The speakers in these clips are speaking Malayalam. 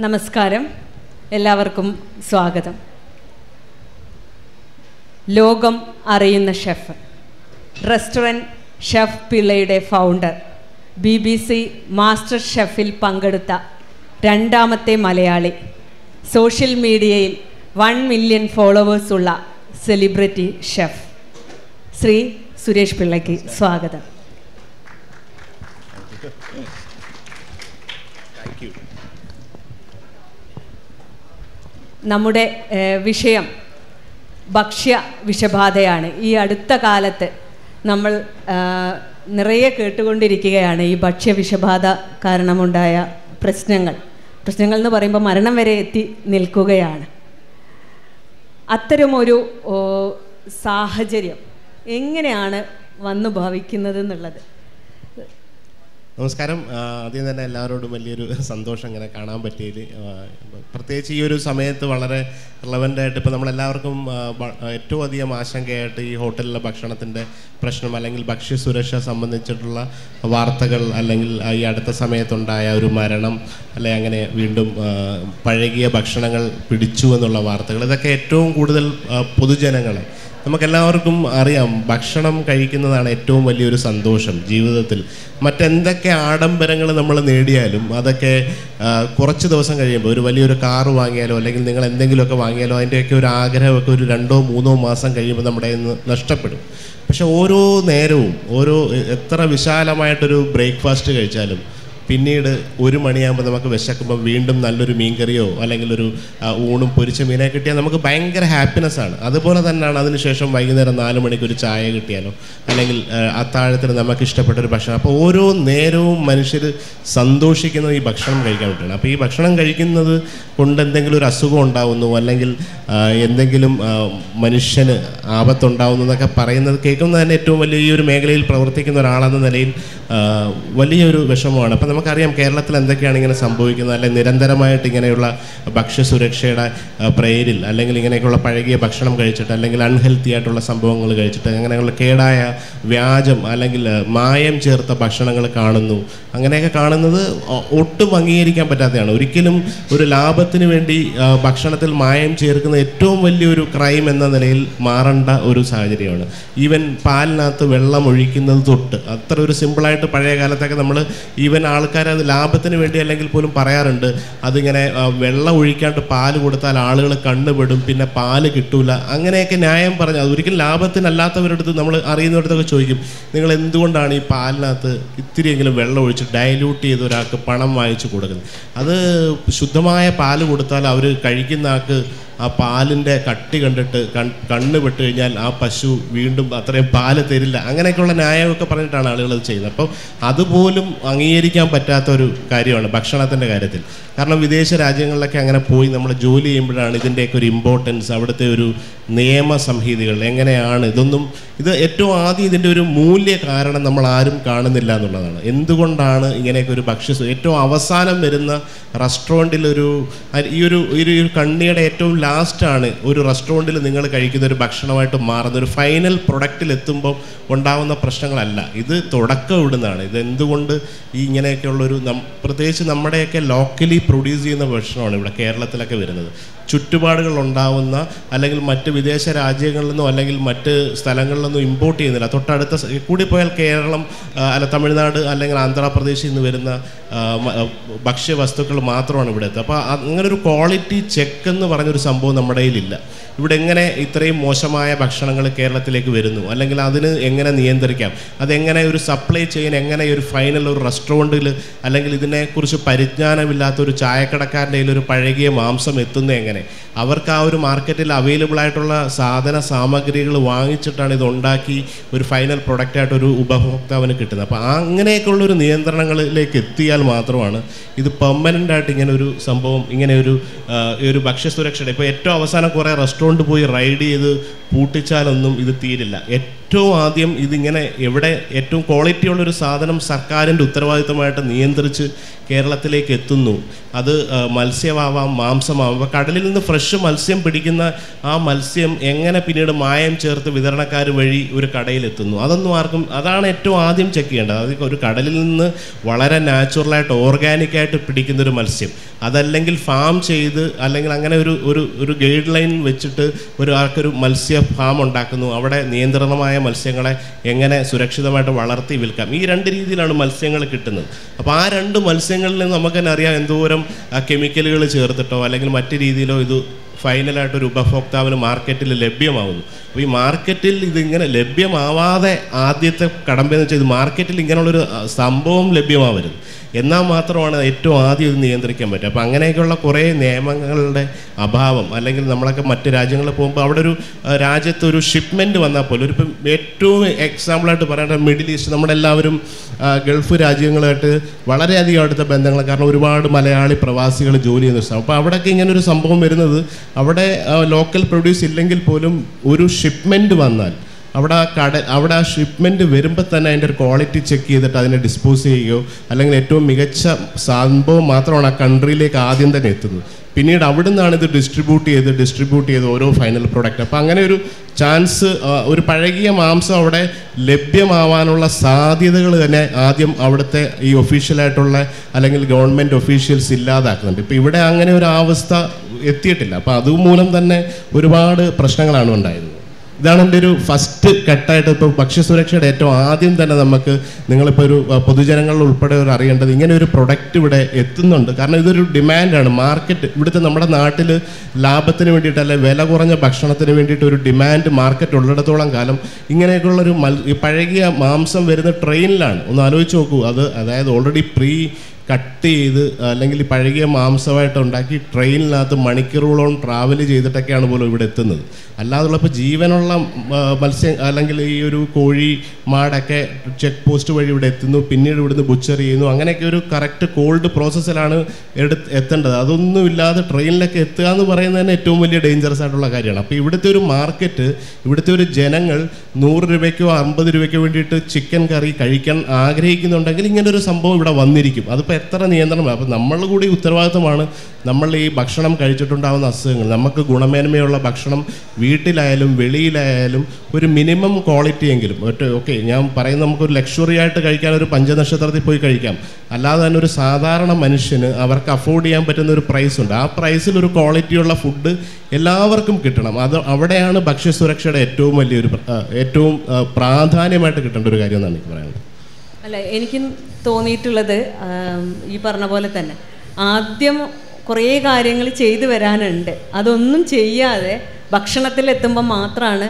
നമസ്കാരം. എല്ലാവർക്കും സ്വാഗതം. ലോകം അറിയുന്ന ഷെഫ്. റെസ്റ്റോറന്റ് ഷെഫ് പിള്ളയുടെ founder B B C master ഷെഫിൽ പങ്കെടുത്ത രണ്ടാമത്തെ മലയാളി. സോഷ്യൽ മീഡിയയിൽ വൺ മില്യൺ ഫോളോവേഴ്സുള്ള സെലിബ്രിറ്റി ഷെഫ്. ശ്രീ സുരേഷ് പിള്ളയ്ക്ക് സ്വാഗതം. നമ്മുടെ വിഷയം ഭക്ഷ്യ വിഷബാധയാണ്. ഈ അടുത്ത കാലത്ത് നമ്മൾ നിറയെ കേട്ടുകൊണ്ടിരിക്കുകയാണ് ഈ ഭക്ഷ്യ വിഷബാധ കാരണമുണ്ടായ പ്രശ്നങ്ങൾ. പ്രശ്നങ്ങൾ എന്ന് പറയുമ്പോൾ മരണം വരെ എത്തി നിൽക്കുകയാണ്. അത്തരമൊരു സാഹചര്യം എങ്ങനെയാണ് വന്നു ഭവിക്കുന്നത് എന്നുള്ളത് നമസ്കാരം. ആദ്യം തന്നെ എല്ലാവരോടും വലിയൊരു സന്തോഷം ഇങ്ങനെ കാണാൻ പറ്റിയത്. പ്രത്യേകിച്ച് ഈ ഒരു സമയത്ത് വളരെ റിലവന്റ് ആയിട്ട് ഇപ്പോൾ നമ്മളെല്ലാവർക്കും ഏറ്റവും അധികം ആശങ്കയായിട്ട് ഈ ഹോട്ടലിലെ ഭക്ഷണത്തിന്റെ പ്രശ്നം അല്ലെങ്കിൽ ഭക്ഷ്യസുരക്ഷ സംബന്ധിച്ചിട്ടുള്ള വാർത്തകൾ അല്ലെങ്കിൽ ഈ അടുത്ത സമയത്തുണ്ടായ ഒരു മരണം അല്ലെ അങ്ങനെ വീണ്ടും പഴകിയ ഭക്ഷണങ്ങൾ പിടിച്ചു എന്നുള്ള വാർത്തകൾ. ഇതൊക്കെ ഏറ്റവും കൂടുതൽ പൊതുജനങ്ങളെ നമുക്കെല്ലാവർക്കും അറിയാം ഭക്ഷണം കഴിക്കുന്നതാണ് ഏറ്റവും വലിയൊരു സന്തോഷം ജീവിതത്തിൽ. മറ്റെന്തൊക്കെ ആഡംബരങ്ങൾ നമ്മൾ നേടിയാലും അതൊക്കെ കുറച്ച് ദിവസം കഴിയുമ്പോൾ ഒരു വലിയൊരു കാറ് വാങ്ങിയാലോ അല്ലെങ്കിൽ നിങ്ങൾ എന്തെങ്കിലുമൊക്കെ വാങ്ങിയാലോ അതിന്റെയൊക്കെ ഒരു ആഗ്രഹമൊക്കെ ഒരു രണ്ടോ മൂന്നോ മാസം കഴിയുമ്പോൾ നമ്മുടെ നിന്ന് നഷ്ടപ്പെടും. പക്ഷെ ഓരോ നേരവും ഓരോ എത്ര വിശാലമായിട്ടൊരു ബ്രേക്ക്ഫാസ്റ്റ് കഴിച്ചാലും പിന്നീട് ഒരു മണിയാകുമ്പോൾ നമുക്ക് വിശക്കുമ്പോൾ വീണ്ടും നല്ലൊരു മീൻകറിയോ അല്ലെങ്കിൽ ഒരു ഊണും പൊരിച്ച മീനെ കിട്ടിയാൽ നമുക്ക് ഭയങ്കര ഹാപ്പിനെസ് ആണ്. അതുപോലെ തന്നെയാണ് അതിനുശേഷം വൈകുന്നേരം നാല് മണിക്ക് ഒരു ചായ കിട്ടിയാലോ? അല്ലെങ്കിൽ അത്താഴത്തിന് നമുക്ക് ഇഷ്ടപ്പെട്ട ഒരു ഭക്ഷണം. അപ്പോൾ ഓരോ നേരവും മനുഷ്യർ സന്തോഷിക്കുന്ന ഈ ഭക്ഷണം കഴിക്കാൻ വേണ്ടിയാണ് അപ്പോൾ ഈ ഭക്ഷണം കഴിക്കുന്നത് കൊണ്ട് എന്തെങ്കിലും ഒരു അസുഖം ഉണ്ടാവുന്നു അല്ലെങ്കിൽ എന്തെങ്കിലും മനുഷ്യന് ആപത്തുണ്ടാവുന്നു എന്നൊക്കെ പറയുന്നത് കേൾക്കുന്നത് തന്നെ ഏറ്റവും വലിയ ഈ ഒരു മേഖലയിൽ പ്രവർത്തിക്കുന്ന ഒരാളെന്ന നിലയിൽ വലിയൊരു വിഷമമാണ്. അപ്പം നമുക്കറിയാം കേരളത്തിൽ എന്തൊക്കെയാണ് ഇങ്ങനെ സംഭവിക്കുന്നത്? അല്ലെങ്കിൽ നിരന്തരമായിട്ട് ഇങ്ങനെയുള്ള ഭക്ഷ്യസുരക്ഷയുടെ പ്രേരിൽ അല്ലെങ്കിൽ ഇങ്ങനെയൊക്കെയുള്ള പഴകിയ ഭക്ഷണം കഴിച്ചിട്ട് അല്ലെങ്കിൽ അൺഹെൽത്തി ആയിട്ടുള്ള സംഭവങ്ങൾ കഴിച്ചിട്ട് അങ്ങനെയുള്ള കേടായ വ്യാജം അല്ലെങ്കിൽ മായം ചേർത്ത ഭക്ഷണങ്ങൾ കാണുന്നു. അങ്ങനെയൊക്കെ കാണുന്നത് ഒട്ടും അംഗീകരിക്കാൻ പറ്റാത്തതാണ്. ഒരിക്കലും ഒരു ലാഭത്തിന് വേണ്ടി ഭക്ഷണത്തിൽ മായം ചേർക്കുന്ന ഏറ്റവും വലിയൊരു ക്രൈം എന്ന നിലയിൽ മാറേണ്ട ഒരു സാഹചര്യമാണ്. ഈവൻ പാലിനകത്ത് വെള്ളം ഒഴിക്കുന്നത് തൊട്ട് അത്ര ഒരു സിമ്പിളായിട്ട് പഴയ കാലത്തൊക്കെ നമ്മൾ ഈവൻ ആൾക്കാർ അത് ലാഭത്തിന് വേണ്ടി അല്ലെങ്കിൽ പോലും പറയാറുണ്ട്. അതിങ്ങനെ വെള്ളം ഒഴിക്കാണ്ട് പാൽ കൊടുത്താൽ ആളുകൾ കണ്ണുപെടും പിന്നെ പാൽ കിട്ടൂല. അങ്ങനെയൊക്കെ ന്യായം പറഞ്ഞു അത് ഒരിക്കലും ലാഭത്തിനല്ലാത്തവരടുത്ത് നമ്മൾ അറിയുന്നവരടുത്തൊക്കെ ചോദിക്കും നിങ്ങൾ എന്തുകൊണ്ടാണ് ഈ പാലിനകത്ത് ഇത്തിരിയെങ്കിലും വെള്ളം ഒഴിച്ച് ഡയലൂട്ട് ചെയ്ത് ഒരാൾക്ക് പണം വാങ്ങിച്ചു കൊടുക്കുന്നത്? അത് ശുദ്ധമായ പാൽ കൊടുത്താൽ അവർ കഴിക്കുന്ന ആൾക്ക് ആ പാലിന്റെ കട്ടി കണ്ടിട്ട് കണ്ണ് വിട്ട് കഴിഞ്ഞാൽ ആ പശു വീണ്ടും അത്രയും പാൽ തരില്ല. അങ്ങനെയൊക്കെയുള്ള ന്യായമൊക്കെ പറഞ്ഞിട്ടാണ് ആളുകൾ അത് ചെയ്യുന്നത്. അപ്പോൾ അതുപോലും അംഗീകരിക്കാൻ പറ്റാത്ത ഒരു കാര്യമാണ് ഭക്ഷണത്തിന്റെ കാര്യത്തിൽ. കാരണം വിദേശ രാജ്യങ്ങളിലൊക്കെ അങ്ങനെ പോയി നമ്മൾ ജോലി ചെയ്യുമ്പോഴാണ് ഇതിന്റെയൊക്കെ ഒരു ഇമ്പോർട്ടൻസ് അവിടുത്തെ ഒരു നിയമ സംഹിതകൾ എങ്ങനെയാണ് ഇതൊന്നും ഇത് ഏറ്റവും ആദ്യം ഇതിന്റെ ഒരു മൂല്യ കാരണം നമ്മൾ ആരും കാണുന്നില്ല എന്നുള്ളതാണ്. എന്തുകൊണ്ടാണ് ഇങ്ങനെയൊക്കെ ഒരു ഭക്ഷ്യ ഏറ്റവും അവസാനം വരുന്ന റെസ്റ്റോറന്റിൽ ഒരു ഈ ഒരു ഒരു കണ്ണിയുടെ ഏറ്റവും ലാസ്റ്റാണ് ഒരു റെസ്റ്റോറന്റിൽ നിങ്ങൾ കഴിക്കുന്ന ഒരു ഭക്ഷണമായിട്ട് മാറുന്ന ഒരു ഫൈനൽ പ്രൊഡക്റ്റിൽ എത്തുമ്പോൾ ഉണ്ടാവുന്ന പ്രശ്നങ്ങളല്ല. ഇത് തുടക്കം ഇവിടുന്നാണ് ഇത് എന്തുകൊണ്ട് ഈ ഇങ്ങനെയൊക്കെയുള്ളൊരു നം പ്രത്യേകിച്ച് നമ്മുടെയൊക്കെ ലോക്കലി പ്രൊഡ്യൂസ് ചെയ്യുന്ന ഭക്ഷണമാണ് ഇവിടെ കേരളത്തിലൊക്കെ വരുന്നത്. ചുറ്റുപാടുകൾ ഉണ്ടാവുന്ന അല്ലെങ്കിൽ മറ്റ് വിദേശ രാജ്യങ്ങളിൽ നിന്നോ അല്ലെങ്കിൽ മറ്റ് സ്ഥലങ്ങളിൽ നിന്നോ ഇമ്പോർട്ട് ചെയ്യുന്നില്ല. തൊട്ടടുത്ത കൂടി കൂടിപ്പോയാൽ കേരളം അല്ല തമിഴ്നാട് അല്ലെങ്കിൽ ആന്ധ്രാപ്രദേശിൽ നിന്ന് വരുന്ന ഭക്ഷ്യവസ്തുക്കൾ മാത്രമാണ് ഇവിടെ എത്തുക അപ്പോൾ അങ്ങനൊരു ക്വാളിറ്റി ചെക്ക് എന്ന് പറഞ്ഞൊരു സംഭവം നമ്മുടെ കയ്യിലില്ല. ഇവിടെ എങ്ങനെ ഇത്രയും മോശമായ ഭക്ഷണങ്ങൾ കേരളത്തിലേക്ക് വരുന്നു? അല്ലെങ്കിൽ അതിന് എങ്ങനെ നിയന്ത്രിക്കാം? അതെങ്ങനെ ഒരു സപ്ലൈ ചെയിൻ എങ്ങനെ ഒരു ഫൈനൽ ഒരു റെസ്റ്റോറന്റിൽ അല്ലെങ്കിൽ ഇതിനെക്കുറിച്ച് പരിജ്ഞാനമില്ലാത്ത ഒരു ചായക്കടക്കാരന്റെ ഒരു പഴകിയ മാംസം എത്തുന്നത് എങ്ങനെ? അവർക്ക് ആ ഒരു മാർക്കറ്റിൽ അവൈലബിൾ ആയിട്ടുള്ള സാധന സാമഗ്രികൾ വാങ്ങിച്ചിട്ടാണ് ഇത് ഉണ്ടാക്കി ഒരു ഫൈനൽ പ്രൊഡക്റ്റായിട്ട് ഒരു ഉപഭോക്താവിന് കിട്ടുന്നത്. അപ്പോൾ അങ്ങനെയൊക്കെയുള്ള ഒരു നിയന്ത്രണങ്ങളിലേക്ക് എത്തിയാൽ മാത്രമാണ് ഇത് പെർമനന്റ് ആയിട്ട് ഇങ്ങനെ ഒരു സംഭവം ഇങ്ങനെ ഒരു ഈ ഒരു ഭക്ഷ്യസുരക്ഷയുടെ ഇപ്പോൾ ഏറ്റവും അവസാനം കുറേ റെസ്റ്റോറന്റ് പോയി റൈഡ് ചെയ്ത് പൂട്ടിച്ചാലൊന്നും ഇത് തീരില്ല. ഏറ്റവും ആദ്യം ഇതിങ്ങനെ എവിടെ ഏറ്റവും ക്വാളിറ്റി ഒരു സാധനം സർക്കാരിന്റെ ഉത്തരവാദിത്തമായിട്ട് നിയന്ത്രിച്ച് കേരളത്തിലേക്ക് എത്തുന്നു. അത് മത്സ്യമാവാം മാംസമാവാം. കടലിൽ നിന്ന് ഫ്രഷ് മത്സ്യം പിടിക്കുന്ന ആ മത്സ്യം എങ്ങനെ പിന്നീട് മായം ചേർത്ത് വിതരണക്കാർ വഴി ഒരു കടയിലെത്തുന്നു. അതൊന്നും ആർക്കും അതാണ് ഏറ്റവും ആദ്യം ചെക്ക് ചെയ്യേണ്ടത്. അത് ഒരു കടലിൽ നിന്ന് വളരെ നാച്ചുറലായിട്ട് ഓർഗാനിക്കായിട്ട് പിടിക്കുന്ന ഒരു മത്സ്യം. അതല്ലെങ്കിൽ ഫാം ചെയ്ത് അല്ലെങ്കിൽ അങ്ങനെ ഒരു ഒരു ഒരു ഗൈഡ് ലൈൻ വെച്ചിട്ട് ഒരു ആൾക്കൊരു മത്സ്യ ഫാം ഉണ്ടാക്കുന്നു. അവിടെ നിയന്ത്രണമായ മത്സ്യങ്ങളെ എങ്ങനെ സുരക്ഷിതമായിട്ട് വളർത്തി വിൽക്കാം? ഈ രണ്ട് രീതിയിലാണ് മത്സ്യങ്ങൾ കിട്ടുന്നത്. അപ്പോൾ ആ രണ്ട് മത്സ്യങ്ങളിൽ നിന്ന് നമുക്ക് തന്നെ അറിയാം എന്തോരം കെമിക്കലുകൾ ചേർത്തിട്ടോ അല്ലെങ്കിൽ മറ്റു രീതിയിലോ ഇത് ഫൈനലായിട്ട് ഒരു ഉപഭോക്താവിന് മാർക്കറ്റിൽ ലഭ്യമാവുന്നു. അപ്പോൾ ഈ മാർക്കറ്റിൽ ഇതിങ്ങനെ ലഭ്യമാവാതെ ആദ്യത്തെ കടമ്പെന്ന് വെച്ചാൽ ഇത് മാർക്കറ്റിൽ ഇങ്ങനെയുള്ളൊരു സംഭവം ലഭ്യമാവരുത്. എന്നാൽ മാത്രമാണ് ഏറ്റവും ആദ്യം ഇത് നിയന്ത്രിക്കാൻ പറ്റുക. അപ്പോൾ അങ്ങനെയൊക്കെയുള്ള കുറേ നിയമങ്ങളുടെ അഭാവം അല്ലെങ്കിൽ നമ്മളൊക്കെ മറ്റ് രാജ്യങ്ങളിൽ പോകുമ്പോൾ അവിടെ ഒരു രാജ്യത്ത് ഒരു ഷിപ്മെന്റ് വന്നാൽ പോലും ഒരു ഇപ്പം ഏറ്റവും എക്സാമ്പിളായിട്ട് പറയേണ്ട മിഡിൽ ഈസ്റ്റ് നമ്മളെല്ലാവരും ഗൾഫ് രാജ്യങ്ങളുമായിട്ട് വളരെയധികം അടുത്ത ബന്ധങ്ങൾ കാരണം ഒരുപാട് മലയാളി പ്രവാസികൾ ജോലി ചെയ്യുന്ന സ്ഥലം. അപ്പോൾ അവിടെയൊക്കെ ഇങ്ങനെ ഒരു സംഭവം വരുന്നത് അവിടെ ലോക്കൽ പ്രൊഡ്യൂസ് ഇല്ലെങ്കിൽ പോലും ഒരു ഷിപ്മെന്റ് വന്നാൽ അവിടെ ആ കട അവിടെ ആ ഷിപ്മെന്റ് വരുമ്പോൾ തന്നെ അതിന്റെ ഒരു ക്വാളിറ്റി ചെക്ക് ചെയ്തിട്ട് അതിനെ ഡിസ്പോസ് ചെയ്യുകയോ അല്ലെങ്കിൽ ഏറ്റവും മികച്ച സംഭവം മാത്രമാണ് ആ കൺട്രിയിലേക്ക് ആദ്യം തന്നെ എത്തുന്നത്. പിന്നീട് അവിടെ നിന്നാണ് ഇത് ഡിസ്ട്രിബ്യൂട്ട് ചെയ്ത് ഡിസ്ട്രിബ്യൂട്ട് ചെയ്ത് ഓരോ ഫൈനൽ പ്രൊഡക്റ്റ് അപ്പോൾ അങ്ങനെ ഒരു ചാൻസ് ഒരു പഴകിയ മാംസം അവിടെ ലഭ്യമാവാനുള്ള സാധ്യതകൾ തന്നെ ആദ്യം അവിടുത്തെ ഈ ഒഫീഷ്യലായിട്ടുള്ള അല്ലെങ്കിൽ ഗവൺമെന്റ് ഒഫീഷ്യൽസ് ഇല്ലാതാക്കുന്നുണ്ട്. ഇപ്പോൾ ഇവിടെ അങ്ങനെ ഒരു അവസ്ഥ എത്തിയിട്ടില്ല. അപ്പോൾ അതുമൂലം തന്നെ ഒരുപാട് പ്രശ്നങ്ങളാണ് ഉണ്ടായത്. ഇതാണ് എന്റെ ഒരു ഫസ്റ്റ് ഘട്ടമായിട്ട് ഇപ്പോൾ ഭക്ഷ്യസുരക്ഷയുടെ ഏറ്റവും ആദ്യം തന്നെ നമുക്ക് നിങ്ങളിപ്പോൾ ഒരു പൊതുജനങ്ങളിൽ ഉൾപ്പെടെ ഒരു അറിയേണ്ടത് ഇങ്ങനെ ഒരു പ്രൊഡക്റ്റ് ഇവിടെ എത്തുന്നുണ്ട്. കാരണം ഇതൊരു ഡിമാൻഡാണ് മാർക്കറ്റ് ഇവിടുത്തെ നമ്മുടെ നാട്ടിൽ ലാഭത്തിന് വേണ്ടിയിട്ട് അല്ലെ വില കുറഞ്ഞ ഭക്ഷണത്തിന് വേണ്ടിയിട്ട് ഒരു ഡിമാൻഡ് മാർക്കറ്റ് ഉള്ളിടത്തോളം കാലം ഇങ്ങനെയൊക്കെയുള്ളൊരു മൽ പഴകിയ മാംസം വരുന്ന ട്രെയിനിലാണ് ഒന്ന് ആലോചിച്ച് നോക്കൂ. അത് അതായത് ഓൾറെഡി പ്രീ കട്ട് ചെയ്ത് അല്ലെങ്കിൽ പഴകിയ മാംസമായിട്ട് ഉണ്ടാക്കി ട്രെയിനിനകത്ത് മണിക്കൂറുകളോളം ട്രാവൽ ചെയ്തിട്ടൊക്കെയാണ് പോലും ഇവിടെ എത്തുന്നത്. അല്ലാതുള്ളപ്പോൾ ജീവനുള്ള മത്സ്യം അല്ലെങ്കിൽ ഈ ഒരു കോഴി മാടൊക്കെ ചെക്ക് പോസ്റ്റ് വഴി ഇവിടെ എത്തുന്നു പിന്നീട് ഇവിടുന്ന് ബുച്ചർ ചെയ്യുന്നു. അങ്ങനെയൊക്കെ ഒരു കറക്റ്റ് കോൾഡ് പ്രോസസ്സിലാണ് എടുത്ത് എത്തേണ്ടത്. അതൊന്നും ഇല്ലാതെ ട്രെയിനിലൊക്കെ എത്തുക എന്ന് പറയുന്നത് തന്നെ ഏറ്റവും വലിയ ഡേഞ്ചറസ് ആയിട്ടുള്ള കാര്യമാണ്. അപ്പോൾ ഇവിടുത്തെ ഒരു മാർക്കറ്റ് ഇവിടുത്തെ ഒരു ജനങ്ങൾ നൂറ് രൂപയ്ക്കോ അമ്പത് രൂപയ്ക്കോ വേണ്ടിയിട്ട് ചിക്കൻ കറി കഴിക്കാൻ ആഗ്രഹിക്കുന്നുണ്ടെങ്കിൽ ഇങ്ങനൊരു സംഭവം ഇവിടെ വന്നിരിക്കും. അതിപ്പോൾ എത്ര നിയന്ത്രണം? അപ്പം നമ്മൾ കൂടി ഉത്തരവാദിത്തമാണ് നമ്മൾ ഈ ഭക്ഷണം കഴിച്ചിട്ടുണ്ടാകുന്ന അസുഖങ്ങൾ. നമുക്ക് ഗുണമേന്മയുള്ള ഭക്ഷണം വീട്ടിലായാലും വെളിയിലായാലും ഒരു മിനിമം ക്വാളിറ്റി എങ്കിലും. ഒറ്റ ഓക്കെ ഞാൻ പറയുന്നത് നമുക്കൊരു ലക്ഷറി ആയിട്ട് കഴിക്കാൻ ഒരു പഞ്ചനക്ഷത്രത്തിൽ പോയി കഴിക്കാം. അല്ലാതെ തന്നെ ഒരു സാധാരണ മനുഷ്യന് അവർക്ക് അഫോർഡ് ചെയ്യാൻ പറ്റുന്ന ഒരു പ്രൈസ് ഉണ്ട്. ആ പ്രൈസിൽ ഒരു ക്വാളിറ്റിയുള്ള ഫുഡ് എല്ലാവർക്കും കിട്ടണം. അത് അവിടെയാണ് ഭക്ഷ്യസുരക്ഷയുടെ ഏറ്റവും വലിയൊരു ഏറ്റവും പ്രാധാന്യമായിട്ട് കിട്ടേണ്ട ഒരു കാര്യം എന്നാണ് എനിക്ക് പറയാനുള്ളത്. അല്ല എനിക്കും തോന്നിയിട്ടുള്ളത് ഈ പറഞ്ഞ പോലെ തന്നെ. ആദ്യം കുറേ കാര്യങ്ങൾ ചെയ്തു വരാനുണ്ട്. അതൊന്നും ചെയ്യാതെ ഭക്ഷണത്തിലെത്തുമ്പോൾ മാത്രമാണ്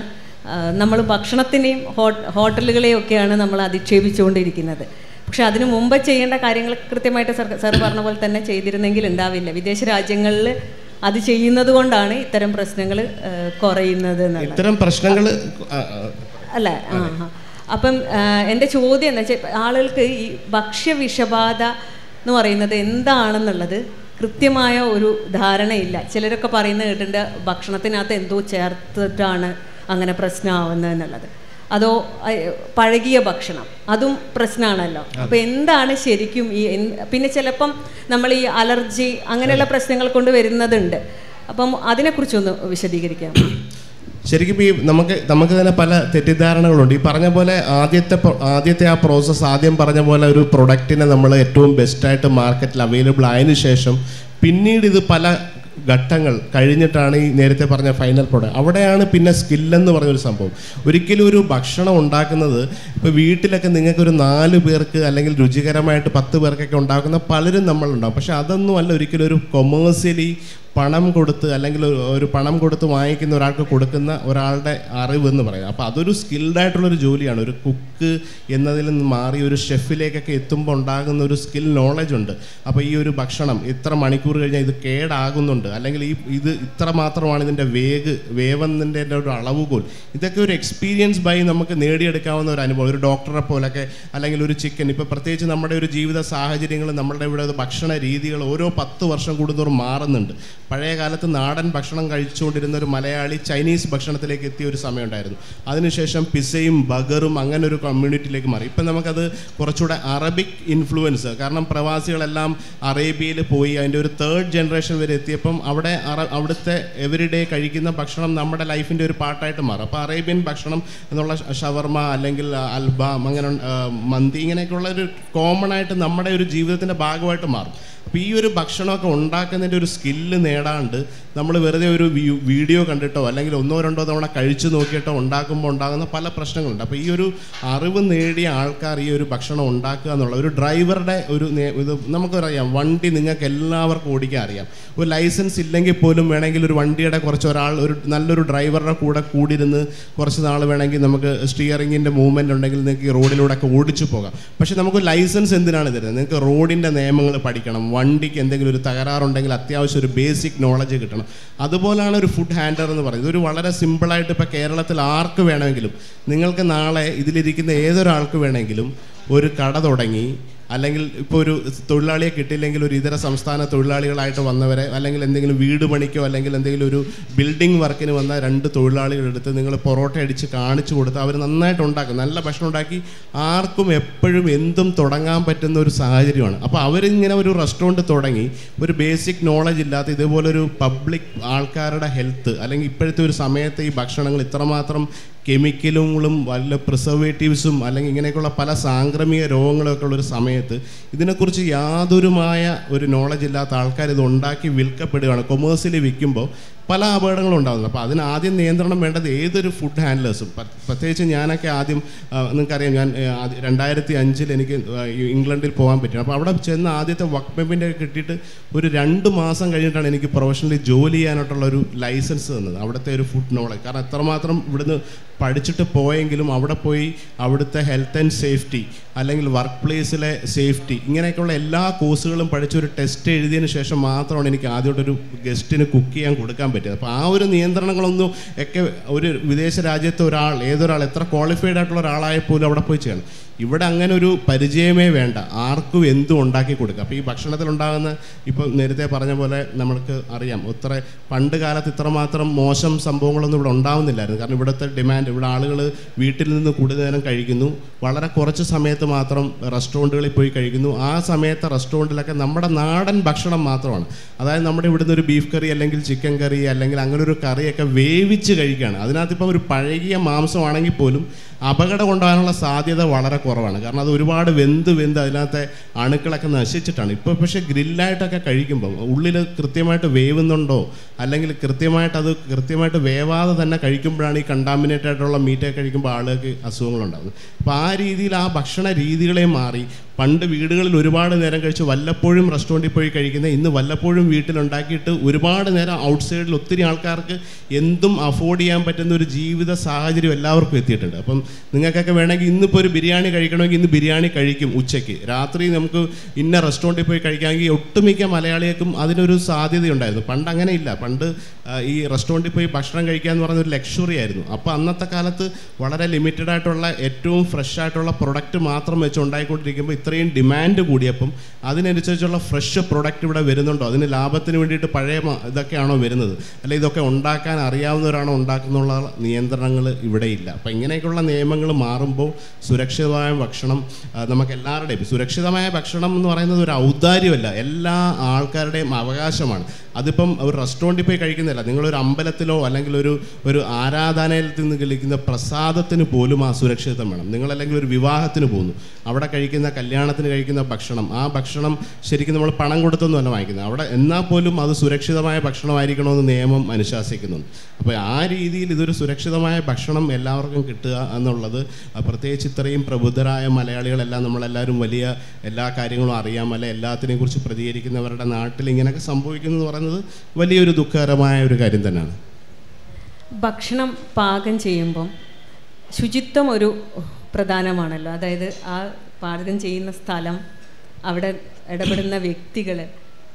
നമ്മൾ ഭക്ഷണത്തിനെയും ഹോട്ടലുകളെയും ഒക്കെയാണ് നമ്മൾ അധിക്ഷേപിച്ചുകൊണ്ടിരിക്കുന്നത്. പക്ഷെ അതിനു മുമ്പ് ചെയ്യേണ്ട കാര്യങ്ങൾ കൃത്യമായിട്ട് സർ സാർ പറഞ്ഞ പോലെ തന്നെ ചെയ്തിരുന്നെങ്കിൽ ഉണ്ടാവില്ല. വിദേശ രാജ്യങ്ങളിൽ അത് ചെയ്യുന്നത് കൊണ്ടാണ് ഇത്തരം പ്രശ്നങ്ങൾ കുറയുന്നത് ഇത്തരം പ്രശ്നങ്ങൾ അല്ല ആ ആ. അപ്പം എന്റെ ചോദ്യം എന്താ വെച്ചാൽ ആളുകൾക്ക് ഈ ഭക്ഷ്യ വിഷബാധ എന്ന് പറയുന്നത് എന്താണെന്നുള്ളത് കൃത്യമായ ഒരു ധാരണയില്ല. ചിലരൊക്കെ പറയുന്നത് കേട്ടിട്ടുണ്ട് ഭക്ഷണത്തിനകത്ത് എന്തോ ചേർത്തിട്ടാണ് അങ്ങനെ പ്രശ്നമാവുന്നത് എന്നുള്ളത്. അതോ പഴകിയ ഭക്ഷണം അതും പ്രശ്നമാണല്ലോ. അപ്പോൾ എന്താണ് ശരിക്കും ഈ പിന്നെ ചിലപ്പം നമ്മൾ ഈ അലർജി അങ്ങനെയുള്ള പ്രശ്നങ്ങൾ കൊണ്ട് വരുന്നതുണ്ട്. അപ്പം അതിനെക്കുറിച്ചൊന്ന് വിശദീകരിക്കാം. ശരിക്കും ഈ നമുക്ക് നമുക്ക് തന്നെ പല തെറ്റിദ്ധാരണകളുണ്ട്. ഈ പറഞ്ഞ പോലെ ആദ്യത്തെ ആദ്യത്തെ ആ പ്രോസസ്സ് ആദ്യം പറഞ്ഞ പോലെ ഒരു പ്രൊഡക്റ്റിനെ നമ്മൾ ഏറ്റവും ബെസ്റ്റായിട്ട് മാർക്കറ്റിൽ അവൈലബിൾ ആയതിനു ശേഷം പിന്നീട് ഇത് പല ഘട്ടങ്ങൾ കഴിഞ്ഞിട്ടാണ് ഈ നേരത്തെ പറഞ്ഞ ഫൈനൽ പ്രോഡക്റ്റ് അവിടെയാണ് പിന്നെ സ്കില്ലെന്ന് പറഞ്ഞൊരു സംഭവം. ഒരിക്കലും ഒരു ഭക്ഷണം ഉണ്ടാക്കുന്നത് ഇപ്പോൾ വീട്ടിലൊക്കെ നിങ്ങൾക്കൊരു നാല് പേർക്ക് അല്ലെങ്കിൽ രുചികരമായിട്ട് പത്ത് പേർക്കൊക്കെ ഉണ്ടാക്കുന്ന പലരും നമ്മളുണ്ടാവും. പക്ഷേ അതൊന്നും അല്ല ഒരിക്കലും ഒരു കൊമേഴ്സ്യലി പണം കൊടുത്ത് അല്ലെങ്കിൽ ഒരു- പണം കൊടുത്ത് വാങ്ങിക്കുന്ന ഒരാൾക്ക് കൊടുക്കുന്ന ഒരാളുടെ അറിവ് എന്ന് പറയുന്നത്. അപ്പോൾ അതൊരു സ്കിൽഡ് ആയിട്ടുള്ളൊരു ജോലിയാണ്. ഒരു കുക്ക് എന്നതിൽ നിന്ന് മാറി ഒരു ഷെഫിലേക്കൊക്കെ എത്തുമ്പോൾ ഉണ്ടാകുന്ന ഒരു സ്കിൽ നോളജ് ഉണ്ട്. അപ്പോൾ ഈ ഒരു ഭക്ഷണം ഇത്ര മണിക്കൂർ കഴിഞ്ഞാൽ ഇത് കേടാകുന്നുണ്ട്. അല്ലെങ്കിൽ ഈ ഇത് ഇത്ര മാത്രമാണ് ഇതിന്റെ വേഗ് വേവെന്നതിന്റെ ഒരു അളവുകോൽ. ഇതൊക്കെ ഒരു എക്സ്പീരിയൻസ് ബൈ നമുക്ക് നേടിയെടുക്കാവുന്ന ഒരു അനുഭവം. ഒരു ഡോക്ടറെ പോലൊക്കെ അല്ലെങ്കിൽ ഒരു ചിക്കൻ ഇപ്പോൾ പ്രത്യേകിച്ച് നമ്മുടെ ഒരു ജീവിത സാഹചര്യങ്ങൾ നമ്മളുടെ ഇവിടെ ഭക്ഷണ രീതികൾ ഓരോ പത്ത് വർഷം കൂടുന്തോറും മാറുന്നുണ്ട്. പഴയ കാലത്ത് നാടൻ ഭക്ഷണം കഴിച്ചുകൊണ്ടിരുന്ന ഒരു മലയാളി ചൈനീസ് ഭക്ഷണത്തിലേക്ക് എത്തിയ ഒരു സമയമുണ്ടായിരുന്നു. അതിനുശേഷം പിസയും ബഗറും അങ്ങനെ ഒരു കമ്മ്യൂണിറ്റിയിലേക്ക് മാറി. ഇപ്പം നമുക്കത് കുറച്ചുകൂടെ അറബിക് ഇൻഫ്ലുവൻസ് കാരണം പ്രവാസികളെല്ലാം അറേബ്യയിൽ പോയി അതിന്റെ ഒരു തേർഡ് ജനറേഷൻ വരെ എത്തിയപ്പം അവിടെ അവിടുത്തെ എവരിഡേ കഴിക്കുന്ന ഭക്ഷണം നമ്മുടെ ലൈഫിന്റെ ഒരു പാർട്ടായിട്ട് മാറും. അപ്പോൾ അറേബ്യൻ ഭക്ഷണം എന്നുള്ള ഷവർമ അല്ലെങ്കിൽ അൽബാം അങ്ങനെ മന്തി ഇങ്ങനെയൊക്കെയുള്ള ഒരു കോമൺ ആയിട്ട് നമ്മുടെ ഒരു ജീവിതത്തിന്റെ ഭാഗമായിട്ട് മാറും. അപ്പോൾ ഈ ഒരു ഭക്ഷണമൊക്കെ ഉണ്ടാക്കുന്നതിന്റെ ഒരു സ്കില്ല് നേടാണ്ട് നമ്മൾ വെറുതെ ഒരു വീഡിയോ കണ്ടിട്ടോ അല്ലെങ്കിൽ ഒന്നോ രണ്ടോ തവണ കഴിച്ചു നോക്കിയിട്ടോ ഉണ്ടാക്കുമ്പോൾ ഉണ്ടാകുന്ന പല പ്രശ്നങ്ങളുണ്ട്. അപ്പോൾ ഈ ഒരു അറിവ് നേടിയ ആൾക്കാർ ഈ ഒരു ഭക്ഷണം ഉണ്ടാക്കുക എന്നുള്ള ഒരു ഡ്രൈവറുടെ ഒരു ഇത് നമുക്കറിയാം. വണ്ടി നിങ്ങൾക്ക് എല്ലാവർക്കും ഓടിക്കാൻ അറിയാം. ഒരു ലൈസൻസ് ഇല്ലെങ്കിൽ പോലും വേണമെങ്കിൽ ഒരു വണ്ടിയുടെ കുറച്ച് ഒരാൾ ഒരു നല്ലൊരു ഡ്രൈവറുടെ കൂടെ കൂടിയിരുന്ന് കുറച്ച് നാൾ വേണമെങ്കിൽ നമുക്ക് സ്റ്റിയറിങ്ങിന്റെ മൂവ്മെന്റ് ഉണ്ടെങ്കിൽ നിങ്ങൾക്ക് റോഡിലൂടെ ഒക്കെ ഓടിച്ചു പോകാം. പക്ഷേ നമുക്ക് ലൈസൻസ് എന്തിനാണ് തരുന്നത്? നിങ്ങൾക്ക് റോഡിന്റെ നിയമങ്ങൾ പഠിക്കണം. വണ്ടിക്ക് എന്തെങ്കിലും ഒരു തകരാറുണ്ടെങ്കിൽ അത്യാവശ്യം ഒരു ബേസിക് നോളജ് കിട്ടണം. അതുപോലാണ് ഒരു ഫുഡ് ഹാൻഡർ എന്ന് പറയുന്നത്. ഒരു വളരെ സിമ്പിളായിട്ട് ഇപ്പോൾ കേരളത്തിൽ ആർക്ക് വേണമെങ്കിലും നിങ്ങൾക്ക് നാളെ ഇതിലിരിക്കുന്ന ഏതൊരാൾക്ക് വേണമെങ്കിലും ഒരു കട തുടങ്ങി അല്ലെങ്കിൽ ഇപ്പോൾ ഒരു തൊഴിലാളിയെ കിട്ടിയില്ലെങ്കിൽ ഒരു ഇതര സംസ്ഥാന തൊഴിലാളികളായിട്ട് വന്നവരെ അല്ലെങ്കിൽ എന്തെങ്കിലും വീട് പണിക്കോ അല്ലെങ്കിൽ എന്തെങ്കിലും ഒരു ബിൽഡിംഗ് വർക്കിന് വന്ന രണ്ട് തൊഴിലാളികളെടുത്ത് നിങ്ങൾ പൊറോട്ട അടിച്ച് കാണിച്ചു കൊടുത്ത് അവർ നന്നായിട്ട് ഉണ്ടാക്കും. നല്ല ഭക്ഷണം ഉണ്ടാക്കി ആർക്കും എപ്പോഴും എന്തും തുടങ്ങാൻ പറ്റുന്ന ഒരു സാഹചര്യമാണ്. അപ്പോൾ അവരിങ്ങനെ ഒരു റെസ്റ്റോറന്റ് തുടങ്ങി ഒരു ബേസിക് നോളജ് ഇല്ലാത്ത ഇതുപോലൊരു പബ്ലിക് ആൾക്കാരുടെ ഹെൽത്ത് അല്ലെങ്കിൽ ഇപ്പോഴത്തെ ഒരു സമയത്ത് ഈ ഭക്ഷണങ്ങൾ ഇത്രമാത്രം കെമിക്കലുകളും വല്ല പ്രിസർവേറ്റീവ്സും അല്ലെങ്കിൽ ഇങ്ങനെയൊക്കെയുള്ള പല സാംക്രമിക രോഗങ്ങളൊക്കെ ഉള്ള ഒരു സമയത്ത് ഇതിനെക്കുറിച്ച് യാതൊരുമായ ഒരു നോളജ് ഇല്ലാത്ത ആൾക്കാർ ഇത് ഉണ്ടാക്കി വിൽക്കപ്പെടുകയാണ്. കൊമേഴ്സ്യലി വിൽക്കുമ്പോൾ പല അപകടങ്ങളും ഉണ്ടാകുന്നു അപ്പോൾ അതിന് ആദ്യം നിയന്ത്രണം വേണ്ടത് ഏതൊരു ഫുഡ് ഹാൻഡ്ലേഴ്സും പ്രത്യേകിച്ച് ഞാനൊക്കെ ആദ്യം നിങ്ങൾക്കറിയാം ഞാൻ രണ്ടായിരത്തി അഞ്ചിൽ എനിക്ക് ഇംഗ്ലണ്ടിൽ പോകാൻ പറ്റും. അപ്പോൾ അവിടെ ചെന്ന് ആദ്യത്തെ വർക്ക് കിട്ടിയിട്ട് ഒരു രണ്ട് മാസം കഴിഞ്ഞിട്ടാണ് എനിക്ക് പ്രൊഫഷണലി ജോലി ചെയ്യാനായിട്ടുള്ള ഒരു ലൈസൻസ് തന്നത്. അവിടുത്തെ ഒരു ഫുഡ് നോളജ് കാരണം എത്രമാത്രം ഇവിടുന്ന് പഠിച്ചിട്ട് പോയെങ്കിലും അവിടെ പോയി അവിടുത്തെ ഹെൽത്ത് ആൻഡ് സേഫ്റ്റി അല്ലെങ്കിൽ വർക്ക് പ്ലേസിലെ സേഫ്റ്റി ഇങ്ങനെയൊക്കെയുള്ള എല്ലാ കോഴ്സുകളും പഠിച്ച് ഒരു ടെസ്റ്റ് എഴുതിയതിന് ശേഷം മാത്രമാണ് എനിക്ക് ആദ്യമായിട്ടൊരു ഗസ്റ്റിന് കുക്ക് ചെയ്യാൻ കൊടുക്കാൻ പറ്റിയത്. അപ്പോൾ ആ ഒരു നിയന്ത്രണങ്ങളൊന്നും ഒക്കെ ഒരു വിദേശ രാജ്യത്തെ ഒരാൾ ഏതൊരാൾ എത്ര ക്വാളിഫൈഡ് ആയിട്ടുള്ള ഒരാളായ പോലും അവിടെ പോയി ചെയ്യണം ഇവിടെ അങ്ങനെ ഒരു പരിചയമേ വേണ്ട. ആർക്കും എന്തും ഉണ്ടാക്കി കൊടുക്കുക. അപ്പോൾ ഈ ഭക്ഷണത്തിൽ ഉണ്ടാകുന്ന ഇപ്പോൾ നേരത്തെ പറഞ്ഞ പോലെ നമ്മൾക്ക് അറിയാം. ഇത്ര പണ്ട് കാലത്ത് ഇത്രമാത്രം മോശം സംഭവങ്ങളൊന്നും ഇവിടെ ഉണ്ടാവുന്നില്ലായിരുന്നു. കാരണം ഇവിടുത്തെ ഡിമാൻഡ് ഇവിടെ ആളുകൾ വീട്ടിൽ നിന്ന് കൂടുതൽ നേരം കഴിക്കുന്നു. വളരെ കുറച്ച് സമയത്ത് മാത്രം റെസ്റ്റോറന്റുകളിൽ പോയി കഴിക്കുന്നു. ആ സമയത്തെ റെസ്റ്റോറന്റിലൊക്കെ നമ്മുടെ നാടൻ ഭക്ഷണം മാത്രമാണ്. അതായത് നമ്മുടെ ഇവിടുന്ന് ഒരു ബീഫ് കറി അല്ലെങ്കിൽ ചിക്കൻ കറി അല്ലെങ്കിൽ അങ്ങനെ ഒരു കറിയൊക്കെ വേവിച്ച് കഴിക്കുകയാണ്. അതിനകത്ത് ഇപ്പം ഒരു പഴകിയ മാംസമാണെങ്കിൽ പോലും അപകടം ഉണ്ടാകാനുള്ള സാധ്യത വളരെ കുറവാണ്. കാരണം അത് ഒരുപാട് വെന്ത് വെന്ത് അതിനകത്തെ അണുക്കളൊക്കെ നശിച്ചിട്ടാണ്. ഇപ്പോൾ പക്ഷേ ഗ്രില്ലായിട്ടൊക്കെ കഴിക്കുമ്പോൾ ഉള്ളിൽ കൃത്യമായിട്ട് വേവുന്നുണ്ടോ? അല്ലെങ്കിൽ കൃത്യമായിട്ട് അത് കൃത്യമായിട്ട് വേവാതെ തന്നെ കഴിക്കുമ്പോഴാണ് ഈ കണ്ടാമിനേറ്റഡ് ആയിട്ടുള്ള മീറ്റൊക്കെ കഴിക്കുമ്പോൾ ആളുകൾക്ക് അസുഖങ്ങളുണ്ടാകുന്നത് അപ്പോൾ ആ രീതിയിൽ ആ ഭക്ഷണ രീതികളെ മാറി പണ്ട് വീടുകളിൽ ഒരുപാട് നേരം കഴിച്ച് വല്ലപ്പോഴും റെസ്റ്റോറന്റിൽ പോയി കഴിക്കുന്ന ഇന്ന് വല്ലപ്പോഴും വീട്ടിലുണ്ടാക്കിയിട്ട് ഒരുപാട് നേരം ഔട്ട്സൈഡിൽ ഒത്തിരി ആൾക്കാർക്ക് എന്തും അഫോർഡ് ചെയ്യാൻ പറ്റുന്ന ഒരു ജീവിത സാഹചര്യം എല്ലാവർക്കും എത്തിയിട്ടുണ്ട്. അപ്പം നിങ്ങൾക്കൊക്കെ വേണമെങ്കിൽ ഇന്നിപ്പോൾ ഒരു ബിരിയാണി കഴിക്കണമെങ്കിൽ ഇന്ന് ബിരിയാണി കഴിക്കും ഉച്ചയ്ക്ക്. രാത്രി നമുക്ക് ഇന്ന റെസ്റ്റോറന്റിൽ പോയി കഴിക്കാമെങ്കിൽ ഒട്ടുമിക്ക മലയാളികൾക്കും അതിനൊരു സാധ്യതയുണ്ടായിരുന്നു. പണ്ട് അങ്ങനെ ഇല്ല. പണ്ട് ഈ റെസ്റ്റോറന്റിൽ പോയി ഭക്ഷണം കഴിക്കുക എന്ന് പറയുന്ന ഒരു ലക്ഷറി ആയിരുന്നു. അപ്പോൾ അന്നത്തെ കാലത്ത് വളരെ ലിമിറ്റഡ് ആയിട്ടുള്ള ഏറ്റവും ഫ്രഷ് ആയിട്ടുള്ള പ്രൊഡക്റ്റ് മാത്രം വെച്ച് ഉണ്ടായിക്കൊണ്ടിരിക്കുമ്പോൾ ഇത്രയും ഡിമാൻഡ് കൂടിയപ്പം അതിനനുസരിച്ചുള്ള ഫ്രഷ് പ്രൊഡക്റ്റ് ഇവിടെ വരുന്നുണ്ടോ? അതിന് ലാഭത്തിന് വേണ്ടിയിട്ട് പഴയ ഇതൊക്കെയാണോ വരുന്നത്? അല്ലെ ഇതൊക്കെ ഉണ്ടാക്കാൻ അറിയാവുന്നവരാണോ ഉണ്ടാക്കുന്നുള്ള നിയന്ത്രണങ്ങൾ ഇവിടെ ഇല്ല. അപ്പം ഇങ്ങനെയൊക്കെയുള്ള നിയമങ്ങൾ മാറുമ്പോൾ സുരക്ഷിതമായ ഭക്ഷണം നമുക്ക് എല്ലാവരുടെയും സുരക്ഷിതമായ ഭക്ഷണം എന്ന് പറയുന്നത് ഒരു ഔദാര്യമല്ല. എല്ലാ ആൾക്കാരുടെയും അവകാശമാണ്. അതിപ്പം ഒരു റെസ്റ്റോറന്റിൽ പോയി കഴിക്കുന്നില്ല നിങ്ങളൊരു അമ്പലത്തിലോ അല്ലെങ്കിൽ ഒരു ഒരു ആരാധനാലയത്തിൽ നിന്ന് കളിക്കുന്ന പ്രസാദത്തിന് പോലും ആ സുരക്ഷിതം വേണം. നിങ്ങളല്ലെങ്കിൽ ഒരു വിവാഹത്തിന് പോകുന്നു. അവിടെ കഴിക്കുന്ന കല്യാണത്തിന് കഴിക്കുന്ന ഭക്ഷണം. ആ ഭക്ഷണം ശരിക്കും നമ്മൾ പണം കൊടുത്തൊന്നുമല്ല വാങ്ങിക്കുന്നത്. അവിടെ എന്നാൽ പോലും അത് സുരക്ഷിതമായ ഭക്ഷണമായിരിക്കണമെന്ന് നിയമം അനുശാസിക്കുന്നുണ്ട്. അപ്പോൾ ആ രീതിയിൽ ഇതൊരു സുരക്ഷിതമായ ഭക്ഷണം എല്ലാവർക്കും കിട്ടുക എന്നുള്ളത് പ്രത്യേകിച്ച് ഇത്രയും പ്രബുദ്ധരായ മലയാളികളെല്ലാം നമ്മളെല്ലാവരും വലിയ എല്ലാ കാര്യങ്ങളും അറിയാം. അല്ലെ എല്ലാത്തിനെയും കുറിച്ച് പ്രതികരിക്കുന്നവരുടെ നാട്ടിൽ ഇങ്ങനെയൊക്കെ സംഭവിക്കുന്നു എന്ന് പറയുന്നത് വലിയൊരു ദുഃഖകരമായ ഒരു കാര്യം തന്നെയാണ്. ഭക്ഷണം പാകം ചെയ്യുമ്പം ശുചിത്വം ഒരു പ്രധാനമാണല്ലോ. അതായത് ആ പാചകം ചെയ്യുന്ന സ്ഥലം അവിടെ ഇടപെടുന്ന വ്യക്തികൾ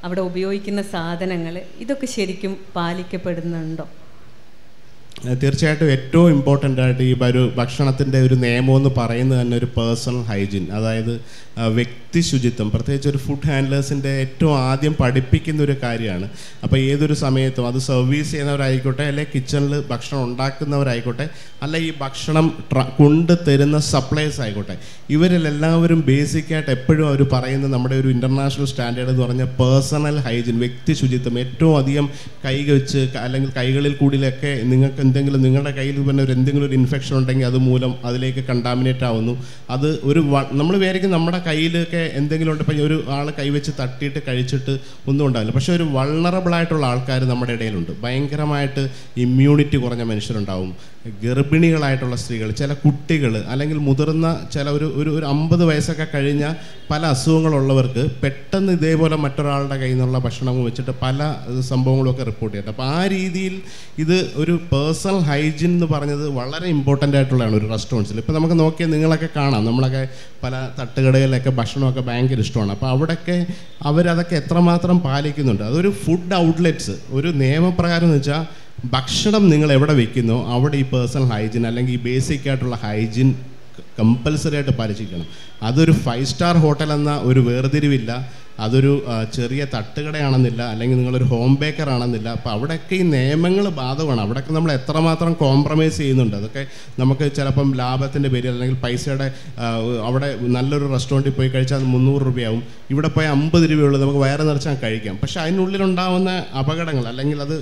അവിടെ ഉപയോഗിക്കുന്ന സാധനങ്ങൾ ഇതൊക്കെ ശരിക്കും പാലിക്കപ്പെടുന്നുണ്ടോ? തീർച്ചയായിട്ടും ഏറ്റവും ഇമ്പോർട്ടന്റ് ആയിട്ട് ഈ ഒരു ഭക്ഷണത്തിന്റെ ഒരു നിയമം എന്ന് പറയുന്നത് തന്നെ ഒരു പേഴ്സണൽ ഹൈജീൻ അതായത് വ്യക്തി ശുചിത്വം. പ്രത്യേകിച്ച് ഒരു ഫുഡ് ഹാൻഡ്ലേഴ്സിന്റെ ഏറ്റവും ആദ്യം പഠിപ്പിക്കുന്ന ഒരു കാര്യമാണ്. അപ്പോൾ ഏതൊരു സമയത്തും അത് സർവീസ് ചെയ്യുന്നവരായിക്കോട്ടെ അല്ലെങ്കിൽ കിച്ചണിൽ ഭക്ഷണം ഉണ്ടാക്കുന്നവരായിക്കോട്ടെ അല്ല ഈ ഭക്ഷണം കൊണ്ട് തരുന്ന സപ്ലൈസ് ആയിക്കോട്ടെ ഇവരിലെല്ലാവരും ബേസിക്കായിട്ട് എപ്പോഴും അവർ പറയുന്നത് നമ്മുടെ ഒരു ഇന്റർനാഷണൽ സ്റ്റാൻഡേർഡ് എന്ന് പറഞ്ഞ പേഴ്സണൽ ഹൈജീൻ വ്യക്തി ശുചിത്വം. ഏറ്റവും അധികം കൈ വെച്ച് അല്ലെങ്കിൽ കൈകളിൽ കൂടിയിലൊക്കെ നിങ്ങൾക്ക് എന്തെങ്കിലും നിങ്ങളുടെ കയ്യിൽ പിന്നെ ഒരു എന്തെങ്കിലും ഒരു ഇൻഫെക്ഷൻ ഉണ്ടെങ്കിൽ അത് മൂലം അതിലേക്ക് കണ്ടാമിനേറ്റ് ആവുന്നു. അത് ഒരു നമ്മൾ വിചാരിക്കും നമ്മുടെ കയ്യിലൊക്കെ എന്തെങ്കിലും ഉണ്ട് ഇപ്പം ഒരു ആൾ കൈവച്ച് തട്ടിയിട്ട് കഴിച്ചിട്ട് ഒന്നും ഉണ്ടാവില്ല. പക്ഷേ ഒരു വൾണറബിൾ ആയിട്ടുള്ള ആൾക്കാർ നമ്മുടെ ഇടയിലുണ്ട്. ഭയങ്കരമായിട്ട് ഇമ്മ്യൂണിറ്റി കുറഞ്ഞ മനുഷ്യരുണ്ടാവും. ഗർഭിണികളായിട്ടുള്ള സ്ത്രീകൾ ചില കുട്ടികൾ അല്ലെങ്കിൽ മുതിർന്ന ചില ഒരു ഒരു ഒരു അമ്പത് വയസ്സൊക്കെ കഴിഞ്ഞ പല അസുഖങ്ങളുള്ളവർക്ക് പെട്ടെന്ന് ഇതേപോലെ മറ്റൊരാളുടെ കയ്യിൽ നിന്നുള്ള ഭക്ഷണം വെച്ചിട്ട് പല സംഭവങ്ങളൊക്കെ റിപ്പോർട്ട് ചെയ്തിട്ട് അപ്പോൾ ആ രീതിയിൽ ഇത് ഒരു പേഴ്സണൽ ഹൈജീൻ എന്ന് പറഞ്ഞത് വളരെ ഇമ്പോർട്ടന്റ് ആയിട്ടുള്ളതാണ് ഒരു റെസ്റ്റോറൻസിൽ ഇപ്പോൾ നമുക്ക് നോക്കിയാൽ നിങ്ങളൊക്കെ കാണാം. നമ്മളൊക്കെ പല തട്ടുകടകളിലൊക്കെ ഭക്ഷണമൊക്കെ ഭയങ്കര ഇഷ്ടമാണ്. അപ്പോൾ അവിടെയൊക്കെ അവരതൊക്കെ എത്രമാത്രം പാലിക്കുന്നുണ്ട്. അതൊരു ഫുഡ് ഔട്ട്ലെറ്റ്സ് ഒരു നിയമപ്രകാരം എന്ന് വെച്ചാൽ ഭക്ഷണം നിങ്ങൾ എവിടെ വെക്കുന്നോ? അവിടെ ഈ പേഴ്സണൽ ഹൈജീൻ അല്ലെങ്കിൽ ഈ ബേസിക് ആയിട്ടുള്ള ഹൈജീൻ കമ്പൽസറി ആയിട്ട് പാലിച്ചിരിക്കണം. അതൊരു ഫൈവ് സ്റ്റാർ ഹോട്ടൽ എന്ന ഒരു വേർതിരിവില്ല. അതൊരു ചെറിയ തട്ടുകടയാണെന്നില്ല അല്ലെങ്കിൽ നിങ്ങളൊരു ഹോം ബേക്കർ ആണെന്നില്ല. അപ്പോൾ അവിടെയൊക്കെ ഈ നിയമങ്ങൾ ബാധകമാണ്. അവിടെയൊക്കെ നമ്മൾ എത്രമാത്രം കോംപ്രമൈസ് ചെയ്യുന്നുണ്ട്. അതൊക്കെ നമുക്ക് ചിലപ്പം ലാഭത്തിന്റെ പേരിൽ അല്ലെങ്കിൽ പൈസയുടെ അവിടെ നല്ലൊരു റെസ്റ്റോറന്റിൽ പോയി കഴിച്ചാൽ അത് മുന്നൂറ് രൂപയാവും. ഇവിടെ പോയി അമ്പത് രൂപയുള്ളൂ നമുക്ക് വയറ് നിറച്ചാൽ കഴിക്കാം. പക്ഷേ അതിനുള്ളിലുണ്ടാവുന്ന അപകടങ്ങൾ അല്ലെങ്കിൽ അത്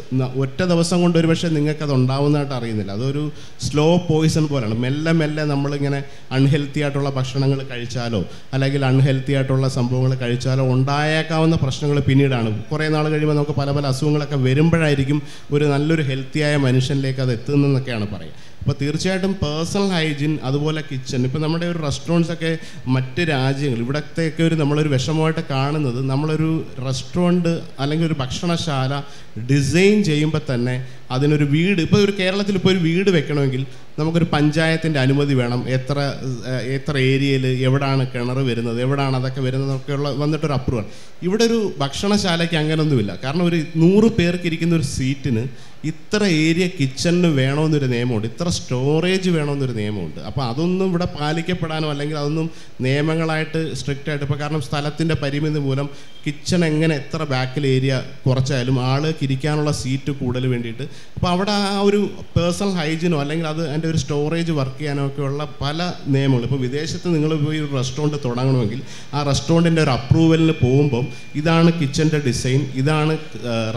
ഒറ്റ ദിവസം കൊണ്ട് ഒരു പക്ഷേ നിങ്ങൾക്കത് ഉണ്ടാവുന്നതായിട്ട് അറിയുന്നില്ല. അതൊരു സ്ലോ പോയിസൺ പോലെയാണ്. മെല്ലെ മെല്ലെ നമ്മളിങ്ങനെ അൺഹെൽത്തി ആയിട്ടുള്ള ഭക്ഷണങ്ങൾ കഴിച്ചാലോ അല്ലെങ്കിൽ അൺഹെൽത്തി ആയിട്ടുള്ള സംഭവങ്ങൾ കഴിച്ചാലോ ഉണ്ടായേക്കാവുന്ന പ്രശ്നങ്ങൾ പിന്നീടാണ്. കുറേ നാൾ കഴിയുമ്പോൾ നമുക്ക് പല പല അസുഖങ്ങളൊക്കെ വരുമ്പോഴായിരിക്കും ഒരു നല്ലൊരു ഹെൽത്തിയായ മനുഷ്യനിലേക്ക് അത് എത്തുന്നതെന്നൊക്കെയാണ് പറയുക. അപ്പോൾ തീർച്ചയായിട്ടും പേഴ്സണൽ ഹൈജീൻ അതുപോലെ കിച്ചൺ. ഇപ്പോൾ നമ്മുടെ ഒരു റെസ്റ്റോറന്റ്സ് ഒക്കെ മറ്റ് രാജ്യങ്ങൾ ഇവിടത്തെയൊക്കെ ഒരു നമ്മളൊരു വിഷമമായിട്ട് കാണുന്നത് നമ്മളൊരു റെസ്റ്റോറന്റ് അല്ലെങ്കിൽ ഒരു ഭക്ഷണശാല ഡിസൈൻ ചെയ്യുമ്പോൾ തന്നെ അതിനൊരു വീട് ഇപ്പോൾ ഒരു കേരളത്തിൽ ഇപ്പോൾ ഒരു വീട് വെക്കണമെങ്കിൽ നമുക്കൊരു പഞ്ചായത്തിന്റെ അനുമതി വേണം. എത്ര എത്ര ഏരിയയിൽ എവിടാണ് കിണർ വരുന്നത് എവിടാണ് അതൊക്കെ വരുന്നതൊക്കെയുള്ള വന്നിട്ടൊരു അപ്രൂവൽ ഇവിടെ ഒരു ഭക്ഷണശാലയ്ക്ക് അങ്ങനൊന്നുമില്ല. കാരണം ഒരു നൂറ് പേർക്ക് ഇരിക്കുന്ന ഒരു സീറ്റിന് ഇത്ര ഏരിയ കിച്ചണിന് വേണമെന്നൊരു നിയമമുണ്ട് ഇത്ര സ്റ്റോറേജ് വേണമെന്നൊരു നിയമമുണ്ട്. അപ്പോൾ അതൊന്നും ഇവിടെ പാലിക്കപ്പെടാനോ അല്ലെങ്കിൽ അതൊന്നും നിയമങ്ങളായിട്ട് സ്ട്രിക്റ്റ് ആയിട്ട് ഇപ്പോൾ കാരണം സ്ഥലത്തിന്റെ പരിമിതി മൂലം കിച്ചൺ എങ്ങനെ എത്ര ബാക്കിൽ ഏരിയ കുറച്ചായാലും ആൾക്ക് ഇരിക്കാനുള്ള സീറ്റ് കൂടുതൽ വേണ്ടിയിട്ട് അപ്പോൾ അവിടെ ആ ഒരു പേഴ്സണൽ ഹൈജീനോ അല്ലെങ്കിൽ അത് അതിന്റെ ഒരു സ്റ്റോറേജ് വർക്ക് ചെയ്യാനോ ഉള്ള പല നിയമങ്ങൾ ഇപ്പോൾ വിദേശത്ത് നിങ്ങൾ പോയി ഒരു റെസ്റ്റോറന്റ് തുടങ്ങണമെങ്കിൽ ആ റെസ്റ്റോറന്റിന്റെ ഒരു അപ്രൂവലിന് പോകുമ്പം ഇതാണ് കിച്ചന്റെ ഡിസൈൻ ഇതാണ്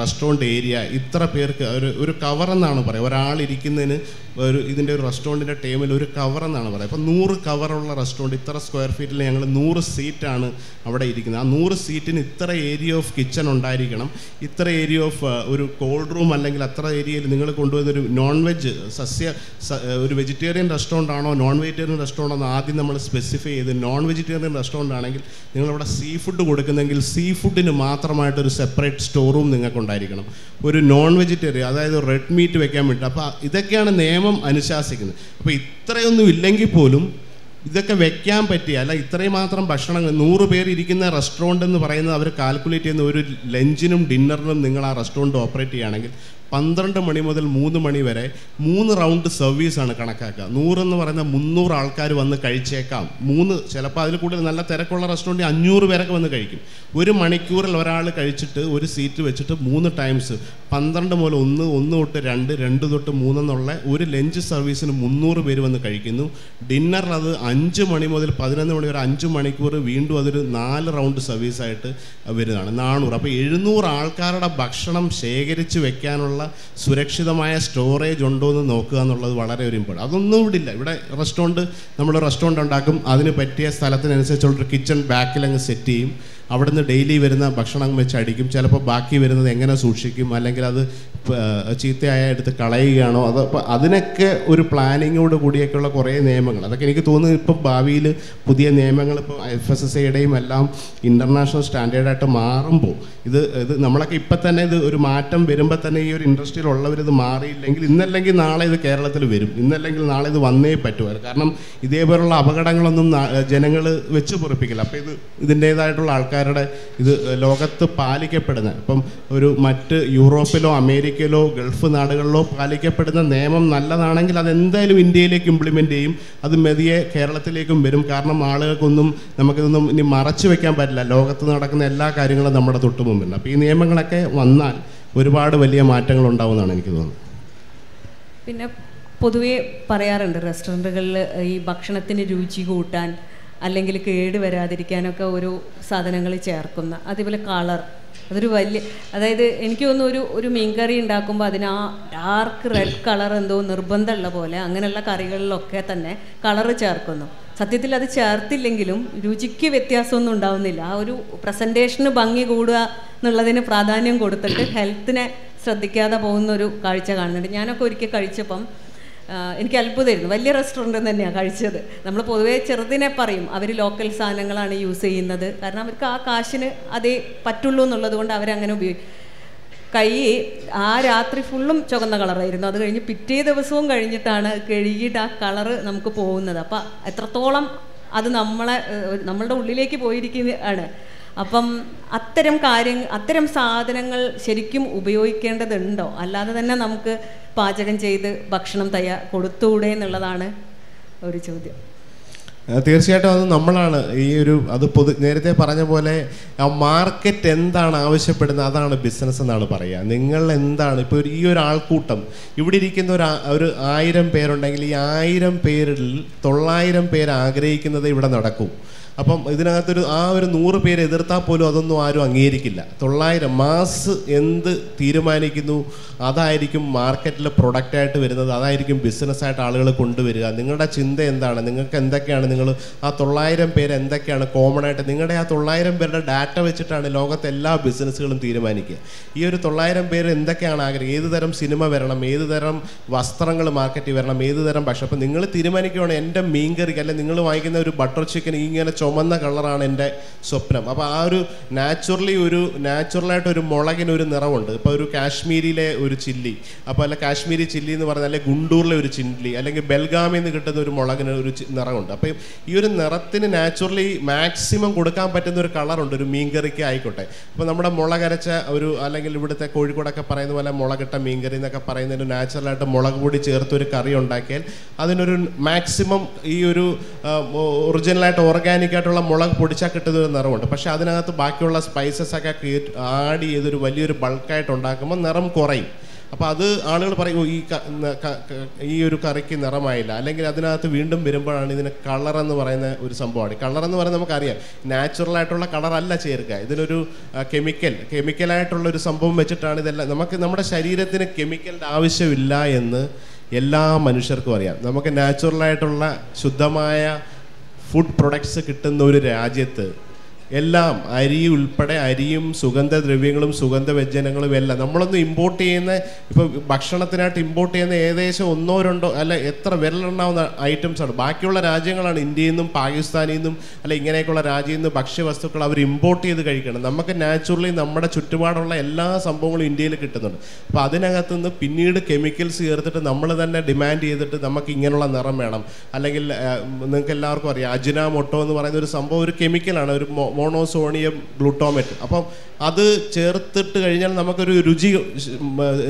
റെസ്റ്റോറന്റ് ഏരിയ ഇത്ര പേർക്ക് ഒരു ഒരു കവർ എന്നാണ് പറയുക. ഒരാളിരിക്കുന്നതിന് ഒരു ഇതിന്റെ ഒരു റെസ്റ്റോറന്റിന്റെ ടേമിൽ ഒരു കവർ എന്നാണ് പറയുക. അപ്പോൾ നൂറ് കവറുള്ള റെസ്റ്റോറന്റ് ഇത്ര സ്ക്വയർ ഫീറ്റിൽ ഞങ്ങൾ നൂറ് സീറ്റാണ് അവിടെ ഇരിക്കുന്നത്. ആ നൂറ് സീറ്റിന് ഇത്ര ഏരിയ ഓഫ് കിച്ചൺ ഉണ്ടായിരിക്കണം. ഇത്ര ഏരിയ ഓഫ് ഒരു കോൾഡ് റൂം അല്ലെങ്കിൽ അത്ര ഏരിയയിൽ നിങ്ങൾ കൊണ്ടുവന്നൊരു നോൺ വെജ് സസ്യ ഒരു വെജിറ്റേറിയൻ റെസ്റ്റോറന്റ് ആണോ നോൺ വെജിറ്റേറിയൻ റെസ്റ്റോറന്റ് ആണോ ആദ്യം നമ്മൾ സ്പെസിഫൈ ചെയ്ത് നോൺ വെജിറ്റേറിയൻ റെസ്റ്റോറന്റ് ആണെങ്കിൽ നിങ്ങളവിടെ സീ ഫുഡ് കൊടുക്കുന്നെങ്കിൽ സീ ഫുഡിന് മാത്രമായിട്ടൊരു സെപ്പറേറ്റ് സ്റ്റോർ റൂം നിങ്ങൾക്കുണ്ടായിരിക്കണം. ഒരു നോൺ വെജിറ്റേറിയൻ അതായത് റെഡ് മീറ്റ് വെക്കാൻ വേണ്ടി. അപ്പോൾ ഇതൊക്കെയാണ് നിയമം അനുശാസിക്കുന്നത്. അപ്പോൾ ഇത്രയൊന്നും ഇല്ലെങ്കിൽ പോലും ഇതൊക്കെ വെക്കാൻ പറ്റിയ അല്ല ഇത്രയും മാത്രം ഭക്ഷണങ്ങൾ നൂറ് പേർ ഇരിക്കുന്ന റെസ്റ്റോറന്റ് എന്ന് പറയുന്നത് അവർ കാൽക്കുലേറ്റ് ചെയ്യുന്ന ഒരു ലഞ്ചിനും ഡിന്നറിനും നിങ്ങൾ ആ റെസ്റ്റോറന്റ് ഓപ്പറേറ്റ് ചെയ്യുകയാണെങ്കിൽ പന്ത്രണ്ട് മണി മുതൽ മൂന്ന് മണി വരെ മൂന്ന് റൗണ്ട് സർവീസാണ് കണക്കാക്കുക. നൂറെന്ന് പറയുന്ന മുന്നൂറ് ആൾക്കാർ വന്ന് കഴിച്ചേക്കാം. മൂന്ന് ചിലപ്പോൾ അതിൽ കൂടുതൽ നല്ല തിരക്കുള്ള റെസ്റ്റോറന്റ് അഞ്ഞൂറ് പേരൊക്കെ വന്ന് കഴിക്കും. ഒരു മണിക്കൂറിൽ ഒരാൾ കഴിച്ചിട്ട് ഒരു സീറ്റ് വെച്ചിട്ട് മൂന്ന് ടൈംസ് പന്ത്രണ്ട് മുതൽ ഒന്ന് ഒന്ന് തൊട്ട് രണ്ട് രണ്ട് തൊട്ട് മൂന്നെന്നുള്ള ഒരു ലഞ്ച് സർവീസിന് മുന്നൂറ് പേര് വന്ന് കഴിക്കുന്നു. ഡിന്നറിൽ അത് അഞ്ച് മണി മുതൽ പതിനൊന്ന് മണി വരെ അഞ്ച് മണിക്കൂർ വീണ്ടും അതൊരു നാല് റൗണ്ട് സർവീസായിട്ട് വരുന്നതാണ്. നാനൂറ്. അപ്പോൾ എഴുന്നൂറ് ആൾക്കാരുടെ ഭക്ഷണം ശേഖരിച്ച് വെക്കാനുള്ള സുരക്ഷിതമായ സ്റ്റോറേജ് ഉണ്ടോ എന്ന് നോക്കുക എന്നുള്ളത് വളരെ ഒരു ഇമ്പോർട്ടന്റ് അതൊന്നും ഇവിടെ ഇല്ല. ഇവിടെ റെസ്റ്റോറന്റ് നമ്മൾ റെസ്റ്റോറന്റ് ഉണ്ടാക്കും. അതിന് പറ്റിയ സ്ഥലത്തിനനുസരിച്ചുള്ളൊരു കിച്ചൺ ബാക്കിൽ അങ്ങ് സെറ്റ് ചെയ്യും. അവിടുന്ന് ഡെയിലി വരുന്ന ഭക്ഷണം വെച്ച് അടിക്കും. ചിലപ്പോൾ ബാക്കി വരുന്നത് എങ്ങനെ സൂക്ഷിക്കും? അല്ലെങ്കിൽ അത് ചീത്തയായ എടുത്ത് കളയുകയാണോ? അത് അപ്പോൾ അതിനൊക്കെ ഒരു പ്ലാനിങ്ങോട് കൂടിയൊക്കെയുള്ള കുറേ നിയമങ്ങൾ. അതൊക്കെ എനിക്ക് തോന്നുന്നു ഇപ്പം ഭാവിയിൽ പുതിയ നിയമങ്ങൾ ഇപ്പോൾ എഫ് എസ് എസ് ഐയുടെയും എല്ലാം ഇന്റർനാഷണൽ സ്റ്റാൻഡേർഡായിട്ട് മാറുമ്പോൾ ഇത് ഇത് നമ്മളൊക്കെ ഇപ്പം തന്നെ ഇത് ഒരു മാറ്റം വരുമ്പോൾ തന്നെ ഈ ഒരു ഇൻഡസ്ട്രിയിൽ ഉള്ളവർ ഇത് മാറിയില്ലെങ്കിൽ ഇന്നല്ലെങ്കിൽ നാളെ ഇത് കേരളത്തിൽ വരും. ഇന്നല്ലെങ്കിൽ നാളെ ഇത് വന്നേ പറ്റുമായിരുന്നു. കാരണം ഇതേപോലുള്ള അപകടങ്ങളൊന്നും ജനങ്ങൾ വെച്ച് പൊറിപ്പിക്കില്ല. അപ്പോൾ ഇത് ഇതിന്റേതായിട്ടുള്ള ആൾക്കാർ ആൾക്കാരുടെ ഇത് ലോകത്ത് പാലിക്കപ്പെടുന്ന ഇപ്പം ഒരു മറ്റ് യൂറോപ്പിലോ അമേരിക്കയിലോ ഗൾഫ് നാടുകളിലോ പാലിക്കപ്പെടുന്ന നിയമം നല്ലതാണെങ്കിൽ അത് എന്തായാലും ഇന്ത്യയിലേക്ക് ഇംപ്ലിമെന്റ് ചെയ്യും. അത് മെതിയെ കേരളത്തിലേക്കും വരും. കാരണം ആളുകൾക്കൊന്നും നമുക്കിതൊന്നും ഇനി മറച്ചു വെക്കാൻ പറ്റില്ല. ലോകത്ത് നടക്കുന്ന എല്ലാ കാര്യങ്ങളും നമ്മുടെ തൊട്ടുമുമ്പില്ല അപ്പോൾ ഈ നിയമങ്ങളൊക്കെ വന്നാൽ ഒരുപാട് വലിയ മാറ്റങ്ങൾ ഉണ്ടാവുമെന്നാണ് എനിക്ക് തോന്നുന്നത്. പിന്നെ പൊതുവേ പറയാറുണ്ട് റെസ്റ്റോറന്റുകളിൽ ഈ ഭക്ഷണത്തിന് രുചി കൂട്ടാൻ അല്ലെങ്കിൽ കേട് വരാതിരിക്കാനൊക്കെ ഒരു സാധനങ്ങൾ ചേർക്കുന്ന അതേപോലെ കളർ. അതൊരു വലിയ അതായത് എനിക്ക് തോന്നുന്നു ഒരു ഒരു മീൻകറി ഉണ്ടാക്കുമ്പോൾ അതിന് ആ ഡാർക്ക് റെഡ് കളർ എന്തോ നിർബന്ധമുള്ള പോലെ അങ്ങനെയുള്ള കറികളിലൊക്കെ തന്നെ കളർ ചേർക്കുന്നു. സത്യത്തിൽ അത് ചേർത്തില്ലെങ്കിലും രുചിക്ക് വ്യത്യാസമൊന്നും ഉണ്ടാവുന്നില്ല. ആ ഒരു പ്രസന്റേഷന് ഭംഗി കൂടുക എന്നുള്ളതിന് പ്രാധാന്യം കൊടുത്തിട്ട് ഹെൽത്തിനെ ശ്രദ്ധിക്കാതെ പോകുന്ന ഒരു കാഴ്ച കാണുന്നുണ്ട്. ഞാനൊക്കെ ഒരിക്കൽ കഴിച്ചപ്പം എനിക്ക് അത്ഭുതമായിരുന്നു. വലിയ റെസ്റ്റോറന്റ് തന്നെയാണ് കഴിച്ചത്. നമ്മൾ പൊതുവേ ചെറുതിനെ പറയും അവർ ലോക്കൽ സാധനങ്ങളാണ് യൂസ് ചെയ്യുന്നത്. കാരണം അവർക്ക് ആ കാശിന് അതേ പറ്റുള്ളൂ എന്നുള്ളത് കൊണ്ട് അവരങ്ങനെ ഉപയോഗിക്കും കൈ ആ രാത്രി ഫുള്ളും ചുവന്ന കളറായിരുന്നു അത് കഴിഞ്ഞ് പിറ്റേ ദിവസവും കഴിഞ്ഞിട്ടാണ് കഴുകിയിട്ട് ആ കളറ് നമുക്ക് പോകുന്നത്. അപ്പം എത്രത്തോളം അത് നമ്മളെ നമ്മളുടെ ഉള്ളിലേക്ക് പോയിരിക്കുകയാണ്. അപ്പം അത്തരം കാര്യങ്ങൾ അത്തരം സാധനങ്ങൾ ശരിക്കും ഉപയോഗിക്കേണ്ടതുണ്ടോ? അല്ലാതെ തന്നെ നമുക്ക് പാചകം ചെയ്ത് ഭക്ഷണം തയ്യാ കൊടുത്തൂടെ എന്നുള്ളതാണ് ഒരു ചോദ്യം. തീർച്ചയായിട്ടും അത് നമ്മളാണ്. ഈ ഒരു അത് പൊതു നേരത്തെ പറഞ്ഞ പോലെ ആ മാർക്കറ്റ് എന്താണ് ആവശ്യപ്പെടുന്നത് അതാണ് ബിസിനസ് എന്നാണ് പറയുക. നിങ്ങൾ എന്താണ് ഇപ്പോൾ ഈ ഒരു ആൾക്കൂട്ടം ഇവിടെ ഇരിക്കുന്ന ഒരു ഒരു ആയിരം പേരുണ്ടെങ്കിൽ ഈ ആയിരം പേരിൽ തൊള്ളായിരം പേര് ആഗ്രഹിക്കുന്നത് ഇവിടെ നടക്കും. അപ്പം ഇതിനകത്തൊരു ആ ഒരു നൂറ് പേര് എതിർത്താൽ പോലും അതൊന്നും ആരും അംഗീകരിക്കില്ല. തൊള്ളായിരം മാസ് എന്ത് തീരുമാനിക്കുന്നു അതായിരിക്കും മാർക്കറ്റിൽ പ്രൊഡക്റ്റായിട്ട് വരുന്നത് അതായിരിക്കും ബിസിനസ്സായിട്ട് ആളുകൾ കൊണ്ടുവരിക. നിങ്ങളുടെ ചിന്ത എന്താണ്? നിങ്ങൾക്ക് എന്തൊക്കെയാണ് നിങ്ങൾ ആ തൊള്ളായിരം പേര് എന്തൊക്കെയാണ് കോമൺ ആയിട്ട്? നിങ്ങളുടെ ആ തൊള്ളായിരം പേരുടെ ഡാറ്റ വെച്ചിട്ടാണ് ലോകത്തെ എല്ലാ ബിസിനസ്സുകളും തീരുമാനിക്കുക. ഈ ഒരു തൊള്ളായിരം പേര് എന്തൊക്കെയാണ് ആഗ്രഹം? ഏത് തരം സിനിമ വരണം? ഏത് തരം വസ്ത്രങ്ങൾ മാർക്കറ്റിൽ വരണം? ഏത് തരം ഭക്ഷണം? അപ്പം നിങ്ങൾ തീരുമാനിക്കുകയാണ് എന്റെ മീൻ കറിക്ക് അല്ലെങ്കിൽ നിങ്ങൾ വാങ്ങിക്കുന്ന ഒരു ബട്ടർ ചിക്കൻ ഇങ്ങനെ ചുമന്ന കളറാണ് എന്റെ സ്വപ്നം. അപ്പോൾ ആ ഒരു നാച്ചുറലി ഒരു നാച്ചുറലായിട്ട് ഒരു മുളകിന് ഒരു നിറമുണ്ട് ഇപ്പോൾ ഒരു കാശ്മീരിയിലെ ഒരു ചില്ലി. അപ്പോൾ അല്ല കാശ്മീരി ചില്ലി എന്ന് പറഞ്ഞാൽ അല്ലെങ്കിൽ ഗുണ്ടൂറിലെ ഒരു ചില്ലി അല്ലെങ്കിൽ ബെൽഗാമിൽ നിന്ന് കിട്ടുന്ന ഒരു മുളകിന് ഒരു നിറമുണ്ട് അപ്പോൾ ഈ ഒരു നിറത്തിന് നാച്ചുറലി മാക്സിമം കൊടുക്കാൻ പറ്റുന്ന ഒരു കളറുണ്ട് ഒരു മീൻകറിക്ക് ആയിക്കോട്ടെ. അപ്പോൾ നമ്മുടെ മുളകരച്ച ഒരു അല്ലെങ്കിൽ ഇവിടുത്തെ കോഴിക്കോടൊക്കെ പറയുന്ന പോലെ മുളകിട്ട മീൻകറി എന്നൊക്കെ പറയുന്നതിന് നാച്ചുറലായിട്ട് മുളക് പൊടി ചേർത്ത് ഒരു കറി ഉണ്ടാക്കിയാൽ അതിനൊരു മാക്സിമം ഈ ഒരു ഒറിജിനലായിട്ട് ഓർഗാനിക് ആയിട്ടുള്ള മുളക് പൊടിച്ചാൽ കിട്ടുന്ന ഒരു നിറമുണ്ട് പക്ഷേ അതിനകത്ത് ബാക്കിയുള്ള സ്പൈസസ് ഒക്കെ ആഡ് ചെയ്തൊരു വലിയൊരു ബൾക്കായിട്ട് ഉണ്ടാക്കുമ്പോൾ നിറം കുറയും. അപ്പോൾ അത് ആളുകൾ പറയും ഈ ഈ ഒരു കറിക്ക് നിറമായില്ല. അല്ലെങ്കിൽ അതിനകത്ത് വീണ്ടും വരുമ്പോഴാണ് ഇതിന് കളർ എന്ന് പറയുന്ന ഒരു സംഭവമാണ്. കളർ എന്ന് പറയുന്നത് നമുക്കറിയാം. നാച്ചുറൽ ആയിട്ടുള്ള കളറല്ല ചേർക്കുക. ഇതിനൊരു കെമിക്കൽ കെമിക്കലായിട്ടുള്ള ഒരു സംഭവം വെച്ചിട്ടാണ് ഇതെല്ലാം. നമുക്ക് നമ്മുടെ ശരീരത്തിന് കെമിക്കലിന്റെ ആവശ്യമില്ല എന്ന് എല്ലാ മനുഷ്യർക്കും അറിയാം. നമുക്ക് നാച്ചുറലായിട്ടുള്ള ശുദ്ധമായ ഫുഡ് പ്രൊഡക്ട്സ് കിട്ടുന്ന ഒരു രാജ്യത്ത് എല്ലാം അരി ഉൾപ്പെടെ അരിയും സുഗന്ധദ്രവ്യങ്ങളും സുഗന്ധവ്യഞ്ജനങ്ങളും എല്ലാം. നമ്മളൊന്നും ഇമ്പോർട്ട് ചെയ്യുന്ന ഇപ്പോൾ ഭക്ഷണത്തിനായിട്ട് ഇമ്പോർട്ട് ചെയ്യുന്ന ഏകദേശം ഒന്നോ രണ്ടോ അല്ല എത്ര വിരലെണ്ണാവുന്ന ആണ്. ബാക്കിയുള്ള രാജ്യങ്ങളാണ് ഇന്ത്യയിൽ നിന്നും പാകിസ്ഥാനിൽ നിന്നും അല്ല ഇങ്ങനെയൊക്കെയുള്ള രാജ്യത്തിൽ നിന്ന് ഭക്ഷ്യവസ്തുക്കൾ അവർ ഇമ്പോർട്ട് ചെയ്ത് കഴിക്കണം. നമുക്ക് നാച്ചുറലി നമ്മുടെ ചുറ്റുപാടുള്ള എല്ലാ സംഭവങ്ങളും ഇന്ത്യയിൽ കിട്ടുന്നുണ്ട്. അപ്പോൾ അതിനകത്ത് നിന്ന് പിന്നീട് കെമിക്കൽസ് ചേർത്തിട്ട് നമ്മൾ തന്നെ ഡിമാൻഡ് ചെയ്തിട്ട് നമുക്ക് ഇങ്ങനെയുള്ള നിറം വേണം. അല്ലെങ്കിൽ നിങ്ങൾക്ക് എല്ലാവർക്കും അറിയാം. അജിനാമൊട്ടോ എന്ന് പറയുന്ന ഒരു സംഭവം ഒരു കെമിക്കലാണ് ഒരു മോണോസോണിയം ഗ്ലൂട്ടോമേറ്റ്. അപ്പം അത് ചേർത്തിട്ട് കഴിഞ്ഞാൽ നമുക്കൊരു രുചി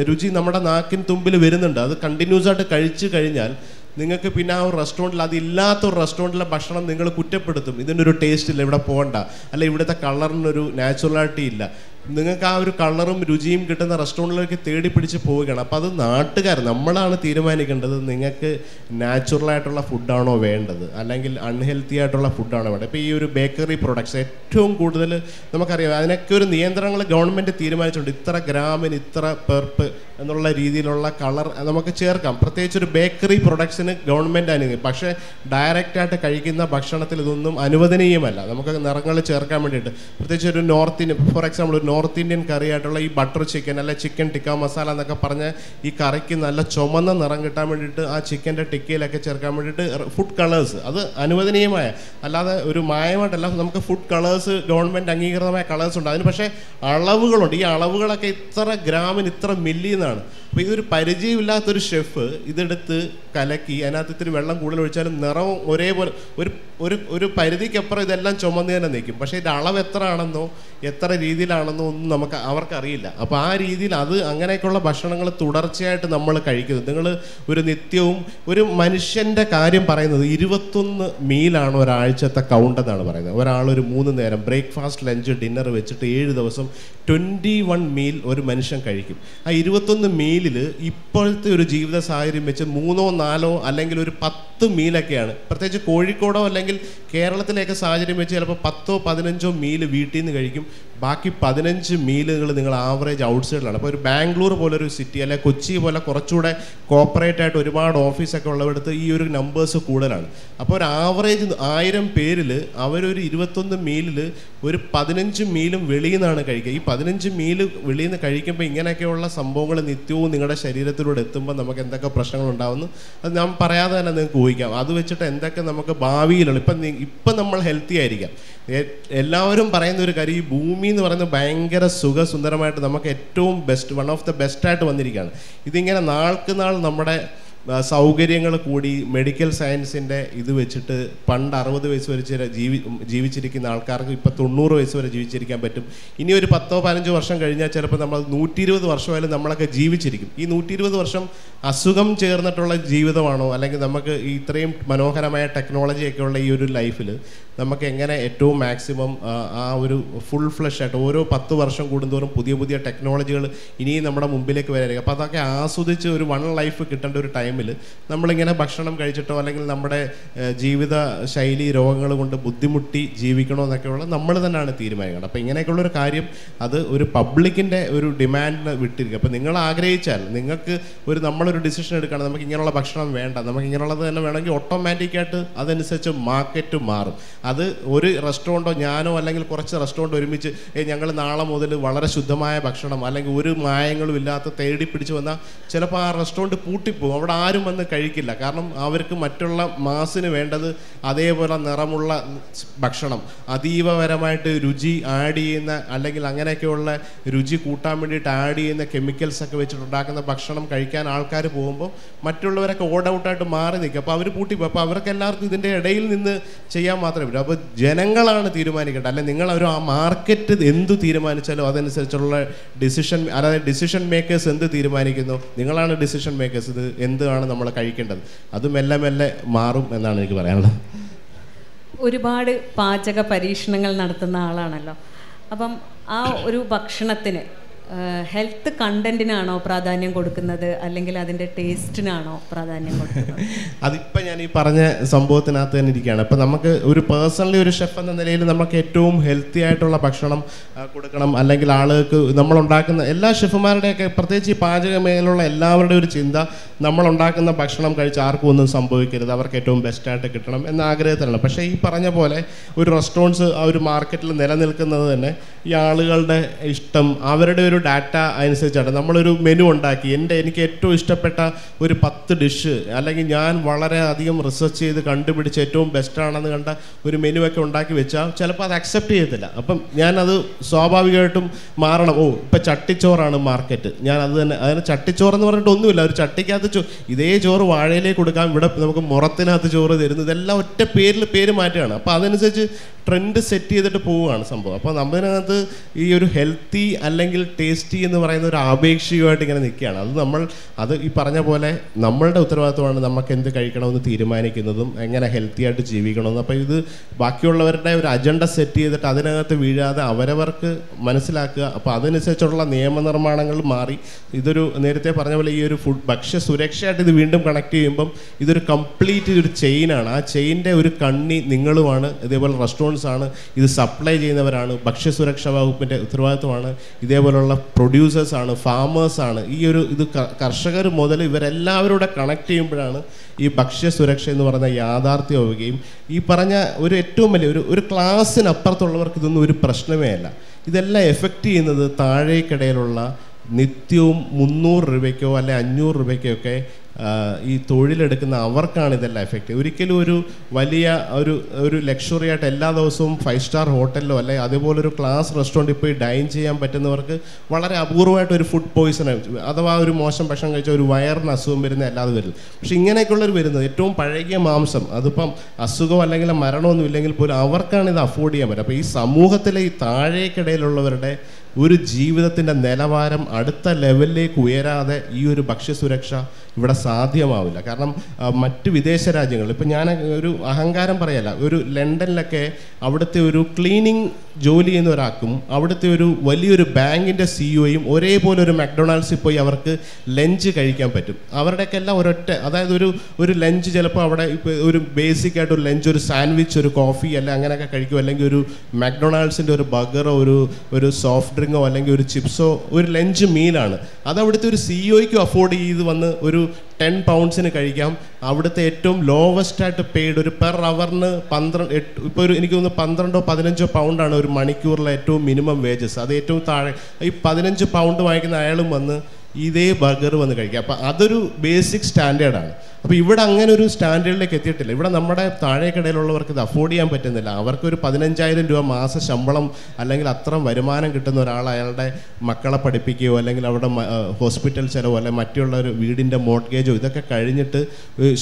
രുചി നമ്മുടെ നാക്കിൻ തുമ്പിൽ വരുന്നുണ്ട്. അത് കണ്ടിന്യൂസ് ആയിട്ട് കഴിച്ചു കഴിഞ്ഞാൽ നിങ്ങൾക്ക് പിന്നെ ആ ഒരു റെസ്റ്റോറന്റിൽ അതില്ലാത്ത ഒരു റെസ്റ്റോറന്റിലെ ഭക്ഷണം നിങ്ങൾ കുറ്റപ്പെടുത്തും. ഇതിനൊരു ടേസ്റ്റ് ഇല്ല ഇവിടെ പോകണ്ട അല്ല ഇവിടുത്തെ കളറിനൊരു നാച്ചുറാലിറ്റി ഇല്ല നിങ്ങൾക്ക് ആ ഒരു കളറും രുചിയും കിട്ടുന്ന റെസ്റ്റോറന്റിലേക്ക് തേടി പിടിച്ച് പോവുകയാണ്. അപ്പോൾ അത് നാട്ടുകാർ നമ്മളാണ് തീരുമാനിക്കേണ്ടത് നിങ്ങൾക്ക് നാച്ചുറലായിട്ടുള്ള ഫുഡാണോ വേണ്ടത്? അല്ലെങ്കിൽ അൺഹെൽത്തി ആയിട്ടുള്ള ഫുഡാണോ വേണ്ടത്? ഇപ്പോൾ ഈ ഒരു ബേക്കറി പ്രൊഡക്ട്സ് ഏറ്റവും കൂടുതൽ നമുക്കറിയാം. അതിനൊക്കെ ഒരു നിയന്ത്രണങ്ങൾ ഗവൺമെന്റ് തീരുമാനിച്ചിട്ടുണ്ട്. ഇത്ര ഗ്രാമിന് ഇത്ര പെർപ്പ് എന്നുള്ള രീതിയിലുള്ള കളർ നമുക്ക് ചേർക്കാം. പ്രത്യേകിച്ച് ഒരു ബേക്കറി പ്രൊഡക്ട്സിന് ഗവൺമെന്റ് അനുവദിക്കും പക്ഷേ ഡയറക്റ്റായിട്ട് കഴിക്കുന്ന ഭക്ഷണത്തിൽ ഇതൊന്നും അനുവദനീയമല്ല. നമുക്ക് നിറങ്ങൾ ചേർക്കാൻ വേണ്ടിയിട്ട്. പ്രത്യേകിച്ച് ഒരു നോർത്ത് ഇന്ത്യൻ ഫോർ എക്സാമ്പിൾ ഒരു നോർത്ത് ഇന്ത്യൻ കറി ആയിട്ടുള്ള ഈ ബട്ടർ ചിക്കൻ അല്ലെ ചിക്കൻ ടിക്ക മസാല എന്നൊക്കെ പറഞ്ഞ് ഈ കറിക്ക് നല്ല ചുമന്ന നിറം കിട്ടാൻ വേണ്ടിയിട്ട് ആ ചിക്കന്റെ ടിക്കയിലൊക്കെ ചേർക്കാൻ വേണ്ടിയിട്ട് ഫുഡ് കളേഴ്സ് അത് അനുവദനീയമായ. അല്ലാതെ ഒരു മായമായിട്ടല്ല. നമുക്ക് ഫുഡ് കളേഴ്സ് ഗവൺമെന്റ് അംഗീകൃതമായ കളേഴ്സ് ഉണ്ട്. അതിന് പക്ഷേ അളവുകളുണ്ട്. ഈ അളവുകളൊക്കെ ഇത്ര ഗ്രാമിന് ഇത്ര മില്ലി എന്നാണ് ചെയ്യുന്നതാണ് അപ്പോൾ ഇതൊരു പരിചയമില്ലാത്തൊരു ഷെഫ് ഇതെടുത്ത് കലക്കി അതിനകത്ത് ഇത്തിരി വെള്ളം കൂടുതൽ ഒഴിച്ചാലും നിറവും ഒരേപോലെ ഒരു ഒരു ഒരു പരിധിക്കപ്പുറം ഇതെല്ലാം ചുമന്ന് തന്നെ നിൽക്കും. പക്ഷേ ഇതിന്റെ അളവ് എത്ര ആണെന്നോ എത്ര രീതിയിലാണെന്നോ ഒന്നും നമുക്ക് അവർക്കറിയില്ല. അപ്പോൾ ആ രീതിയിൽ അത് അങ്ങനെയൊക്കെയുള്ള ഭക്ഷണങ്ങൾ തുടർച്ചയായിട്ട് നമ്മൾ കഴിക്കുന്നു. നിങ്ങൾ ഒരു നിത്യവും ഒരു മനുഷ്യന്റെ കാര്യം പറയുന്നത് ഇരുപത്തൊന്ന് മീലാണ് ഒരാഴ്ചത്തെ കൗണ്ട് എന്നാണ് പറയുന്നത്. ഒരാൾ ഒരു മൂന്ന് നേരം ബ്രേക്ക്ഫാസ്റ്റ് ലഞ്ച് ഡിന്നർ വെച്ചിട്ട് ഏഴ് ദിവസം ട്വന്റി വൺ മീൽ ഒരു മനുഷ്യൻ കഴിക്കും. ആ ഇരുപത്തൊന്ന് മീലിൽ ഇപ്പോഴത്തെ ഒരു ജീവിത സാഹചര്യം വെച്ച് മൂന്നോ നാലോ അല്ലെങ്കിൽ ഒരു പത്ത് മീലൊക്കെയാണ്. പ്രത്യേകിച്ച് കോഴിക്കോടോ അല്ലെങ്കിൽ കേരളത്തിലെയൊക്കെ സാഹചര്യം വെച്ച് ചിലപ്പോൾ പത്തോ പതിനഞ്ചോ മീൽ വീട്ടിൽ നിന്ന് കഴിക്കും. ബാക്കി പതിനഞ്ച് മീലുകൾ നിങ്ങൾ ആവറേജ് ഔട്ട്സൈഡിലാണ് അപ്പോൾ ഒരു ബാംഗ്ലൂർ പോലൊരു സിറ്റി അല്ലെ കൊച്ചി പോലെ കുറച്ചുകൂടെ കോപ്പറേറ്റ് ആയിട്ട് ഒരുപാട് ഓഫീസൊക്കെ ഉള്ളവടുത്ത് ഈ ഒരു നമ്പേഴ്സ് കൂടുതലാണ്. അപ്പോൾ ഒരു ആവറേജ് ആയിരം പേരിൽ അവരൊരു ഇരുപത്തൊന്ന് മീലിൽ ഒരു പതിനഞ്ച് മീലും വെളിയിൽ നിന്നാണ് കഴിക്കുക. ഈ പതിനഞ്ച് മീൽ വെളിയിൽ നിന്ന് കഴിക്കുമ്പോൾ ഇങ്ങനെയൊക്കെയുള്ള സംഭവങ്ങൾ നിത്യവും നിങ്ങളുടെ ശരീരത്തിലൂടെ എത്തുമ്പോൾ നമുക്ക് എന്തൊക്കെ പ്രശ്നങ്ങൾ ഉണ്ടാവുന്നു? അത് ഞാൻ പറയാതെ തന്നെ നിങ്ങൾക്ക് ഊഹിക്കാം. അത് വെച്ചിട്ട് എന്തൊക്കെ നമുക്ക് ഭാവിയിലുള്ള ഇപ്പം ഇപ്പം നമ്മൾ ഹെൽത്തി ആയിരിക്കാം. എല്ലാവരും പറയുന്ന ഒരു കാര്യം ഈ ഭൂമി എന്ന് പറയുന്നത് ഭയങ്കര സുഖസുന്ദരമായിട്ട് നമുക്ക് ഏറ്റവും ബെസ്റ്റ് വൺ ഓഫ് ദ ബെസ്റ്റായിട്ട് വന്നിരിക്കുകയാണ്. ഇതിങ്ങനെ നാൾക്ക് നാൾ നമ്മുടെ സൗകര്യങ്ങൾ കൂടി മെഡിക്കൽ സയൻസിന്റെ ഇത് വെച്ചിട്ട് പണ്ട് അറുപത് വയസ്സ് വരെ ജീവി ജീവിച്ചിരിക്കുന്ന ആൾക്കാർക്ക് ഇപ്പോൾ തൊണ്ണൂറ് വയസ്സ് വരെ ജീവിച്ചിരിക്കാൻ പറ്റും. ഇനി ഒരു പത്തോ പതിനഞ്ചോ വർഷം കഴിഞ്ഞാൽ ചിലപ്പോൾ നമ്മൾ നൂറ്റി ഇരുപത് വർഷമായാലും നമ്മളൊക്കെ ജീവിച്ചിരിക്കും. ഈ നൂറ്റി ഇരുപത് വർഷം അസുഖം ചേർന്നിട്ടുള്ള ജീവിതമാണോ? അല്ലെങ്കിൽ നമുക്ക് ഇത്രയും മനോഹരമായ ടെക്നോളജിയൊക്കെ ഉള്ള ഈ ഒരു ലൈഫിൽ നമുക്ക് എങ്ങനെ ഏറ്റവും മാക്സിമം ആ ഒരു ഫുൾ ഫ്ലഷ് ആയിട്ട് ഓരോ പത്ത് വർഷം കൂടുന്തോറും പുതിയ പുതിയ ടെക്നോളജികൾ ഇനിയും നമ്മുടെ മുമ്പിലേക്ക് വരായിരിക്കും അപ്പോൾ അതൊക്കെ ആസ്വദിച്ച് ഒരു വൺ ലൈഫ് കിട്ടേണ്ട ഒരു ടൈമിൽ നമ്മളിങ്ങനെ ഭക്ഷണം കഴിച്ചിട്ടോ അല്ലെങ്കിൽ നമ്മുടെ ജീവിത ശൈലി രോഗങ്ങൾ കൊണ്ട് ബുദ്ധിമുട്ടി ജീവിക്കണോ എന്നൊക്കെയുള്ള നമ്മൾ തന്നെയാണ് തീരുമാനിക്കുന്നത് അപ്പോൾ ഇങ്ങനെയൊക്കെയുള്ള ഒരു കാര്യം അത് ഒരു പബ്ലിക്കിന്റെ ഒരു ഡിമാൻഡിന് വിട്ടിരിക്കുക അപ്പോൾ നിങ്ങൾ ആഗ്രഹിച്ചാൽ നിങ്ങൾക്ക് ഒരു നമ്മളൊരു ഡിസിഷൻ എടുക്കണം നമുക്ക് ഇങ്ങനെയുള്ള ഭക്ഷണം വേണ്ട നമുക്ക് ഇങ്ങനെയുള്ളത് തന്നെ വേണമെങ്കിൽ ഓട്ടോമാറ്റിക്കായിട്ട് അതനുസരിച്ച് മാർക്കറ്റ് മാറും. അത് ഒരു റെസ്റ്റോറന്റോ ഞാനോ അല്ലെങ്കിൽ കുറച്ച് റെസ്റ്റോറന്റ് ഒരുമിച്ച് ഞങ്ങൾ നാളെ മുതൽ വളരെ ശുദ്ധമായ ഭക്ഷണം അല്ലെങ്കിൽ ഒരു മായങ്ങളും ഇല്ലാത്ത തേടി പിടിച്ച് വന്നാൽ ചിലപ്പോൾ ആ റെസ്റ്റോറന്റ് പൂട്ടിപ്പോകും. അവിടെ ആരും വന്ന് കഴിക്കില്ല. കാരണം അവർക്ക് മറ്റുള്ള മാസിന് വേണ്ടത് അതേപോലെ നിറമുള്ള ഭക്ഷണം അതീവപരമായിട്ട് രുചി ആഡ് ചെയ്യുന്ന അല്ലെങ്കിൽ അങ്ങനെയൊക്കെയുള്ള രുചി കൂട്ടാൻ വേണ്ടിയിട്ട് ആഡ് ചെയ്യുന്ന കെമിക്കൽസ് ഒക്കെ വെച്ചിട്ട് ഉണ്ടാക്കുന്ന ഭക്ഷണം കഴിക്കാൻ ആൾക്കാർ പോകുമ്പോൾ മറ്റുള്ളവരൊക്കെ ഓഡ് ഔട്ടായിട്ട് മാറി നിൽക്കും അപ്പോൾ അവർ പൂട്ടിപ്പോകും. അപ്പോൾ അവർക്ക് എല്ലാവർക്കും ഇതിന്റെ ഇടയിൽ നിന്ന് ചെയ്യാൻ മാത്രമേ പറ്റൂ അപ്പോൾ ജനങ്ങളാണ് തീരുമാനിക്കേണ്ടത്. അല്ലെ നിങ്ങൾ ആ മാർക്കറ്റ് എന്ത് തീരുമാനിച്ചാലും അതനുസരിച്ചുള്ള ഡിസിഷൻ അതായത് ഡിസിഷൻ മേക്കേഴ്സ് എന്ത് തീരുമാനിക്കുന്നു നിങ്ങളാണ് ഡിസിഷൻ മേക്കേഴ്സ് ഇത് എന്താണ് നമ്മൾ കഴിക്കേണ്ടത്? അത് മെല്ലെ മെല്ലെ മാറും എന്നാണ് എനിക്ക് പറയാനുള്ളത്. ഒരുപാട് പാചക പരീക്ഷണങ്ങൾ നടത്തുന്ന ആളാണല്ലോ. അപ്പം ആ ഒരു ഭക്ഷണത്തിന് ഹെൽത്ത് കണ്ടന്റിനാണോ പ്രാധാന്യം കൊടുക്കുന്നത്? അല്ലെങ്കിൽ അതിന്റെ ടേസ്റ്റിനാണോ പ്രാധാന്യം കൊടുക്കുന്നത്? അതിപ്പോൾ ഞാൻ ഈ പറഞ്ഞ സംഭവത്തിനകത്ത് തന്നെ ഇരിക്കുകയാണ്. അപ്പം നമുക്ക് ഒരു പേഴ്സണലി ഒരു ഷെഫ് എന്ന നിലയിൽ നമുക്ക് ഏറ്റവും ഹെൽത്തി ആയിട്ടുള്ള ഭക്ഷണം കൊടുക്കണം. അല്ലെങ്കിൽ ആളുകൾക്ക് നമ്മളുണ്ടാക്കുന്ന എല്ലാ ഷെഫുമാരുടെയൊക്കെ പ്രത്യേകിച്ച് ഈ പാചക മേഖലയിലുള്ള എല്ലാവരുടെയും ഒരു ചിന്ത നമ്മളുണ്ടാക്കുന്ന ഭക്ഷണം കഴിച്ച് ആർക്കും ഒന്നും സംഭവിക്കരുത്. അവർക്ക് ഏറ്റവും ബെസ്റ്റായിട്ട് കിട്ടണം എന്ന ആഗ്രഹത്തിലാണ്. പക്ഷേ ഈ പറഞ്ഞ പോലെ ഒരു റെസ്റ്റോറൻസ് ആ ഒരു മാർക്കറ്റിൽ നിലനിൽക്കുന്നത് തന്നെ ഈ ആളുകളുടെ ഇഷ്ടം അവരുടെ ഒരു ഡാറ്റ അനുസരിച്ചാണ്. നമ്മളൊരു മെനു ഉണ്ടാക്കി. എന്റെ എനിക്ക് ഏറ്റവും ഇഷ്ടപ്പെട്ട ഒരു പത്ത് ഡിഷ് അല്ലെങ്കിൽ ഞാൻ വളരെ അധികം റിസർച്ച് ചെയ്ത് കണ്ടുപിടിച്ച് ഏറ്റവും ബെസ്റ്റാണെന്ന് കണ്ട ഒരു മെനു ഒക്കെ ഉണ്ടാക്കി വെച്ചാൽ ചിലപ്പോൾ അത് അക്സെപ്റ്റ് ചെയ്യത്തില്ല. അപ്പം ഞാനത് സ്വാഭാവികമായിട്ടും മാറണം. ഓ ഇപ്പം ചട്ടിച്ചോറാണ് മാർക്കറ്റ് ഞാൻ അത് തന്നെ അതിന് ചട്ടിച്ചോറെന്ന് പറഞ്ഞിട്ട് ഒന്നുമില്ല ഒരു ചട്ടിക്കകത്ത് ചോ ഇതേ ചോറ് വാഴയിലേക്ക് കൊടുക്കാം ഇവിടെ നമുക്ക് മുറത്തിനകത്ത് ചോറ് തരുന്നത് ഇതെല്ലാം ഒറ്റ പേരിൽ പേര് മാറ്റുകയാണ്. അപ്പോൾ അതനുസരിച്ച് ട്രെൻഡ് സെറ്റ് ചെയ്തിട്ട് പോവുകയാണ് സംഭവം. അപ്പോൾ നമ്മളതിനകത്ത് ഈ ഒരു ഹെൽത്തി അല്ലെങ്കിൽ ടേസ്റ്റി എന്ന് പറയുന്ന ഒരു ആപേക്ഷികമായിട്ട് ഇങ്ങനെ നിൽക്കുകയാണ്. അത് നമ്മൾ അത് ഈ പറഞ്ഞ പോലെ നമ്മളുടെ ഉത്തരവാദിത്വമാണ് നമുക്ക് എന്ത് കഴിക്കണമെന്ന് തീരുമാനിക്കുന്നതും എങ്ങനെ ഹെൽത്തി ആയിട്ട് ജീവിക്കണമെന്ന്. അപ്പോൾ ഇത് ബാക്കിയുള്ളവരുടെ ഒരു അജണ്ട സെറ്റ് ചെയ്തിട്ട് അതിനകത്ത് വീഴാതെ അവരവർക്ക് മനസ്സിലാക്കുക. അപ്പോൾ അതനുസരിച്ചുള്ള നിയമനിർമ്മാണങ്ങൾ മാറി. ഇതൊരു നേരത്തെ പറഞ്ഞ പോലെ ഈ ഒരു ഫുഡ് ഭക്ഷ്യ സുരക്ഷയായിട്ട് ഇത് വീണ്ടും കണക്ട് ചെയ്യുമ്പം ഇതൊരു കംപ്ലീറ്റ് ഒരു ചെയിനാണ് ആ ചെയിന്റെ ഒരു കണ്ണി നിങ്ങളുമാണ്. ഇതേപോലെ ആണ്. ഇത് സപ്ലൈ ചെയ്യുന്നവരാണ്. ഭക്ഷ്യസുരക്ഷാ വകുപ്പിന്റെ ഉത്തരവാദിത്വമാണ്. ഇതേപോലുള്ള പ്രൊഡ്യൂസേഴ്സ് ആണ് ഫാമേഴ്സ് ആണ്. ഈ ഒരു ഇത് കർഷകർ മുതൽ ഇവരെല്ലാവരും കണക്ട് ചെയ്യുമ്പോഴാണ് ഈ ഭക്ഷ്യസുരക്ഷ എന്ന് പറയുന്ന യാഥാർത്ഥ്യമാവുകയും ഈ പറഞ്ഞ ഒരു ഏറ്റവും വലിയ ഒരു ഒരു ക്ലാസ്സിനപ്പുറത്തുള്ളവർക്ക് ഇതൊന്നും ഒരു പ്രശ്നമേ അല്ല. ഇതെല്ലാം എഫക്റ്റ് ചെയ്യുന്നത് താഴേക്കിടയിലുള്ള നിത്യവും മുന്നൂറ് രൂപയ്ക്കോ അല്ലെ അഞ്ഞൂറ് രൂപയ്ക്കോ ഒക്കെ ഈ തൊഴിലെടുക്കുന്ന അവർക്കാണ് ഇതെല്ലാം എഫക്റ്റ് ഒരിക്കലും ഒരു വലിയ ഒരു ഒരു ലക്ഷറി ആയിട്ട് എല്ലാ ദിവസവും ഫൈവ് സ്റ്റാർ ഹോട്ടലിലോ അല്ലെങ്കിൽ അതുപോലെ ഒരു ക്ലാസ് റെസ്റ്റോറന്റിൽ പോയി ഡൈൻ ചെയ്യാൻ പറ്റുന്നവർക്ക് വളരെ അപൂർവമായിട്ട് ഒരു ഫുഡ് പോയിസൺ അഥവാ ഒരു മോശം ഭക്ഷണം കഴിച്ച ഒരു വയറിന് അസുഖം വരുന്ന അല്ലാതെ വരുന്നത് പക്ഷെ ഇങ്ങനെയൊക്കെയുള്ളൊരു വരുന്നത് ഏറ്റവും പഴകിയ മാംസം അതിപ്പം അസുഖം അല്ലെങ്കിൽ മരണമൊന്നും ഇല്ലെങ്കിൽ പോലും അവർക്കാണ് ഇത് അഫോർഡ് ചെയ്യാൻ പറ്റുക. അപ്പോൾ ഈ സമൂഹത്തിലെ ഈ താഴേക്കിടയിലുള്ളവരുടെ ഒരു ജീവിതത്തിന്റെ നിലവാരം അടുത്ത ലെവലിലേക്ക് ഉയരാതെ ഈ ഒരു ഭക്ഷ്യസുരക്ഷ ഇവിടെ സാധ്യമാവില്ല. കാരണം മറ്റ് വിദേശ രാജ്യങ്ങളിൽ ഇപ്പം ഞാൻ ഒരു അഹങ്കാരം പറയല്ല ഒരു ലണ്ടനിലൊക്കെ അവിടുത്തെ ഒരു ക്ലീനിങ് ജോലി ചെയ്യുന്ന ഒരാൾക്കും അവിടുത്തെ ഒരു വലിയൊരു ബാങ്കിന്റെ സിഇഒയും ഒരേപോലെ ഒരു മക്ഡൊണാൾഡ്സിൽ പോയി അവർക്ക് ലഞ്ച് കഴിക്കാൻ പറ്റും. അവരുടെയൊക്കെ എല്ലാം ഒരൊറ്റ അതായത് ഒരു ഒരു ലഞ്ച് ചിലപ്പോൾ അവിടെ ഇപ്പോൾ ഒരു ബേസിക് ആയിട്ട് ഒരു ലഞ്ച് ഒരു സാൻഡ്വിച്ച് ഒരു കോഫി അല്ലെങ്കിൽ അങ്ങനെയൊക്കെ കഴിക്കും അല്ലെങ്കിൽ ഒരു മക്ഡൊണാൾഡ്സിന്റെ ഒരു ബർഗറോ ഒരു ഒരു സോഫ്റ്റ് അല്ലെങ്കിൽ ഒരു ചിപ്സോ ഒരു ലഞ്ച് മീലാണ്. അത് അവിടുത്തെ ഒരു സിഇഒയ്ക്കും അഫോർഡ് ചെയ്ത് വന്ന് ഒരു ടെൻ പൗണ്ട്സിന് കഴിക്കാം. അവിടുത്തെ ഏറ്റവും ലോവസ്റ്റ് ആയിട്ട് പെയ്ഡ് ഒരു പെർ അവറിന് പന്ത്രണ്ട് എട്ട് ഇപ്പോൾ ഒരു എനിക്ക് തോന്നുന്നു പന്ത്രണ്ടോ പതിനഞ്ചോ പൗണ്ടാണ് ഒരു മണിക്കൂറിലെ ഏറ്റവും മിനിമം വേജസ് അത് ഏറ്റവും താഴെ ഈ പതിനഞ്ച് പൗണ്ട് വാങ്ങിക്കുന്ന അയാളും വന്ന് ഇതേ ബർഗർ വന്ന് കഴിക്കാം. അപ്പം അതൊരു ബേസിക് സ്റ്റാൻഡേർഡാണ് അപ്പോൾ ഇവിടെ അങ്ങനെ ഒരു സ്റ്റാൻഡേർഡിലേക്ക് എത്തിയിട്ടില്ല. ഇവിടെ നമ്മുടെ താഴേക്കിടയിലുള്ളവർക്ക് ഇത് അഫോർഡ് ചെയ്യാൻ പറ്റുന്നില്ല. അവർക്കൊരു പതിനഞ്ചായിരം രൂപ മാസ ശമ്പളം അല്ലെങ്കിൽ അത്ര വരുമാനം കിട്ടുന്ന ഒരാൾ അയാളുടെ മക്കളെ പഠിപ്പിക്കുകയോ അല്ലെങ്കിൽ അവിടെ ഹോസ്പിറ്റൽ ചിലവോ അല്ലെങ്കിൽ മറ്റുള്ള ഒരു വീടിന്റെ മോർട്ട്ഗേജോ ഇതൊക്കെ കഴിഞ്ഞിട്ട്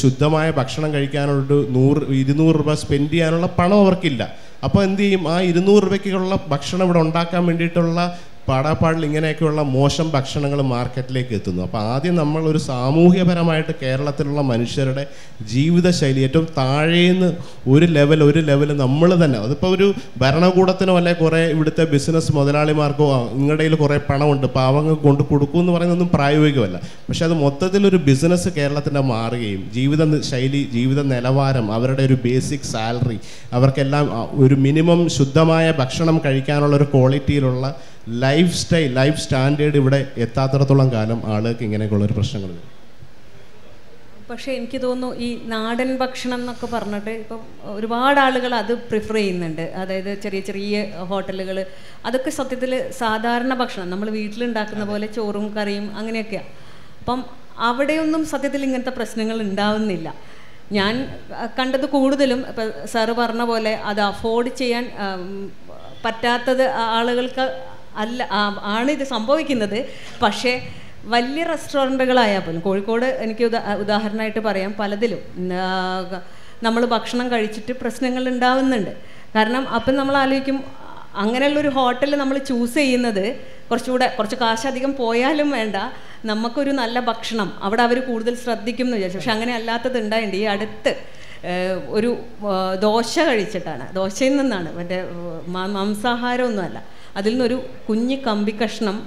ശുദ്ധമായ ഭക്ഷണം കഴിക്കാനുള്ള നൂറ് ഇരുന്നൂറ് രൂപ സ്പെൻഡ് ചെയ്യാനുള്ള പണം അവർക്കില്ല. അപ്പോൾ എന്ത് ചെയ്യും? ആ ഇരുന്നൂറ് രൂപയ്ക്കുള്ള ഭക്ഷണം ഇവിടെ ഉണ്ടാക്കാൻ വേണ്ടിയിട്ടുള്ള പാടാപ്പാടിൽ ഇങ്ങനെയൊക്കെയുള്ള മോശം ഭക്ഷണങ്ങൾ മാർക്കറ്റിലേക്ക് എത്തുന്നു. അപ്പോൾ ആദ്യം നമ്മൾ ഒരു സാമൂഹ്യപരമായിട്ട് കേരളത്തിലുള്ള മനുഷ്യരുടെ ജീവിതശൈലി ഏറ്റവും താഴേന്ന് ഒരു ലെവൽ ഒരു ലെവൽ നമ്മൾ തന്നെ. അതിപ്പോൾ ഒരു ഭരണകൂടത്തിനോ അല്ലെ കുറേ ഇവിടുത്തെ ബിസിനസ് മുതലാളിമാർക്കോ "ആ, നിങ്ങളുടെ കയ്യിൽ കുറേ പണമുണ്ട്. പാവങ്ങൾ കൊണ്ട് കൊടുക്കും എന്ന് പറയുന്നതൊന്നും പ്രായോഗികമല്ല. പക്ഷേ അത് മൊത്തത്തിൽ ഒരു ബിസിനസ് കേരളത്തിന്റെ മാറുകയും ജീവിത ശൈലി ജീവിത നിലവാരം അവരുടെ ഒരു ബേസിക് സാലറി അവർക്കെല്ലാം ഒരു മിനിമം ശുദ്ധമായ ഭക്ഷണം കഴിക്കാനുള്ള ഒരു ക്വാളിറ്റിയിലുള്ള ലൈഫ് സ്റ്റൈൽ ലൈഫ് സ്റ്റാൻഡേർഡ് ഇവിടെ എത്താത്തിടത്തോളം കാലം ആളുകൾക്ക് ഇങ്ങനെയൊക്കെയുള്ള ഒരു പ്രശ്നങ്ങൾ വരും പക്ഷേ എനിക്ക് തോന്നുന്നു ഈ നാടൻ ഭക്ഷണം എന്നൊക്കെ പറഞ്ഞിട്ട് ഇപ്പം ഒരുപാട് ആളുകൾ അത് പ്രിഫർ ചെയ്യുന്നുണ്ട്. അതായത് ചെറിയ ചെറിയ ഹോട്ടലുകൾ അതൊക്കെ സത്യത്തിൽ സാധാരണ ഭക്ഷണം. നമ്മൾ വീട്ടിലുണ്ടാക്കുന്ന പോലെ ചോറും കറിയും അങ്ങനെയൊക്കെയാണ് അപ്പം അവിടെയൊന്നും സത്യത്തിൽ ഇങ്ങനത്തെ പ്രശ്നങ്ങൾ ഉണ്ടാവുന്നില്ല. ഞാൻ കണ്ടത് കൂടുതലും ഇപ്പം സാറ് പറഞ്ഞ പോലെ അത് അഫോർഡ് ചെയ്യാൻ പറ്റാത്തത് ആളുകൾക്ക് അല്ല ആണ് ഇത് സംഭവിക്കുന്നത്. പക്ഷേ വലിയ റെസ്റ്റോറന്റുകളായാൽ പോലും കോഴിക്കോട് എനിക്ക് ഉദാ ഉദാഹരണമായിട്ട് പറയാം പലതിലും നമ്മൾ ഭക്ഷണം കഴിച്ചിട്ട് പ്രശ്നങ്ങൾ ഉണ്ടാവുന്നുണ്ട്. കാരണം അപ്പം നമ്മൾ ആലോചിക്കും അങ്ങനെയുള്ളൊരു ഹോട്ടൽ നമ്മൾ ചൂസ് ചെയ്യുന്നത് കുറച്ചുകൂടെ കുറച്ച് കാശധികം പോയാലും വേണ്ട നമുക്കൊരു നല്ല ഭക്ഷണം അവിടെ അവർ കൂടുതൽ ശ്രദ്ധിക്കും എന്ന് വിചാരിച്ചു. പക്ഷെ അങ്ങനെ അല്ലാത്തത് ഉണ്ടായിട്ടുണ്ട്. ഈ അടുത്ത് ഒരു ദോശ കഴിച്ചിട്ടാണ്. ദോശയിൽ നിന്നാണ്. മറ്റേ മാംസാഹാരമൊന്നുമല്ല. അതിൽ നിന്നൊരു കുഞ്ഞ് കമ്പി കഷ്ണം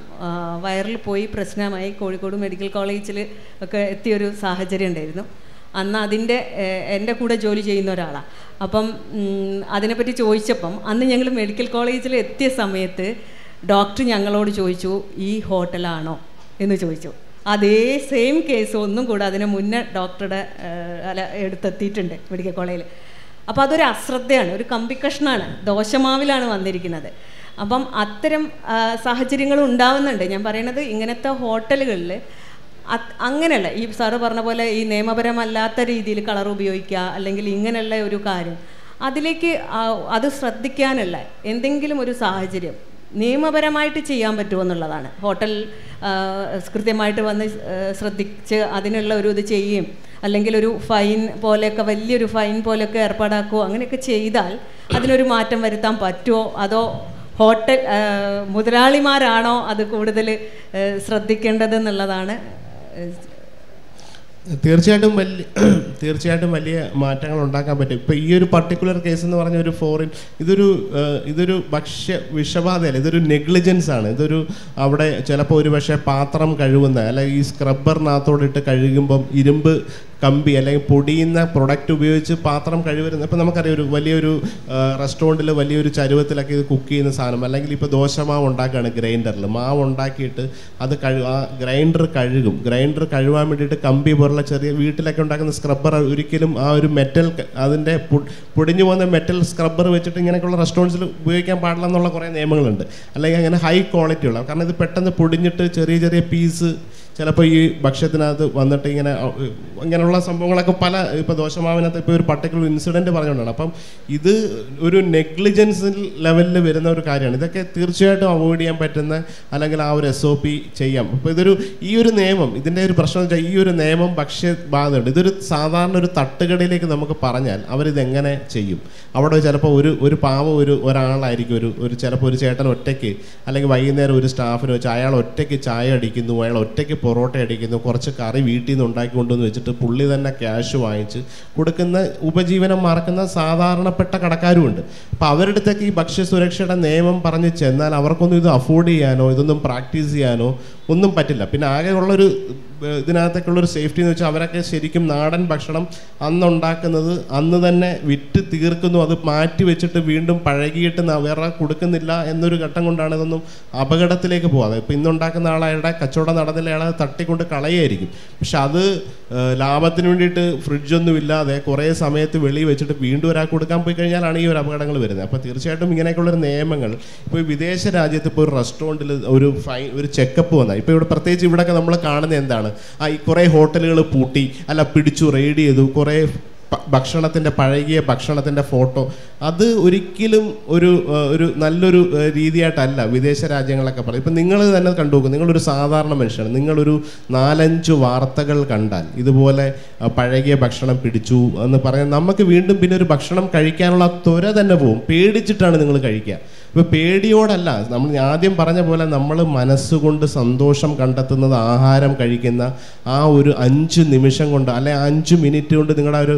വയറിൽ പോയി പ്രശ്നമായി കോഴിക്കോട് മെഡിക്കൽ കോളേജിൽ ഒക്കെ എത്തിയൊരു സാഹചര്യം ഉണ്ടായിരുന്നു. അന്ന് അതിന്റെ എന്റെ കൂടെ ജോലി ചെയ്യുന്ന ഒരാളാണ് അപ്പം അതിനെപ്പറ്റി ചോദിച്ചപ്പം അന്ന് ഞങ്ങൾ മെഡിക്കൽ കോളേജിൽ എത്തിയ സമയത്ത് ഡോക്ടർ ഞങ്ങളോട് ചോദിച്ചു ഈ ഹോട്ടലാണോ? എന്ന് ചോദിച്ചു. അതേ സെയിം കേസ് ഒന്നും കൂടെ അതിന് മുന്നേ ഡോക്ടറുടെ അല്ല എടുത്തെത്തിയിട്ടുണ്ട് മെഡിക്കൽ കോളേജിൽ അപ്പോൾ അതൊരു അശ്രദ്ധയാണ് ഒരു കമ്പിക്കഷ്ണാണ് ദോശമാവിലാണ് വന്നിരിക്കുന്നത്. അപ്പം അത്തരം സാഹചര്യങ്ങൾ ഉണ്ടാവുന്നുണ്ട്. ഞാൻ പറയണത് ഇങ്ങനത്തെ ഹോട്ടലുകളിൽ അങ്ങനെയല്ല. ഈ സാറ് പറഞ്ഞ പോലെ ഈ നിയമപരമല്ലാത്ത രീതിയിൽ കളർ ഉപയോഗിക്കുക അല്ലെങ്കിൽ ഇങ്ങനെയുള്ള ഒരു കാര്യം. അതിലേക്ക് അത് ശ്രദ്ധിക്കാനുള്ള എന്തെങ്കിലും ഒരു സാഹചര്യം നിയമപരമായിട്ട് ചെയ്യാൻ പറ്റുമോ എന്നുള്ളതാണ്. ഹോട്ടൽ കൃത്യമായിട്ട് വന്ന് ശ്രദ്ധിച്ച് അതിനുള്ള ഒരു ഇത് ചെയ്യുകയും അല്ലെങ്കിൽ ഒരു ഫൈൻ പോലെയൊക്കെ വലിയൊരു ഫൈൻ പോലെയൊക്കെ ഏർപ്പാടാക്കുകയോ അങ്ങനെയൊക്കെ ചെയ്താൽ അതിനൊരു മാറ്റം വരുത്താൻ പറ്റുമോ? അതോ ഹോട്ടൽ മുതലാളിമാരാണോ അത് കൂടുതൽ ശ്രദ്ധിക്കേണ്ടതെന്നുള്ളതാണ്? തീർച്ചയായിട്ടും വലിയ തീർച്ചയായിട്ടും വലിയ മാറ്റങ്ങൾ ഉണ്ടാക്കാൻ പറ്റും. ഇപ്പോൾ ഈ ഒരു പർട്ടിക്കുലർ കേസ് എന്ന് പറഞ്ഞ ഒരു ഫോറിൻ ഇതൊരു ഇതൊരു ഭക്ഷ്യ വിഷബാധയല്ല ഇതൊരു നെഗ്ലിജൻസ് ആണ്. ഇതൊരു അവിടെ ചിലപ്പോൾ ഒരു പക്ഷേ പാത്രം കഴുകുന്ന അല്ലെങ്കിൽ ഈ സ്ക്രബ്ബറിനകത്തോടെ ഇട്ട് കഴുകുമ്പം ഇരുമ്പ് കമ്പി അല്ലെങ്കിൽ പൊടിയുന്ന പ്രൊഡക്റ്റ് ഉപയോഗിച്ച് പാത്രം കഴിവരുന്ന ഇപ്പം നമുക്കറിയാം ഒരു വലിയൊരു റെസ്റ്റോറന്റിൽ വലിയൊരു ചരുവത്തിലൊക്കെ ഇത് കുക്ക് ചെയ്യുന്ന സാധനം. അല്ലെങ്കിൽ ഇപ്പോൾ ദോശ മാവ് ഉണ്ടാക്കുകയാണ് ഗ്രൈൻഡറിൽ. മാവ് ഉണ്ടാക്കിയിട്ട് അത് കഴു ആ ഗ്രൈൻഡർ കഴുകും. ഗ്രൈൻഡർ കഴുകാൻ വേണ്ടിയിട്ട് കമ്പി പോലുള്ള ചെറിയ വീട്ടിലൊക്കെ ഉണ്ടാക്കുന്ന സ്ക്രബ്ബർ ഒരിക്കലും ആ ഒരു മെറ്റൽ അതിന്റെ പൊടിഞ്ഞു പോകുന്ന മെറ്റൽ സ്ക്രബ്ബർ വെച്ചിട്ട് ഇങ്ങനെയൊക്കെയുള്ള റെസ്റ്റോറന്റ്സിൽ ഉപയോഗിക്കാൻ പാടില്ല എന്നുള്ള കുറേ നിയമങ്ങളുണ്ട്. അല്ലെങ്കിൽ അങ്ങനെ ഹൈ ക്വാളിറ്റി ഉള്ള കാരണം ഇത് പെട്ടെന്ന് പൊടിഞ്ഞിട്ട് ചെറിയ ചെറിയ പീസ് ചിലപ്പോൾ ഈ ഭക്ഷ്യത്തിനകത്ത് വന്നിട്ട് ഇങ്ങനെ ഇങ്ങനെയുള്ള സംഭവങ്ങളൊക്കെ പല ഇപ്പോൾ ദോശമാവിനകത്ത് ഇപ്പോൾ ഒരു പർട്ടിക്കുലർ ഇൻസിഡന്റ് പറഞ്ഞുകൊണ്ടാണ്. അപ്പം ഇത് ഒരു നെഗ്ലിജൻസ് ലെവലിൽ വരുന്ന ഒരു കാര്യമാണ്. ഇതൊക്കെ തീർച്ചയായിട്ടും അവോയ്ഡ് ചെയ്യാൻ പറ്റുന്ന അല്ലെങ്കിൽ ആ ഒരു എസ് ഒ പി ചെയ്യാം. അപ്പോൾ ഇതൊരു ഈ ഒരു നിയമം ഇതിന്റെ ഒരു പ്രശ്നം വെച്ചാൽ ഈ ഒരു നിയമം ഭക്ഷ്യ ബാധയുണ്ട് ഇതൊരു സാധാരണ ഒരു തട്ടുകടയിലേക്ക് നമുക്ക് പറഞ്ഞാൽ അവരിതെങ്ങനെ ചെയ്യും? അവിടെ ചിലപ്പോൾ ഒരു ഒരു പാവം ഒരു ഒരാളായിരിക്കും ഒരു ഒരു ചിലപ്പോൾ ഒരു ചേട്ടൻ ഒറ്റയ്ക്ക് അല്ലെങ്കിൽ വൈകുന്നേരം ഒരു സ്റ്റാഫിന് വെച്ച് അയാൾ ഒറ്റയ്ക്ക് ചായ അടിക്കുന്നു അയാൾ ഒറ്റയ്ക്ക് പൊറോട്ട അടിക്കുന്നു കുറച്ച് കറി വീട്ടിൽ നിന്ന് ഉണ്ടാക്കി കൊണ്ടുവന്ന് വെച്ചിട്ട് പുള്ളി തന്നെ ക്യാഷ് വാങ്ങിച്ച് കൊടുക്കുന്ന ഉപജീവനം മറക്കുന്ന സാധാരണപ്പെട്ട കടക്കാരുമുണ്ട്. അപ്പോൾ അവരുടെ അടുത്തേക്ക് ഈ ഭക്ഷ്യസുരക്ഷയുടെ നിയമം പറഞ്ഞ് ചെന്നാൽ അവർക്കൊന്നും ഇത് അഫോർഡ് ചെയ്യാനോ ഇതൊന്നും പ്രാക്ടീസ് ചെയ്യാനോ ഒന്നും പറ്റില്ല. പിന്നെ ആകെയുള്ളൊരു ഏഹ്, ഇതിനകത്തേക്കുള്ളൊരു സേഫ്റ്റി എന്ന് വെച്ചാൽ അവരൊക്കെ ശരിക്കും നാടൻ ഭക്ഷണം അന്നുണ്ടാക്കുന്നത് അന്ന് തന്നെ വിറ്റ് തീർക്കുന്നു. അത് മാറ്റി വെച്ചിട്ട് വീണ്ടും പഴകിയിട്ട് വേറെ കൊടുക്കുന്നില്ല എന്നൊരു ഘട്ടം കൊണ്ടാണ് ഇതൊന്നും അപകടത്തിലേക്ക് പോകാതെ ഇപ്പം ഇന്നുണ്ടാക്കുന്ന ആളയാളുടെ കച്ചവടം നടന്നില്ല. അയാളെ തട്ടിക്കൊണ്ട് കളയായിരിക്കും പക്ഷെ അത് ലാഭത്തിന് വേണ്ടിയിട്ട് ഫ്രിഡ്ജൊന്നും ഇല്ലാതെ കുറേ സമയത്ത് വെളി വെച്ചിട്ട് വീണ്ടും ഒരാൾക്ക് കൊടുക്കാൻ പോയി കഴിഞ്ഞാലാണ് ഈ ഒരു അപകടങ്ങൾ വരുന്നത്. അപ്പോൾ തീർച്ചയായിട്ടും ഇങ്ങനെയൊക്കെയുള്ളൊരു നിയമങ്ങൾ ഇപ്പോൾ വിദേശ രാജ്യത്ത് ഇപ്പോൾ ഒരു റെസ്റ്റോറന്റിൽ ഒരു ഫൈൻ ഒരു ചെക്കപ്പ് വന്നാൽ ഇപ്പോൾ ഇവിടെ പ്രത്യേകിച്ച് ഇവിടെയൊക്കെ നമ്മൾ കാണുന്നത് എന്താണ്? ആ ഈ കുറേ ഹോട്ടലുകൾ പൂട്ടി അല്ല പിടിച്ചു റെയ്ഡ് ചെയ്തു കുറേ ഭക്ഷണത്തിന്റെ പഴകിയ ഭക്ഷണത്തിന്റെ ഫോട്ടോ. അത് ഒരിക്കലും ഒരു ഒരു നല്ലൊരു രീതിയായിട്ടല്ല വിദേശ രാജ്യങ്ങളൊക്കെ പറയും ഇപ്പം നിങ്ങൾ തന്നെ കണ്ടു നോക്കും നിങ്ങളൊരു സാധാരണ മനുഷ്യനാണ്. നിങ്ങളൊരു നാലഞ്ച് വാർത്തകൾ കണ്ടാൽ ഇതുപോലെ പഴകിയ ഭക്ഷണം പിടിച്ചു എന്ന് പറയാൻ നമുക്ക് വീണ്ടും പിന്നെ ഒരു ഭക്ഷണം കഴിക്കാനുള്ള ത്വര തന്നെ പോവും. പേടിച്ചിട്ടാണ് നിങ്ങൾ കഴിക്കുക. ഇപ്പോൾ പേടിയോടല്ല. നമ്മൾ ആദ്യം പറഞ്ഞ പോലെ നമ്മൾ മനസ്സുകൊണ്ട് സന്തോഷം കണ്ടെത്തുന്നത് ആഹാരം കഴിക്കുന്ന ആ ഒരു അഞ്ച് നിമിഷം കൊണ്ട് അല്ലെ അഞ്ച് മിനിറ്റ് കൊണ്ട് നിങ്ങളുടെ ഒരു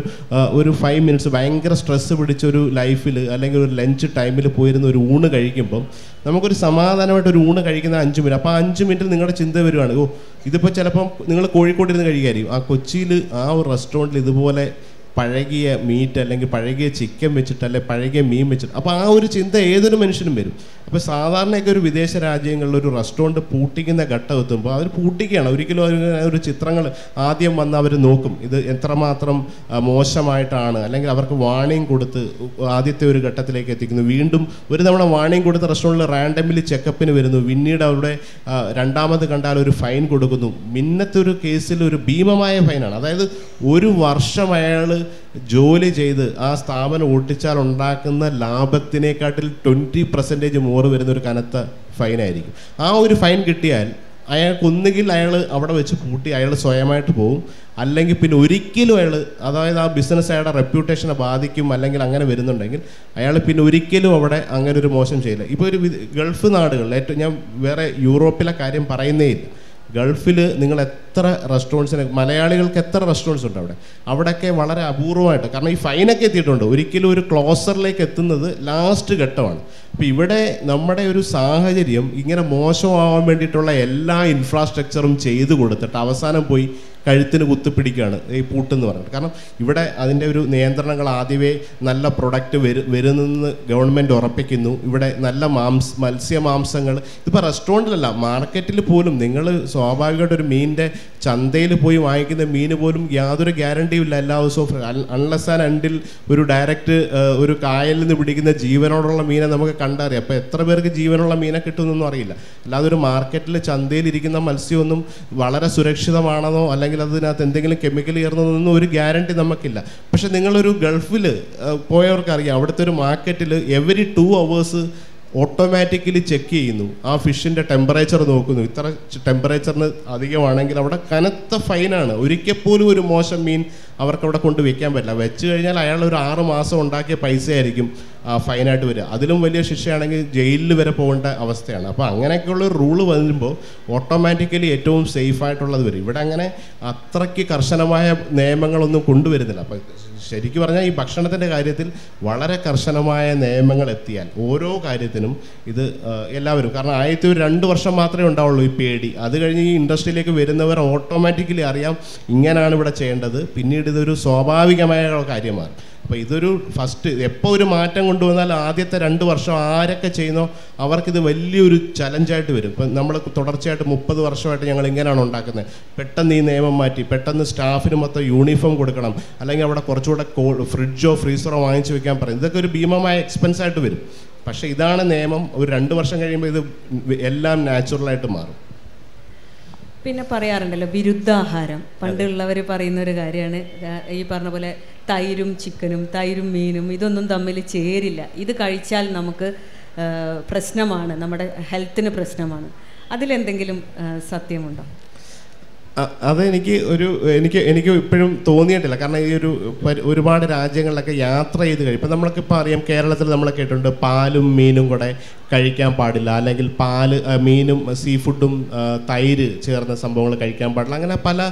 ഒരു ഫൈവ് മിനിറ്റ്സ് ഭയങ്കര സ്ട്രെസ്സ് പിടിച്ച ഒരു ലൈഫിൽ അല്ലെങ്കിൽ ഒരു ലഞ്ച് ടൈമിൽ പോയിരുന്ന ഒരു ഊണ് കഴിക്കുമ്പം നമുക്കൊരു സമാധാനമായിട്ട് ഒരു ഊണ് കഴിക്കുന്ന അഞ്ച് മിനിറ്റ്. അപ്പോൾ അഞ്ച് മിനിറ്റ് നിങ്ങളുടെ ചിന്ത വരുവാണ്. ഓ ഇതിപ്പോൾ ചിലപ്പം നിങ്ങൾ കോഴിക്കോട്ടിരുന്ന് കഴിക്കായിരിക്കും. ആ കൊച്ചിയിൽ ആ ഒരു റെസ്റ്റോറന്റിൽ ഇതുപോലെ പഴകിയ മീറ്റ് അല്ലെങ്കിൽ പഴകിയ ചിക്കൻ വെച്ചിട്ട് അല്ലെങ്കിൽ പഴകിയ മീൻ വെച്ചിട്ട്. അപ്പോൾ ആ ഒരു ചിന്ത ഏതൊരു മനുഷ്യനും വരും. അപ്പോൾ സാധാരണയൊക്കെ ഒരു വിദേശ രാജ്യങ്ങളിൽ ഒരു റെസ്റ്റോറന്റ് പൂട്ടിക്കുന്ന ഘട്ടം എത്തുമ്പോൾ അവർ പൂട്ടിക്കുകയാണ്. ഒരിക്കലും അവർ ഒരു ചിത്രങ്ങൾ ആദ്യം വന്ന് അവർ നോക്കും. ഇത് എത്രമാത്രം മോശമായിട്ടാണ്. അല്ലെങ്കിൽ അവർക്ക് വാണിംഗ് കൊടുത്ത് ആദ്യത്തെ ഒരു ഘട്ടത്തിലേക്ക് എത്തിക്കുന്നു. വീണ്ടും ഒരു തവണ വാണിംഗ് കൊടുത്ത റെസ്റ്റോറന്റിൽ റാൻഡമിലി ചെക്കപ്പിന് വരുന്നു. പിന്നീട് അവരുടെ രണ്ടാമത് കണ്ടാൽ ഒരു ഫൈൻ കൊടുക്കുന്നു. മിന്നത്തെ ഒരു കേസിൽ ഒരു ഭീമമായ ഫൈനാണ് അതായത് ഒരു വർഷം അയാൾ ജോലി ചെയ്ത് ആ സ്ഥാപനം ഓട്ടിച്ചാൽ ഉണ്ടാക്കുന്ന ലാഭത്തിനെക്കാട്ടിൽ ട്വന്റി പെർസെന്റേജ് മോറ് വരുന്ന ഒരു കനത്ത ഫൈനായിരിക്കും ആ ഒരു ഫൈൻ കിട്ടിയാൽ അയാൾക്ക് ഒന്നുകിൽ അയാൾ അവിടെ വെച്ച് പൂട്ടി അയാൾ സ്വയമായിട്ട് പോകും അല്ലെങ്കിൽ പിന്നെ ഒരിക്കലും അയാൾ അതായത് ആ ബിസിനസ് അയാളുടെ റെപ്യൂട്ടേഷനെ ബാധിക്കും അല്ലെങ്കിൽ അങ്ങനെ വരുന്നുണ്ടെങ്കിൽ അയാൾ പിന്നെ ഒരിക്കലും അവിടെ അങ്ങനെ ഒരു മോശം ചെയ്യില്ല. ഇപ്പോൾ ഒരു ഗൾഫ് നാടുകളിൽ ഏറ്റവും ഞാൻ വേറെ യൂറോപ്പിലെ കാര്യം പറയുന്നേ ഇല്ല. ഗൾഫിൽ നിങ്ങൾ എത്ര റെസ്റ്റോറന്റ്സിന് മലയാളികൾക്ക് എത്ര റെസ്റ്റോറന്റ്സ് ഉണ്ട് അവിടെ? അവിടെയൊക്കെ വളരെ അപൂർവമായിട്ട്. കാരണം ഈ ഫൈനൊക്കെ എത്തിയിട്ടുണ്ട്. ഒരിക്കലും ഒരു ക്ലോസറിലേക്ക് എത്തുന്നത് ലാസ്റ്റ് ഘട്ടമാണ്. അപ്പോൾ ഇവിടെ നമ്മുടെ ഒരു സാഹചര്യം ഇങ്ങനെ മോശമാവാൻ വേണ്ടിയിട്ടുള്ള എല്ലാ ഇൻഫ്രാസ്ട്രക്ചറും ചെയ്തു കൊടുത്തിട്ട് അവസാനം പോയി കഴുത്തിന് കുത്തിപ്പിടിക്കുകയാണ് ഈ പൂട്ടെന്ന് പറഞ്ഞിട്ട്. കാരണം ഇവിടെ അതിന്റെ ഒരു നിയന്ത്രണങ്ങൾ ആദ്യമേ നല്ല പ്രൊഡക്റ്റ് വരു വരുന്നെന്ന് ഗവൺമെന്റ് ഉറപ്പിക്കുന്നു. ഇവിടെ നല്ല മാംസ മത്സ്യ മാംസങ്ങൾ. ഇതിപ്പോൾ റെസ്റ്റോറന്റിലല്ല മാർക്കറ്റിൽ പോലും നിങ്ങൾ സ്വാഭാവികമായിട്ട് ഒരു മീനിന്റെ ചന്തയിൽ പോയി വാങ്ങിക്കുന്ന മീൻ പോലും യാതൊരു ഗ്യാരണ്ടിയും ഇല്ല. എല്ലാ ദിവസവും അൺലെസ് ആൻഡ് അണ്ടിൽ ഒരു ഡയറക്റ്റ് ഒരു കായലിൽ നിന്ന് പിടിക്കുന്ന ജീവനോടുള്ള മീനെ നമുക്ക് കണ്ടറിയാം. അപ്പോൾ എത്ര പേർക്ക് ജീവനുള്ള മീനെ കിട്ടുമെന്നൊന്നും അറിയില്ല. അല്ലാതെ ഒരു മാർക്കറ്റിൽ ചന്തയിൽ ഇരിക്കുന്ന മത്സ്യമൊന്നും വളരെ സുരക്ഷിതമാണെന്നോ അല്ലെങ്കിൽ അതിനകത്ത് എന്തെങ്കിലും കെമിക്കൽ ചേർന്നതൊന്നും ഒരു ഗ്യാരണ്ടി നമുക്കില്ല. പക്ഷെ നിങ്ങളൊരു ഗൾഫിൽ പോയവർക്കറിയാം. അവിടുത്തെ ഒരു മാർക്കറ്റിൽ every two hours automatically check ചെയ്യുന്നു. ആ ഫിഷിന്റെ ടെമ്പറേച്ചർ നോക്കുന്നു. ഇത്ര ടെമ്പറേച്ചറിന് അധികമാണെങ്കിൽ അവിടെ കനത്ത ഫൈനാണ് ഒരിക്കൽ പോലും ഒരു മോശം മീൻ അവർക്ക് അവിടെ കൊണ്ട് വെക്കാൻ പറ്റില്ല. വെച്ച് കഴിഞ്ഞാൽ അയാൾ ഒരു ആറ് മാസം ഉണ്ടാക്കിയ പൈസയായിരിക്കും ഫൈനായിട്ട് വരിക. അതിലും വലിയ ശിക്ഷയാണെങ്കിൽ ജയിലിൽ വരെ പോകേണ്ട അവസ്ഥയാണ്. അപ്പോൾ അങ്ങനെയൊക്കെയുള്ള റൂൾ വരുമ്പോൾ ഓട്ടോമാറ്റിക്കലി ഏറ്റവും സേഫായിട്ടുള്ളത് വരും. ഇവിടെ അങ്ങനെ അത്രയ്ക്ക് കർശനമായ നിയമങ്ങളൊന്നും കൊണ്ടുവരുന്നില്ല. അപ്പോൾ ശരിക്കും പറഞ്ഞാൽ ഈ ഭക്ഷണത്തിന്റെ കാര്യത്തിൽ വളരെ കർശനമായ നിയമങ്ങൾ എത്തിയാൽ ഓരോ കാര്യത്തിനും ഇത് എല്ലാവരും കാരണം ആദ്യത്തെ ഒരു രണ്ട് വർഷം മാത്രമേ ഉണ്ടാവുള്ളൂ ഈ പേടി. അത് കഴിഞ്ഞ് ഈ ഇൻഡസ്ട്രിയിലേക്ക് വരുന്നവർ ഓട്ടോമാറ്റിക്കലി അറിയാം ഇങ്ങനെയാണ് ഇവിടെ ചെയ്യേണ്ടത്. പിന്നീട് ഇതൊരു സ്വാഭാവികമായ കാര്യമാണ്. അപ്പോൾ ഇതൊരു ഫസ്റ്റ് എപ്പോൾ ഒരു മാറ്റം കൊണ്ടുവന്നാൽ ആദ്യത്തെ രണ്ട് വർഷം ആരൊക്കെ ചെയ്യുന്നോ അവർക്കിത് വലിയൊരു ചലഞ്ചായിട്ട് വരും. ഇപ്പം നമ്മൾ തുടർച്ചയായിട്ട് മുപ്പത് വർഷമായിട്ട് ഞങ്ങൾ ഇങ്ങനെയാണ് ഉണ്ടാക്കുന്നത്. പെട്ടെന്ന് ഈ നിയമം മാറ്റി പെട്ടെന്ന് സ്റ്റാഫിന് മൊത്തം യൂണിഫോം കൊടുക്കണം അല്ലെങ്കിൽ അവിടെ കുറച്ചുകൂടെ ഫ്രിഡ്ജോ ഫ്രീസറോ വാങ്ങിച്ചു വെക്കാൻ പറയും. ഇതൊക്കെ ഒരു ഭീമമായ എക്സ്പെൻസ് ആയിട്ട് വരും. പക്ഷേ ഇതാണ് നിയമം. ഒരു രണ്ട് വർഷം കഴിയുമ്പോൾ ഇത് എല്ലാം നാച്ചുറലായിട്ട് മാറും. പിന്നെ പറയാറുണ്ടല്ലോ വിരുദ്ധാഹാരം. പണ്ടുള്ളവർ പറയുന്ന ഒരു കാര്യമാണ്. ഈ പറഞ്ഞ പോലെ തൈരും ചിക്കനും തൈരും മീനും ഇതൊന്നും തമ്മിൽ ചേരില്ല. ഇത് കഴിച്ചാൽ നമുക്ക് പ്രശ്നമാണ്. നമ്മുടെ ഹെൽത്തിന് പ്രശ്നമാണ്. അതിലെന്തെങ്കിലും സത്യമുണ്ടോ? അതെനിക്ക് ഒരു എനിക്ക് എനിക്ക് ഇപ്പോഴും തോന്നിയിട്ടില്ല. കാരണം ഈ ഒരു ഒരുപാട് രാജ്യങ്ങളിലൊക്കെ യാത്ര ചെയ്ത് കഴിയും ഇപ്പം നമ്മൾക്കിപ്പോൾ അറിയാം കേരളത്തിൽ നമ്മൾ കേട്ടിട്ടുണ്ട് പാലും മീനും കൂടെ കഴിക്കാൻ പാടില്ല. അല്ലെങ്കിൽ പാൽ മീനും സീ ഫുഡും തൈര് ചേർന്ന സംഭവങ്ങൾ കഴിക്കാൻ പാടില്ല. അങ്ങനെ പല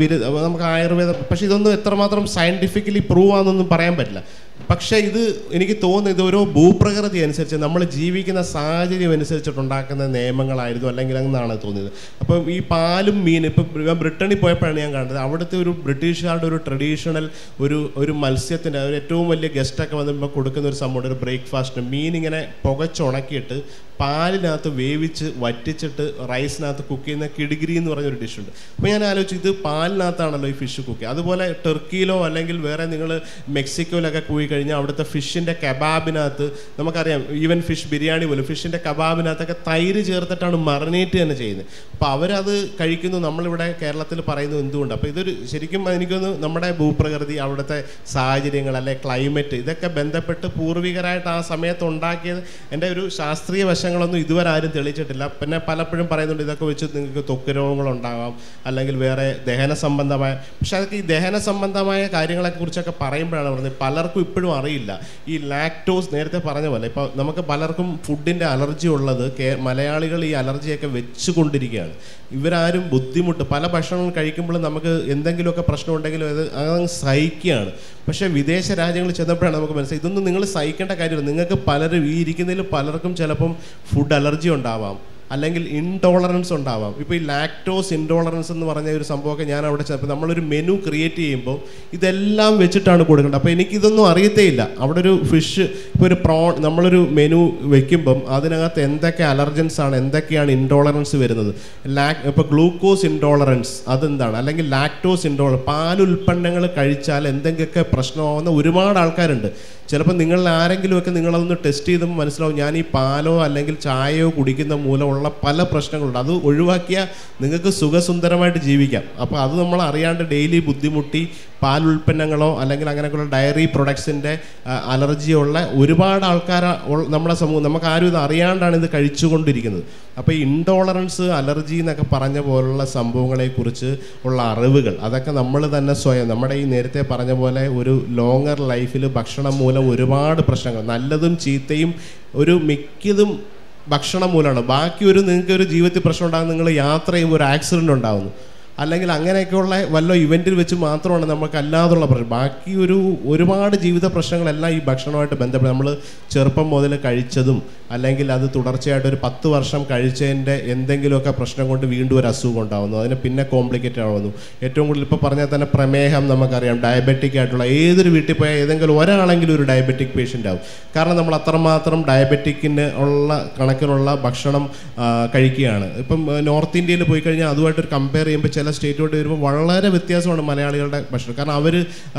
വിരു നമുക്ക് ആയുർവേദം പക്ഷേ ഇതൊന്നും എത്രമാത്രം സയന്റിഫിക്കലി പ്രൂവ് ആണെന്നൊന്നും പറയാൻ പറ്റില്ല. പക്ഷേ ഇത് എനിക്ക് തോന്നുന്നത് ഇത് ഓരോ ഭൂപ്രകൃതി അനുസരിച്ച് നമ്മൾ ജീവിക്കുന്ന സാഹചര്യം അനുസരിച്ചിട്ടുണ്ടാക്കുന്ന നിയമങ്ങളായിരുന്നു അല്ലെങ്കിൽ എന്നാണ് തോന്നിയത്. അപ്പം ഈ പാലും മീൻ ഇപ്പം ഞാൻ ബ്രിട്ടണിൽ പോയപ്പോഴാണ് ഞാൻ കണ്ടത്. അവിടുത്തെ ഒരു ബ്രിട്ടീഷുകാരുടെ ഒരു ട്രഡീഷണൽ ഒരു ഒരു മത്സ്യത്തിന്റെ ഒരു ഏറ്റവും വലിയ ഗസ്റ്റൊക്കെ വന്നുമ്പോൾ കൊടുക്കുന്ന ഒരു സംഭവം ഒരു ബ്രേക്ക്ഫാസ്റ്റ് മീൻ ഇങ്ങനെ പുകച്ചുണക്കിയിട്ട് പാലിനകത്ത് വേവിച്ച് വറ്റിച്ചിട്ട് റൈസിനകത്ത് കുക്ക് ചെയ്യുന്ന കിടിഗിരി എന്ന് പറഞ്ഞൊരു ഡിഷുണ്ട് അപ്പോൾ ഞാൻ ആലോചിച്ചു ഇത് പാലിനകത്താണല്ലോ ഈ ഫിഷ് കുക്ക് അതുപോലെ ടെർക്കിയിലോ അല്ലെങ്കിൽ വേറെ നിങ്ങൾ മെക്സിക്കോയിലൊക്കെ പോയി കഴിഞ്ഞാൽ അവിടുത്തെ ഫിഷിന്റെ കബാബിനകത്ത് നമുക്കറിയാം ഈവൻ ഫിഷ് ബിരിയാണി പോലും ഫിഷിന്റെ കബാബിനകത്തൊക്കെ തൈര് ചേർത്തിട്ടാണ് മറിനേറ്റ് തന്നെ ചെയ്യുന്നത്. അപ്പോൾ അവരത് കഴിക്കുന്നു നമ്മളിവിടെ കേരളത്തിൽ പറയുന്നത് എന്തുകൊണ്ട്? അപ്പോൾ ഇതൊരു ശരിക്കും എനിക്കൊന്ന് നമ്മുടെ ഭൂപ്രകൃതി അവിടുത്തെ സാഹചര്യങ്ങൾ അല്ലെ ക്ലൈമറ്റ് ഇതൊക്കെ ബന്ധപ്പെട്ട് പൂർവികരായിട്ട് ആ സമയത്ത് ഉണ്ടാക്കിയത് എന്റെ ഒരു ശാസ്ത്രീയ വശങ്ങളൊന്നും ഇതുവരെ ആരും തെളിയിച്ചിട്ടില്ല. പിന്നെ പലപ്പോഴും പറയുന്നുണ്ട് ഇതൊക്കെ വെച്ച് നിങ്ങൾക്ക് ത്വക്ക് രോഗങ്ങളുണ്ടാകാം അല്ലെങ്കിൽ വേറെ ദഹന സംബന്ധമായ പക്ഷെ അതൊക്കെ ഈ ദഹന സംബന്ധമായ കാര്യങ്ങളെ കുറിച്ചൊക്കെ പറയുമ്പോഴാണ് പറയുന്നത് പലർക്കും ഇപ്പോഴും അറിയില്ല. ഈ ലാക്ടോസ് നേരത്തെ പറഞ്ഞ പോലെ ഇപ്പോൾ നമുക്ക് പലർക്കും ഫുഡിന്റെ അലർജി ഉള്ളത് മലയാളികൾ ഈ അലർജിയൊക്കെ വെച്ചുകൊണ്ടിരിക്കുകയാണ്. ഇവരാരും ബുദ്ധിമുട്ട് പല ഭക്ഷണങ്ങൾ കഴിക്കുമ്പോൾ നമുക്ക് എന്തെങ്കിലുമൊക്കെ പ്രശ്നം ഉണ്ടെങ്കിലും അത് അത് സഹിക്കുകയാണ്. പക്ഷേ വിദേശ രാജ്യങ്ങളിൽ ചെന്നപ്പോഴാണ് നമുക്ക് മനസ്സിലായി ഇതൊന്നും നിങ്ങൾ സഹിക്കേണ്ട കാര്യമില്ല. നിങ്ങൾക്ക് പലരും ഈ ഇരിക്കുന്നതിൽ പലർക്കും ചിലപ്പം ഫുഡ് അലർജി ഉണ്ടാവാം. അല്ലെങ്കിൽ ഇൻടോളറൻസ് ഉണ്ടാവാം. ഇപ്പോൾ ഈ ലാക്ടോസ് ഇൻടോളറൻസ് എന്ന് പറഞ്ഞ ഒരു സംഭവമൊക്കെ ഞാൻ അവിടെ ചെന്നപ്പോൾ നമ്മളൊരു മെനു ക്രിയേറ്റ് ചെയ്യുമ്പോൾ ഇതെല്ലാം വെച്ചിട്ടാണ് കൊടുക്കേണ്ടത്. അപ്പോൾ എനിക്കിതൊന്നും അറിയത്തേ ഇല്ല അവിടെ ഒരു ഫിഷ് ഇപ്പോൾ ഒരു പ്രോ നമ്മളൊരു മെനു വെക്കുമ്പം അതിനകത്ത് എന്തൊക്കെ അലർജൻസ് ആണ് എന്തൊക്കെയാണ് ഇൻടോളറൻസ് വരുന്നത്? ലാക് ഇപ്പോൾ ഗ്ലൂക്കോസ് ഇൻടോളറൻസ് അതെന്താണ്? അല്ലെങ്കിൽ ലാക്ടോസ് ഇൻടോളർ പാലുൽപ്പന്നങ്ങൾ കഴിച്ചാൽ എന്തെങ്കിലുമൊക്കെ പ്രശ്നമാവുന്ന ഒരുപാട് ആൾക്കാരുണ്ട്. ചിലപ്പോൾ നിങ്ങളിൽ ആരെങ്കിലുമൊക്കെ നിങ്ങളതൊന്ന് ടെസ്റ്റ് ചെയ്ത് മനസ്സിലാവും ഞാൻ ഈ പാലോ അല്ലെങ്കിൽ ചായയോ കുടിക്കുന്ന മൂലമുള്ള പല പ്രശ്നങ്ങളുണ്ട്. അത് ഒഴിവാക്കിയാൽ നിങ്ങൾക്ക് സുഖസുന്ദരമായിട്ട് ജീവിക്കാം. അപ്പോൾ അത് നമ്മൾ അറിയാണ്ട് ഡെയിലി ബുദ്ധിമുട്ടി പാൽ ഉൽപ്പന്നങ്ങളോ അല്ലെങ്കിൽ അങ്ങനെയൊക്കെയുള്ള ഡയറി പ്രൊഡക്ട്സിന്റെ അലർജിയുള്ള ഒരുപാട് ആൾക്കാർ നമ്മുടെ സമൂഹം നമുക്ക് ആരും ഇത് അറിയാണ്ടാണ് ഇത് കഴിച്ചുകൊണ്ടിരിക്കുന്നത്. അപ്പോൾ ഈ ഇൻടോളറൻസ് അലർജി എന്നൊക്കെ പറഞ്ഞ പോലുള്ള സംഭവങ്ങളെക്കുറിച്ച് ഉള്ള അറിവുകൾ അതൊക്കെ നമ്മൾ തന്നെ സ്വയം നമ്മുടെ ഈ നേരത്തെ പറഞ്ഞ പോലെ ഒരു ലോങ്ങർ ലൈഫിൽ ഭക്ഷണം മൂലം ഒരുപാട് പ്രശ്നങ്ങൾ നല്ലതും ചീത്തയും ഒരു മിക്കതും ഭക്ഷണം മൂലമാണ്. ബാക്കി ഒരു നിങ്ങൾക്ക് ഒരു ജീവിതത്തിൽ പ്രശ്നം ഉണ്ടാകുന്ന നിങ്ങൾ യാത്ര ചെയ്യുമ്പോൾ ഒരു ആക്സിഡന്റ് ഉണ്ടാകുന്നു. അല്ലെങ്കിൽ അങ്ങനെയൊക്കെയുള്ള വല്ല ഇവന്റിൽ വെച്ച് മാത്രമാണ് നമുക്ക് അല്ലാതുള്ള പ്രശ്നം. ബാക്കി ഒരു ഒരുപാട് ജീവിത പ്രശ്നങ്ങളെല്ലാം ഈ ഭക്ഷണമായിട്ട് ബന്ധപ്പെട്ട് നമ്മൾ ചെറുപ്പം മുതൽ കഴിച്ചതും അല്ലെങ്കിൽ അത് തുടർച്ചയായിട്ട് ഒരു പത്ത് വർഷം കഴിച്ചതിന്റെ എന്തെങ്കിലുമൊക്കെ പ്രശ്നം കൊണ്ട് വീണ്ടും ഒരു അസുഖം ഉണ്ടാകുന്നു അതിന് പിന്നെ കോംപ്ലിക്കേറ്റഡ് ആവുന്നു ഏറ്റവും കൂടുതൽ ഇപ്പോൾ പറഞ്ഞാൽ തന്നെ പ്രമേഹം നമുക്കറിയാം. ഡയബറ്റിക് ആയിട്ടുള്ള ഏതൊരു വീട്ടിൽ പോയാൽ ഏതെങ്കിലും ഒരാളെങ്കിലും ഒരു ഡയബറ്റിക് പേഷ്യന്റ് ആവും. കാരണം നമ്മൾ അത്രമാത്രം ഡയബറ്റിക്കിന് ഉള്ള കണക്കിനുള്ള ഭക്ഷണം കഴിക്കുകയാണ്. ഇപ്പം നോർത്ത് ഇന്ത്യയിൽ പോയി കഴിഞ്ഞാൽ അതുമായിട്ടൊരു കമ്പയർ ചെയ്യുമ്പോൾ ചില സ്റ്റേറ്റിലോട്ട് വരുമ്പോൾ വളരെ വ്യത്യാസമാണ് മലയാളികളുടെ ഭക്ഷണം. കാരണം അവർ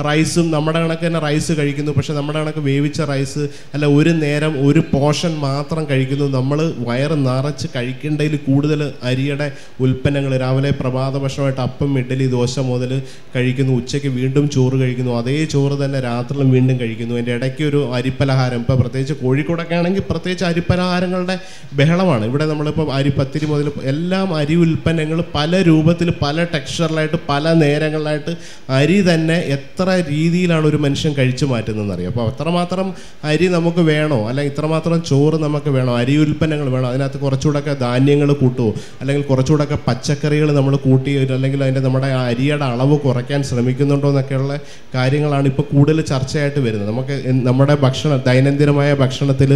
റൈസും നമ്മുടെ കണക്ക് തന്നെ റൈസ് കഴിക്കുന്നു. പക്ഷേ നമ്മുടെ കണക്ക് വേവിച്ച റൈസ് അല്ല ഒരു നേരം ഒരു പോർഷൻ മാത്രം കഴിക്കുന്നു. നമ്മൾ വയറ് നിറച്ച് കഴിക്കേണ്ടതിൽ കൂടുതൽ അരിയുടെ ഉൽപ്പന്നങ്ങൾ രാവിലെ പ്രഭാത ഭക്ഷണമായിട്ട് അപ്പം ഇഡ്ഡലി ദോശ മുതൽ കഴിക്കുന്നു. ഉച്ചയ്ക്ക് വീണ്ടും ചോറ് കഴിക്കുന്നു. അതേ ചോറ് തന്നെ രാത്രിയിലും വീണ്ടും കഴിക്കുന്നു. അതിന്റെ ഇടയ്ക്ക് ഒരു അരിപ്പലഹാരം. ഇപ്പോൾ പ്രത്യേകിച്ച് കോഴിക്കോടൊക്കെ ആണെങ്കിൽ പ്രത്യേകിച്ച് അരിപ്പലഹാരങ്ങളുടെ ബഹളമാണ്. ഇവിടെ നമ്മളിപ്പോൾ അരി പത്തിരി മുതൽ എല്ലാം അരി ഉൽപ്പന്നങ്ങൾ പല രൂപത്തിൽ പല ടെക്സ്ചറിലായിട്ട് പല നേരങ്ങളിലായിട്ട് അരി തന്നെ എത്ര രീതിയിലാണ് ഒരു മനുഷ്യൻ കഴിച്ചു മാറ്റുന്നതെന്നറിയാം. അപ്പോൾ അത്രമാത്രം അരി നമുക്ക് വേണോ? അല്ലെങ്കിൽ ഇത്രമാത്രം ചോറ് നമുക്ക് വേണം? അരി ഉൽപ്പന്നങ്ങൾ വേണം? അതിനകത്ത് കുറച്ചുകൂടെയൊക്കെ ധാന്യങ്ങൾ കൂട്ടുമോ അല്ലെങ്കിൽ കുറച്ചുകൂടെയൊക്കെ പച്ചക്കറികൾ നമ്മൾ കൂട്ടി അല്ലെങ്കിൽ അതിന്റെ നമ്മുടെ അരിയുടെ അളവ് കുറയ്ക്കാൻ ശ്രമിക്കുന്നുണ്ടോ എന്നൊക്കെയുള്ള കാര്യങ്ങളാണ് ഇപ്പോൾ കൂടുതൽ ചർച്ചയായിട്ട് വരുന്നത്. നമുക്ക് നമ്മുടെ ഭക്ഷണം ദൈനംദിനമായ ഭക്ഷണത്തിൽ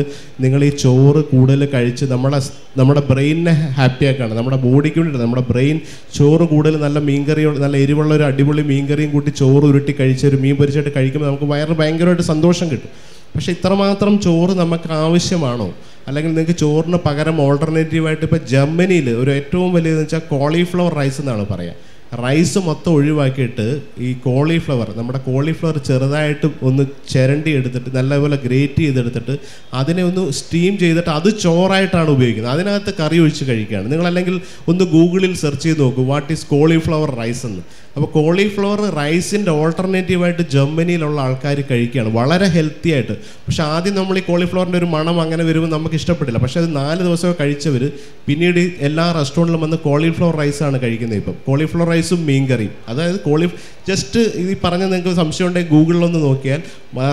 നിങ്ങൾ ഈ ചോറ് കൂടുതൽ കഴിച്ച് നമ്മുടെ നമ്മുടെ ബ്രെയിനിനെ ഹാപ്പിയാക്കാണ് നമ്മുടെ ബോഡിക്ക് വേണ്ടിയിട്ട് നമ്മുടെ ബ്രെയിൻ ചോറ് കൂടുതൽ നല്ല മീൻകറി നല്ല എരിവുള്ള ഒരു അടിപൊളി മീൻകറിയും കൂട്ടി ചോറ് ഉരുട്ടി കഴിച്ച് ഒരു മീൻ പൊരിച്ചിട്ട് കഴിക്കുമ്പോൾ നമുക്ക് വയറ് ഭയങ്കരമായിട്ട് സന്തോഷം കിട്ടും. പക്ഷേ ഇത്രമാത്രം ചോറ് നമുക്ക് ആവശ്യമാണോ? അല്ലെങ്കിൽ നിങ്ങൾക്ക് ചോറിന് പകരം ഓൾട്ടർനേറ്റീവായിട്ട് ഇപ്പോൾ ജർമ്മനിയിൽ ഒരു ഏറ്റവും വലിയതെന്ന് വെച്ചാൽ കോളിഫ്ലവർ റൈസ് എന്നാണ് പറയുക റൈസ് മൊത്തം ഒഴിവാക്കിയിട്ട് ഈ കോളിഫ്ലവർ നമ്മുടെ കോളിഫ്ലവർ ചെറുതായിട്ട് ഒന്ന് ചിരണ്ടി എടുത്തിട്ട് നല്ലപോലെ ഗ്രേറ്റ് ചെയ്തെടുത്തിട്ട് അതിനെ ഒന്ന് സ്റ്റീം ചെയ്തിട്ട് അത് ചോറായിട്ടാണ് ഉപയോഗിക്കുന്നത്. അതിനകത്ത് കറി ഒഴിച്ച് കഴിക്കുകയാണ്. നിങ്ങളല്ലെങ്കിൽ ഒന്ന് ഗൂഗിളിൽ സെർച്ച് ചെയ്ത് നോക്കൂ വാട്ട് ഈസ് കോളിഫ്ലവർ റൈസ് എന്ന്. അപ്പോൾ കോളിഫ്ലവർ റൈസിന്റെ ഓൾട്ടർനേറ്റീവായിട്ട് ജർമ്മനിയിലുള്ള ആൾക്കാർ കഴിക്കുകയാണ്. വളരെ ഹെൽത്തി ആയിട്ട്. പക്ഷെ ആദ്യം നമ്മൾ ഈ കോളിഫ്ലവറിന്റെ ഒരു മണം അങ്ങനെ വരുമ്പോൾ നമുക്ക് ഇഷ്ടപ്പെട്ടില്ല. പക്ഷേ അത് നാല് ദിവസമൊക്കെ കഴിച്ചവർ പിന്നീട് എല്ലാ റെസ്റ്റോറന്റിലും വന്ന് കോളിഫ്ലവർ റൈസാണ് കഴിക്കുന്നത് ഇപ്പം. കോളിഫ്ലവർ റൈസും മീൻ മീൻകറിയും. അതായത് കോളി ജസ്റ്റ് ഈ പറഞ്ഞ നിങ്ങൾക്ക് സംശയം ഉണ്ടെങ്കിൽ ഗൂഗിളിലൊന്ന് നോക്കിയാൽ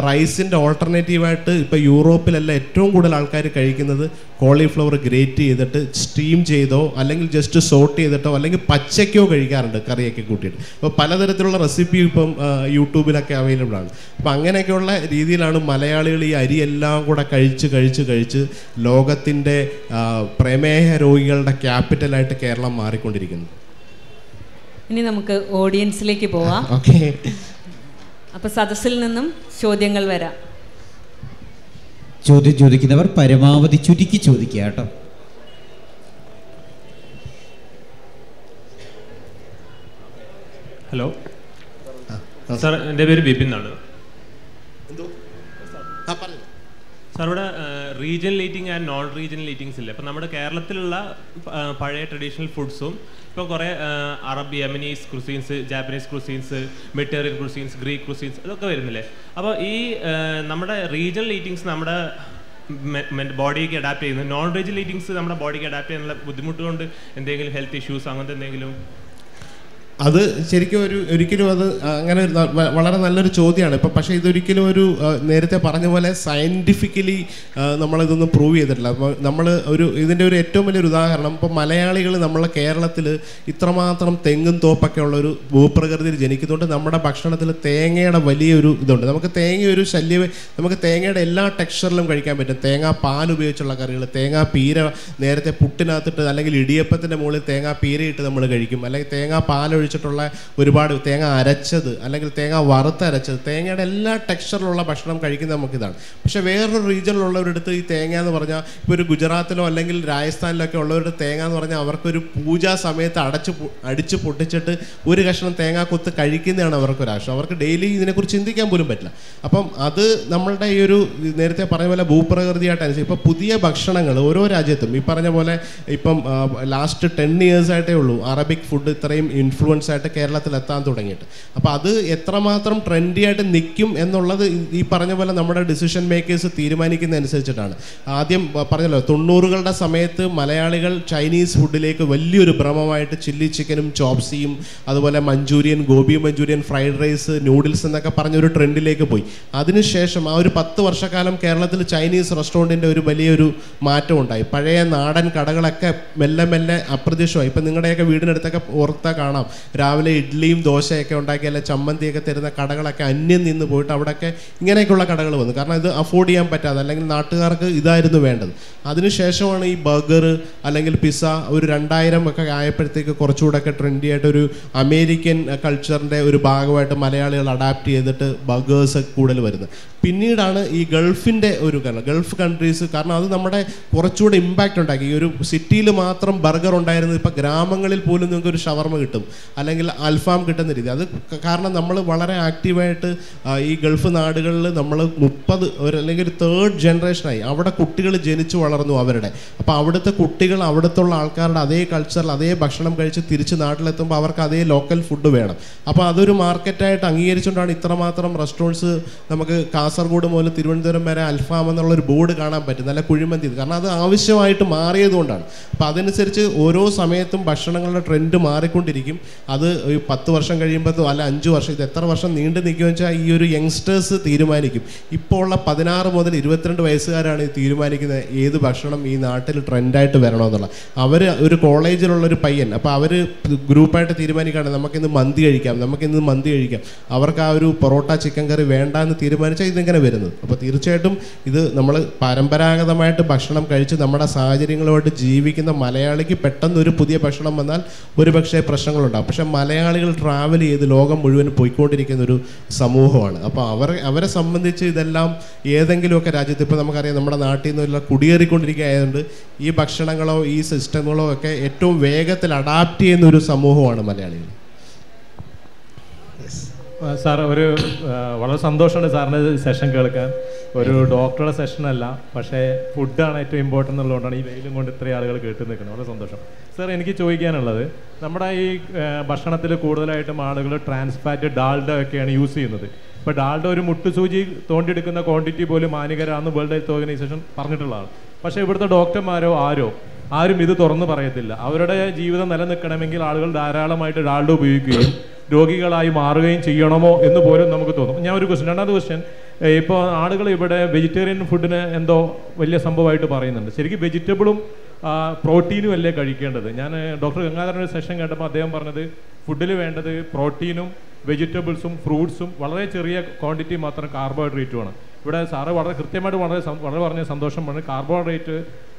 റൈസിന്റെ ഓൾട്ടർനേറ്റീവായിട്ട് ഇപ്പോൾ യൂറോപ്പിലല്ല ഏറ്റവും കൂടുതൽ ആൾക്കാർ കഴിക്കുന്നത് കോളിഫ്ലവർ ഗ്രേറ്റ് ചെയ്തിട്ട് സ്റ്റീം ചെയ്തോ അല്ലെങ്കിൽ ജസ്റ്റ് സോട്ട് ചെയ്തിട്ടോ അല്ലെങ്കിൽ പച്ചയ്ക്കോ കഴിക്കാറുണ്ട് കറിയൊക്കെ കൂട്ടിയിട്ട്. അപ്പോൾ പലതരത്തിലുള്ള റെസിപ്പി ഇപ്പം യൂട്യൂബിലൊക്കെ അവൈലബിൾ ആണ്. അപ്പം അങ്ങനെയൊക്കെയുള്ള രീതിയിലാണ് മലയാളികൾ ഈ അരിയെല്ലാം കൂടെ കഴിച്ച് കഴിച്ച് കഴിച്ച് ലോകത്തിന്റെ പ്രമേഹ രോഗികളുടെ ക്യാപിറ്റലായിട്ട് കേരളം മാറിക്കൊണ്ടിരിക്കുന്നത് ഇനി നമുക്ക് ഓഡിയൻസിലേക്ക് പോവാം. ഓക്കെ അപ്പോൾ സദസ്സിൽ നിന്നും ചോദ്യങ്ങൾ വരാം. ചോദ്യം ചോദിക്കുന്നവർ പരമാവധി ചുരുക്കി ചോദിക്കുക കേട്ടോ. ഹലോ സാർ എന്റെ പേര് ബിപിൻ എന്നാണ്. സാർ ഇവിടെ regional eating and non regional eatings ഇല്ല? അപ്പം നമ്മുടെ കേരളത്തിലുള്ള പഴയ ട്രഡീഷണൽ ഫുഡ്സും ഇപ്പോൾ കുറേ Arab Yemenese cuisines Japanese cuisines Mediterranean cuisines Greek cuisines അതൊക്കെ വരുന്നില്ലേ? അപ്പോൾ ഈ നമ്മുടെ റീജിയണൽ ഈറ്റിംഗ്സ് നമ്മുടെ ബോഡിക്ക് അഡാപ്റ്റ് ചെയ്യുന്നത് നോൺ റീജിയണൽ ഈറ്റിംഗ്സ് നമ്മുടെ ബോഡിക്ക് അഡാപ്റ്റ് ചെയ്യാനുള്ള ബുദ്ധിമുട്ടുകൊണ്ട് എന്തെങ്കിലും ഹെൽത്ത് ഇഷ്യൂസ് അങ്ങനത്തെ എന്തെങ്കിലും അത് ശരിക്കും ഒരു ഒരിക്കലും അത് അങ്ങനെ വളരെ നല്ലൊരു ചോദ്യമാണ്. ഇപ്പം പക്ഷേ ഇതൊരിക്കലും ഒരു നേരത്തെ പറഞ്ഞ പോലെ സയന്റിഫിക്കലി നമ്മളിതൊന്നും പ്രൂവ് ചെയ്തിട്ടില്ല. അപ്പോൾ നമ്മൾ ഒരു ഇതിന്റെ ഒരു ഏറ്റവും വലിയൊരു ഉദാഹരണം ഇപ്പോൾ മലയാളികൾ നമ്മളെ കേരളത്തിൽ ഇത്രമാത്രം തെങ്ങും തോപ്പൊക്കെ ഉള്ളൊരു ഭൂപ്രകൃതിയിൽ ജനിക്കുന്നതുകൊണ്ട് നമ്മുടെ ഭക്ഷണത്തിൽ തേങ്ങയുടെ വലിയൊരു ഇതുണ്ട്. നമുക്ക് തേങ്ങ ഒരു ശല്യം നമുക്ക് തേങ്ങയുടെ എല്ലാ ടെക്സ്ചറിലും കഴിക്കാൻ പറ്റും. തേങ്ങാ പാൽ ഉപയോഗിച്ചുള്ള കറികൾ തേങ്ങാ പീര നേരത്തെ പുട്ടിനകത്തിട്ട് അല്ലെങ്കിൽ ഇടിയപ്പത്തിന്റെ മുകളിൽ തേങ്ങാ പീരയിട്ട് നമ്മൾ കഴിക്കും. അല്ലെങ്കിൽ തേങ്ങാ പാൽ ഒഴിച്ചിട്ടുള്ള ഒരുപാട് തേങ്ങ അരച്ചത് അല്ലെങ്കിൽ തേങ്ങ വറുത്തരച്ചത് തേങ്ങയുടെ എല്ലാ ടെക്സ്ചറിലുള്ള ഭക്ഷണം കഴിക്കുന്നത് നമുക്കിതാണ്. പക്ഷെ വേറൊരു റീജിയനിലുള്ളവരെടുത്ത് ഈ തേങ്ങ എന്ന് പറഞ്ഞാൽ ഇപ്പോൾ ഒരു ഗുജറാത്തിലോ അല്ലെങ്കിൽ രാജസ്ഥാനിലോ ഒക്കെ ഉള്ളവരുടെ തേങ്ങ എന്ന് പറഞ്ഞാൽ അവർക്കൊരു പൂജാ സമയത്ത് അടച്ച് അടിച്ച് പൊട്ടിച്ചിട്ട് ഒരു കഷ്ണം തേങ്ങ കൊത്ത് കഴിക്കുന്നതാണ് അവർക്കൊരാശം അവർക്ക് ഡെയിലി ഇതിനെക്കുറിച്ച് ചിന്തിക്കാൻ പോലും പറ്റില്ല. അപ്പം അത് നമ്മളുടെ ഈ ഒരു നേരത്തെ പറഞ്ഞ പോലെ ഭൂപ്രകൃതിയായിട്ട് അനുസരിച്ച് ഇപ്പോൾ പുതിയ ഭക്ഷണങ്ങൾ ഓരോ രാജ്യത്തും ഈ പറഞ്ഞ പോലെ ഇപ്പം ലാസ്റ്റ് ടെൻ ഇയേഴ്സായിട്ടേ ഉള്ളൂ. അറബിക് ഫുഡ് ഇത്രയും ഇൻഫ്ലുവൻസ് ആയിട്ട് കേരളത്തിൽ എത്താൻ തുടങ്ങിയിട്ട്. അപ്പോൾ അത് എത്രമാത്രം ട്രെൻഡി ആയിട്ട് നിൽക്കും എന്നുള്ളത് ഈ- പറഞ്ഞ പോലെ നമ്മുടെ ഡിസിഷൻ മേക്കേഴ്സ് തീരുമാനിക്കുന്ന അനുസരിച്ചിട്ടാണ്. ആദ്യം പറഞ്ഞല്ലോ തൊണ്ണൂറുകളുടെ സമയത്ത് മലയാളികൾ ചൈനീസ് ഫുഡിലേക്ക് വലിയൊരു ഭ്രമമായിട്ട് ചില്ലി ചിക്കനും ചോപ്സിയും അതുപോലെ Manchurian gobi Manchurian fried rice noodles എന്നൊക്കെ പറഞ്ഞൊരു ട്രെൻഡിലേക്ക് പോയി. അതിനുശേഷം ആ ഒരു പത്ത് വർഷക്കാലം കേരളത്തിൽ ചൈനീസ് റെസ്റ്റോറന്റിന്റെ ഒരു വലിയൊരു മാറ്റം ഉണ്ടായി. പഴയ നാടൻ കടകളൊക്കെ മെല്ലെ മെല്ലെ അപ്രത്യക്ഷമായി. ഇപ്പം നിങ്ങളുടെയൊക്കെ വീടിനടുത്തൊക്കെ ഓർത്താൽ കാണാം. രാവിലെ ഇഡ്ഡലിയും ദോശയൊക്കെ ഉണ്ടാക്കി അല്ലെ ചമ്മന്തിയൊക്കെ തരുന്ന കടകളൊക്കെ അന്യം നിന്ന് പോയിട്ട് അവിടെയൊക്കെ ഇങ്ങനെയൊക്കെയുള്ള കടകൾ വന്നു. കാരണം ഇത് അഫോർഡ് ചെയ്യാൻ പറ്റാതെ അല്ലെങ്കിൽ നാട്ടുകാർക്ക് ഇതായിരുന്നു വേണ്ടത്. അതിനുശേഷമാണ് ഈ ബർഗർ അല്ലെങ്കിൽ പിസ്സ ഒരു രണ്ടായിരം ഒക്കെ ആയപ്പോഴത്തേക്ക് കുറച്ചുകൂടെ ഒക്കെ ട്രെൻഡി ആയിട്ട് ഒരു അമേരിക്കൻ കൾച്ചറിന്റെ ഒരു ഭാഗമായിട്ട് മലയാളികൾ അഡാപ്റ്റ് ചെയ്തിട്ട് ബർഗേഴ്സ് കൂടുതൽ വരുന്നത്. പിന്നീടാണ് ഈ ഗൾഫിന്റെ ഒരു കാരണം ഗൾഫ് കൺട്രീസ് കാരണം അത് നമ്മുടെ കുറച്ചുകൂടെ ഇമ്പാക്റ്റ് ഉണ്ടാക്കി. ഈ ഒരു സിറ്റിയിൽ മാത്രം ബർഗർ ഉണ്ടായിരുന്നത് ഇപ്പോൾ ഗ്രാമങ്ങളിൽ പോലും നിങ്ങൾക്ക് ഒരു ഷവർമ കിട്ടും അല്ലെങ്കിൽ അൽഫാം കിട്ടുന്ന രീതി. അത് കാരണം നമ്മൾ വളരെ ആക്റ്റീവായിട്ട് ഈ ഗൾഫ് നാടുകളിൽ നമ്മൾ മുപ്പത് ഒരു അല്ലെങ്കിൽ ഒരു തേർഡ് ജനറേഷനായി അവിടെ കുട്ടികൾ ജനിച്ചു വളർന്നു അവരുടെ. അപ്പോൾ അവിടുത്തെ കുട്ടികൾ അവിടുത്തെ ആൾക്കാരുടെ അതേ കൾച്ചറിൽ അതേ ഭക്ഷണം കഴിച്ച് തിരിച്ച് നാട്ടിലെത്തുമ്പോൾ അവർക്ക് അതേ ലോക്കൽ ഫുഡ് വേണം. അപ്പോൾ അതൊരു മാർക്കറ്റായിട്ട് അംഗീകരിച്ചുകൊണ്ടാണ് ഇത്രമാത്രം റെസ്റ്റോറന്റ്സ് നമുക്ക് കാസർഗോഡ് മുതൽ തിരുവനന്തപുരം വരെ അൽഫാം എന്നുള്ള ഒരു ബോർഡ് കാണാൻ പറ്റും നല്ല കുഴിമന്തി. കാരണം അത് ആവശ്യമായിട്ട് മാറിയതുകൊണ്ടാണ്. അപ്പോൾ അതനുസരിച്ച് ഓരോ സമയത്തും ഭക്ഷണങ്ങളുടെ ട്രെൻഡ് മാറിക്കൊണ്ടിരിക്കും. അത് ഈ പത്ത് വർഷം കഴിയുമ്പോൾ അല്ല അഞ്ച് വർഷം ഇത് എത്ര വർഷം നീണ്ടു നിൽക്കുമെന്ന് വെച്ചാൽ ഈ ഒരു യങ്സ്റ്റേഴ്സ് തീരുമാനിക്കും. ഇപ്പോൾ ഉള്ള പതിനാറ് മുതൽ ഇരുപത്തിരണ്ട് വയസ്സുകാരാണ് ഈ തീരുമാനിക്കുന്നത് ഏത് ഭക്ഷണം ഈ നാട്ടിൽ ട്രെൻഡായിട്ട് വരണമെന്നുള്ള അവർ ഒരു കോളേജിലുള്ള ഒരു പയ്യൻ അപ്പോൾ അവർ ഗ്രൂപ്പായിട്ട് തീരുമാനിക്കുകയാണ് നമുക്കിന്ന് മന്തി കഴിക്കാം നമുക്കിന്ന് മന്തി കഴിക്കാം. അവർക്ക് ആ ഒരു പൊറോട്ട ചിക്കൻ കറി വേണ്ട എന്ന് തീരുമാനിച്ചാൽ ഇതിങ്ങനെ വരുന്നത്. അപ്പോൾ തീർച്ചയായിട്ടും ഇത് നമ്മൾ പരമ്പരാഗതമായിട്ട് ഭക്ഷണം കഴിച്ച് നമ്മുടെ സാഹചര്യങ്ങളുമായിട്ട് ജീവിക്കുന്ന മലയാളിക്ക് പെട്ടെന്ന് ഒരു പുതിയ ഭക്ഷണം വന്നാൽ ഒരുപക്ഷെ പ്രശ്നങ്ങളുണ്ടാകും പക്ഷേ മലയാളികൾ ട്രാവൽ ചെയ്ത് ലോകം മുഴുവൻ പോയിക്കൊണ്ടിരിക്കുന്ന ഒരു സമൂഹമാണ്. അപ്പോൾ അവർ അവരെ സംബന്ധിച്ച് ഇതെല്ലാം ഏതെങ്കിലുമൊക്കെ രാജ്യത്ത് ഇപ്പോൾ നമുക്കറിയാം നമ്മുടെ നാട്ടിൽ നിന്നുള്ള കുടിയേറിക്കൊണ്ടിരിക്കുകയായതുകൊണ്ട് ഈ ഭക്ഷണങ്ങളോ ഈ സിസ്റ്റങ്ങളോ ഒക്കെ ഏറ്റവും വേഗത്തിൽ അഡാപ്റ്റ് ചെയ്യുന്ന ഒരു സമൂഹമാണ് മലയാളികൾ. സാർ ഒരു വളരെ സന്തോഷമുണ്ട് സാറിന്റെ സെഷൻ കേൾക്കാൻ. ഒരു ഡോക്ടറുടെ സെഷൻ അല്ല പക്ഷേ ഫുഡാണ് ഏറ്റവും ഇമ്പോർട്ടന്റ് എന്നുള്ളതുകൊണ്ടാണ് ഈ വെയിലും കൊണ്ട് ഇത്രയും ആളുകൾ കേട്ട് നിൽക്കുന്നത്. വളരെ സന്തോഷം. സാർ എനിക്ക് ചോദിക്കാനുള്ളത് നമ്മുടെ ഈ ഭക്ഷണത്തിൽ കൂടുതലായിട്ടും ആളുകൾ ട്രാൻസ്ഫാറ്റ് ഡാൾഡ ഒക്കെയാണ് യൂസ് ചെയ്യുന്നത്. ഇപ്പോൾ ഡാൾഡ ഒരു മുട്ടുസൂചി തോണ്ടിയെടുക്കുന്ന ക്വാണ്ടിറ്റി പോലും മാനികരാണെന്ന് വേൾഡ് ഹെൽത്ത് ഓർഗനൈസേഷൻ പറഞ്ഞിട്ടുള്ളതാണ് പക്ഷേ ഇവിടുത്തെ ഡോക്ടർമാരോ ആരോ ആരും ഇത് തുറന്നു പറയത്തില്ല. അവരുടെ ജീവിതം നിലനിൽക്കണമെങ്കിൽ ആളുകൾ ധാരാളമായിട്ട് ഡാൽഡ ഉപയോഗിക്കുകയും രോഗികളായി മാറുകയും ചെയ്യണമോ എന്ന് പോലും നമുക്ക് തോന്നും. ഞാൻ ഒരു ക്വസ്റ്റ്യൻ രണ്ടാമത്തെ ക്വസ്റ്റ്യൻ ഇപ്പോൾ ആളുകൾ ഇവിടെ വെജിറ്റേറിയൻ ഫുഡിന് എന്തോ വലിയ സംഭവമായിട്ട് പറയുന്നുണ്ട്. ശരിക്കും വെജിറ്റബിളും പ്രോട്ടീനും അല്ലേ കഴിക്കേണ്ടത്? ഞാൻ ഡോക്ടർ ഗംഗാധരന്റെ സെഷൻ കേട്ടപ്പോൾ അദ്ദേഹം പറഞ്ഞത് ഫുഡിൽ വേണ്ടത് പ്രോട്ടീനും വെജിറ്റബിൾസും ഫ്രൂട്ട്സും വളരെ ചെറിയ ക്വാണ്ടിറ്റി മാത്രം കാർബോഹൈഡ്രേറ്റുമാണ് ഇവിടെ സാറ് വളരെ കൃത്യമായിട്ട് വളരെ വളരെ പറഞ്ഞ സന്തോഷം പറഞ്ഞു കാർബോഹൈഡ്രേറ്റ്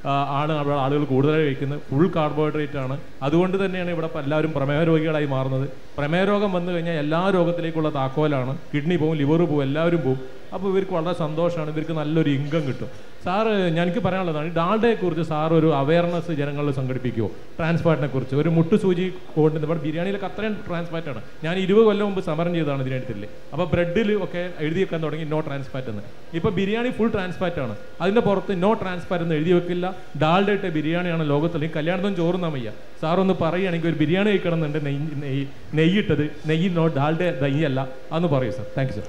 ആണ് അവിടെ ആളുകൾ കൂടുതലായി കഴിക്കുന്നത് ഫുൾ കാർബോഹൈഡ്രേറ്റ് ആണ്. അതുകൊണ്ട് തന്നെയാണ് ഇവിടെ എല്ലാവരും പ്രമേഹ രോഗികളായി മാറുന്നത്. പ്രമേഹ രോഗം വന്നു കഴിഞ്ഞാൽ എല്ലാ രോഗത്തിലേക്കുള്ള താക്കോലാണ്. കിഡ്നി പോവും ലിവർ പോവും എല്ലാവരും പോവും. അപ്പോൾ ഇവർക്ക് വളരെ സന്തോഷമാണ്. ഇവർക്ക് നല്ലൊരു ഇൻകം കിട്ടും. സാറ് എനിക്ക് പറയാനുള്ളതാണ് ഈ ഡാൽഡയെ കുറിച്ച് സാർ ഒരു അവയർനെസ് ജനങ്ങളിൽ സംഘടിപ്പിക്കുമോ ട്രാൻസ്ഫാറ്റിനെ കുറിച്ച്. ഒരു മുട്ടുസൂചി കൊണ്ട് ഇവിടെ ബിരിയാണിയിലൊക്കെ അത്രയും ആണ്. ഞാൻ ഇരുപത് കൊല്ലം മുമ്പ് സമരം ചെയ്തതാണ് ഇതിനെടുത്തില്ലേ അപ്പോൾ ബ്രെഡിൽ ഒക്കെ എഴുതി വെക്കാൻ തുടങ്ങി നോ ട്രാൻസ്ഫാറ്റ് എന്ന്. ഇപ്പോൾ ബിരിയാണി ഫുൾ ട്രാൻസ്ഫാറ്റ് ആണ്. അതിന്റെ പുറത്ത് നോ ട്രാൻസ്ഫാറ്റ് എന്ന് എഴുതി വെക്കില്ല. ഡാൽഡ ഇട്ട ബിരിയാണിയാണ് ലോകത്തിൽ ഈ കല്യാണത്തിന് ചോറുന്നാ വയ്യ സാറൊന്ന് പറയുകയാണെങ്കിൽ ഒരു ബിരിയാണി കഴിക്കണമെന്നുണ്ട് നെയ്യ് നെയ്യ് നെയ്യിട്ടത്. നെയ്യ് നോ ഡാൽഡ നെയ്യല്ല അതൊന്ന് പറയൂ sir. Thank you sir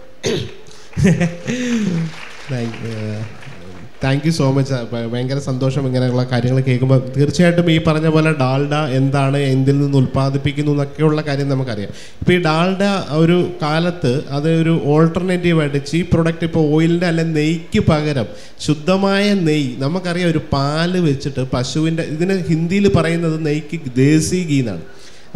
thank you so much ഭയങ്കര സന്തോഷം ഇങ്ങനെയുള്ള കാര്യങ്ങൾ കേൾക്കുമ്പോൾ. തീർച്ചയായിട്ടും ഈ പറഞ്ഞ പോലെ ഡാൽഡ എന്താണ് എന്തിൽ നിന്ന് ഉൽപ്പാദിപ്പിക്കുന്നു എന്നൊക്കെയുള്ള കാര്യം നമുക്കറിയാം. ഇപ്പോൾ ഈ ഡാൽഡ ഒരു കാലത്ത് അത് ഒരു ഓൾട്ടർനേറ്റീവ് ആയിട്ട് ചീപ്പ് പ്രൊഡക്റ്റ് ഇപ്പോൾ ഓയിലിന്റെ അല്ലെ നെയ്ക്ക് പകരം ശുദ്ധമായ നെയ്യ് നമുക്കറിയാം ഒരു പാൽ വെച്ചിട്ട് പശുവിന്റെ ഇതിന് ഹിന്ദിയിൽ പറയുന്നത് നെയ്ക്ക് ദേശി ഗീ എന്നാണ്.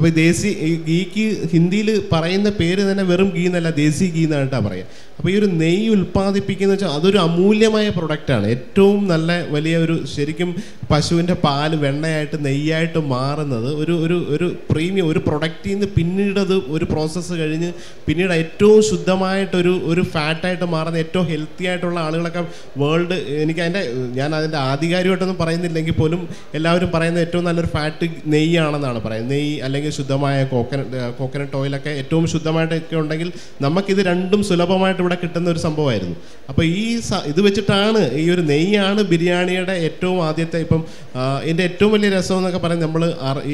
അപ്പോൾ ദേശി ഗീക്ക് ഹിന്ദിയിൽ പറയുന്ന പേര് തന്നെ വെറും ഗീ എന്നല്ല ദേശി ഗീ എന്നായിട്ടാണ് പറയുക. അപ്പോൾ ഈ ഒരു നെയ്യ് ഉൽപ്പാദിപ്പിക്കുന്ന വെച്ചാൽ അതൊരു അമൂല്യമായ പ്രൊഡക്റ്റാണ് ഏറ്റവും നല്ല വലിയ ഒരു ശരിക്കും പശുവിന്റെ പാൽ വെണ്ണയായിട്ട് നെയ്യായിട്ട് മാറുന്നത് ഒരു ഒരു ഒരു പ്രീമിയം ഒരു പ്രൊഡക്റ്റിൽ നിന്ന് പിന്നീട് അത് ഒരു പ്രോസസ്സ് കഴിഞ്ഞ് പിന്നീട് ഏറ്റവും ശുദ്ധമായിട്ടൊരു ഒരു ഫാറ്റായിട്ട് മാറുന്ന ഏറ്റവും ഹെൽത്തി ആയിട്ടുള്ള ആളുകളൊക്കെ വേൾഡ് എനിക്ക് അതിന്റെ ഞാൻ അതിന്റെ ആധികാരികമായിട്ടൊന്നും പറയുന്നില്ലെങ്കിൽ പോലും എല്ലാവരും പറയുന്ന ഏറ്റവും നല്ലൊരു ഫാറ്റ് നെയ്യാണെന്നാണ് പറയുന്നത്. നെയ്യ് അല്ലെങ്കിൽ ശുദ്ധമായ കോക്കനട്ട് കോക്കനട്ട് ഓയിലൊക്കെ ഏറ്റവും ശുദ്ധമായിട്ടൊക്കെ ഉണ്ടെങ്കിൽ നമുക്കിത് രണ്ടും സുലഭമായിട്ട് ഇവിടെ കിട്ടുന്ന ഒരു സംഭവമായിരുന്നു. അപ്പോൾ ഈ ഇത് വെച്ചിട്ടാണ് ഈ ഒരു നെയ്യാണ് ബിരിയാണിയുടെ ഏറ്റവും ആദ്യത്തെ ഇപ്പം എന്റെ ഏറ്റവും വലിയ രസം എന്നൊക്കെ പറയുന്നത് നമ്മൾ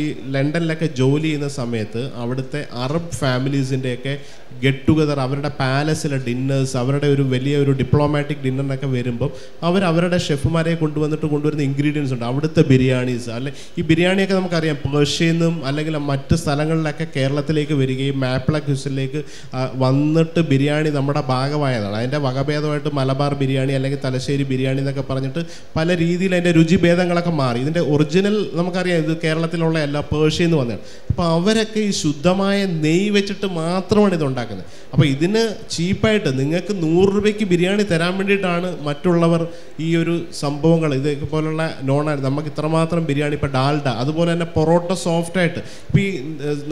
ഈ ലണ്ടനിലൊക്കെ ജോലി ചെയ്യുന്ന സമയത്ത് അവിടുത്തെ അറബ് ഫാമിലീസിന്റെയൊക്കെ ഗെറ്റ് ടുഗദർ അവരുടെ പാലസിലെ ഡിന്നേഴ്സ് അവരുടെ ഒരു വലിയ ഒരു ഡിപ്ലോമാറ്റിക് ഡിന്നറിനൊക്കെ വരുമ്പോൾ അവർ അവരുടെ ഷെഫുമാരെ കൊണ്ടുവന്നിട്ട് കൊണ്ടുവരുന്ന ഇൻഗ്രീഡിയൻസ് ഉണ്ട്. അവിടുത്തെ ബിരിയാണീസ്. അല്ലെ ഈ ബിരിയാണിയൊക്കെ നമുക്കറിയാം പേർഷ്യയിൽ നിന്നും അല്ലെങ്കിൽ മറ്റ് സ്ഥലങ്ങളിലൊക്കെ കേരളത്തിലേക്ക് വരികയും മാപ്പിള ക്യൂസിലേക്ക് വന്നിട്ട് ബിരിയാണി നമ്മുടെ ഭാഗമായതാണ്. അതിന്റെ വകഭേദമായിട്ട് മലബാർ ബിരിയാണി അല്ലെങ്കിൽ തലശ്ശേരി ബിരിയാണി എന്നൊക്കെ പറഞ്ഞിട്ട് പല രീതിയിൽ അതിന്റെ രുചിഭേദങ്ങളൊക്കെ മാറി. ഇതിന്റെ ഒറിജിനൽ നമുക്കറിയാം ഇത് കേരളത്തിലുള്ള എല്ലാ പേർഷ്യയിൽ വന്നതാണ്. അപ്പോൾ അവരൊക്കെ ഈ ശുദ്ധമായ നെയ് വെച്ചിട്ട് മാത്രമാണ് ഇത് ഉണ്ടാക്കുന്നത്. അപ്പോൾ ഇതിന് ചീപ്പായിട്ട് നിങ്ങൾക്ക് നൂറ് രൂപയ്ക്ക് ബിരിയാണി തരാൻ വേണ്ടിയിട്ടാണ് മറ്റുള്ളവർ ഈ ഒരു സംഭവങ്ങൾ. ഇതേപോലുള്ള നോൺ നമുക്ക് ഇത്രമാത്രം ബിരിയാണി ഇപ്പോൾ ഡാൽഡ അതുപോലെ തന്നെ പൊറോട്ട സോഫ്റ്റായിട്ട് ഇപ്പോൾ ഈ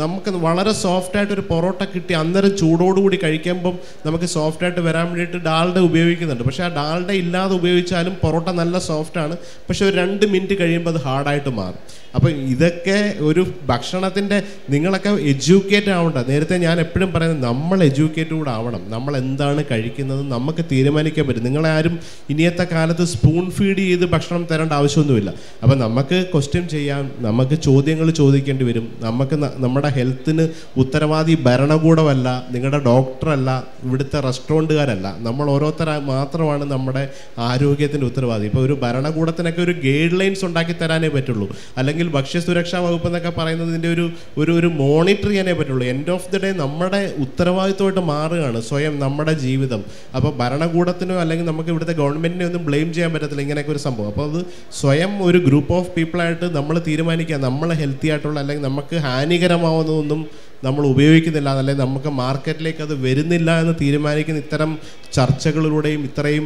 നമുക്ക് വളരെ സോഫ്റ്റ് ആയിട്ട് ഒരു പൊറോട്ട കിട്ടി അന്നേരം ചൂടോടുകൂടി കഴിക്കുമ്പം നമുക്ക് സോഫ്റ്റ് ആയിട്ട് വരാൻ വേണ്ടിയിട്ട് ഡാൽഡ ഉപയോഗിക്കുന്നുണ്ട്. പക്ഷേ ആ ഡാൽഡ ഇല്ലാതെ ഉപയോഗിച്ചാലും പൊറോട്ട നല്ല സോഫ്റ്റ് ആണ്. പക്ഷേ ഒരു രണ്ട് മിനിറ്റ് കഴിയുമ്പോൾ അത് ഹാർഡായിട്ട് മാറും. അപ്പോൾ ഇതൊക്കെ ഒരു ഭക്ഷണത്തിന്റെ നിങ്ങളൊക്കെ എഡ്യൂക്കേറ്റ് ആവണ്ട. നേരത്തെ ഞാൻ എപ്പോഴും പറയുന്നത് നമ്മൾ എഡ്യൂക്കേറ്റ് കൂടെ ആവണം. നമ്മൾ എന്താണ് കഴിക്കുന്നത് നമുക്ക് തീരുമാനിക്കാൻ പറ്റും. നിങ്ങളെ ആരും ഇനിയത്തെ കാലത്ത് സ്പൂൺ ഫീഡ് ചെയ്ത് ഭക്ഷണം തരേണ്ട ആവശ്യമൊന്നുമില്ല. അപ്പോൾ നമുക്ക് ക്വസ്റ്റ്യൻ ചെയ്യാം നമുക്ക് ചോദ്യങ്ങൾ ചോദിക്കേണ്ടി വരും. നമുക്ക് നമ്മുടെ ഹെൽത്തിന് ഉത്തരവാദി ഭരണകൂടമല്ല നിങ്ങളുടെ ഡോക്ടറല്ല ഇവിടുത്തെ റെസ്റ്റോറന്റുകാരല്ല നമ്മൾ ഓരോരുത്തര മാത്രമാണ് നമ്മുടെ ആരോഗ്യത്തിന്റെ ഉത്തരവാദി. ഇപ്പോൾ ഒരു ഭരണകൂടത്തിനൊക്കെ ഒരു ഗൈഡ് ലൈൻസ് ഉണ്ടാക്കി തരാനേ പറ്റുള്ളൂ. അല്ലെങ്കിൽ ഭക്ഷ്യസുരക്ഷാ വകുപ്പ് എന്നൊക്കെ പറയുന്നതിന്റെ ഒരു ഒരു ഒരു മോണിറ്റർ ചെയ്യാനേ പറ്റുള്ളൂ. എൻഡ് ഓഫ് ദി ഡേ നമ്മുടെ ഉത്തരവാദിത്വമായിട്ട് മാറുകയാണ് സ്വയം നമ്മുടെ ജീവിതം. അപ്പോൾ ഭരണകൂടത്തിനോ അല്ലെങ്കിൽ നമുക്ക് ഇവിടുത്തെ ഗവൺമെന്റിനെ ഒന്നും ബ്ലെയിം ചെയ്യാൻ പറ്റത്തില്ല ഇങ്ങനെയൊക്കെ ഒരു സംഭവം. അപ്പോൾ അത് സ്വയം ഒരു ഗ്രൂപ്പ് ഓഫ് പീപ്പിളായിട്ട് നമ്മൾ തീരുമാനിക്കുക. നമ്മൾ ഹെൽത്തി ആയിട്ടുള്ള അല്ലെങ്കിൽ നമുക്ക് ഹാനികരമാവുന്നതൊന്നും നമ്മൾ ഉപയോഗിക്കുന്നില്ല അല്ലെങ്കിൽ നമുക്ക് മാർക്കറ്റിലേക്ക് അത് വരുന്നില്ല എന്ന് തീരുമാനിക്കുന്ന ഇത്തരം ചർച്ചകളിലൂടെയും ഇത്രയും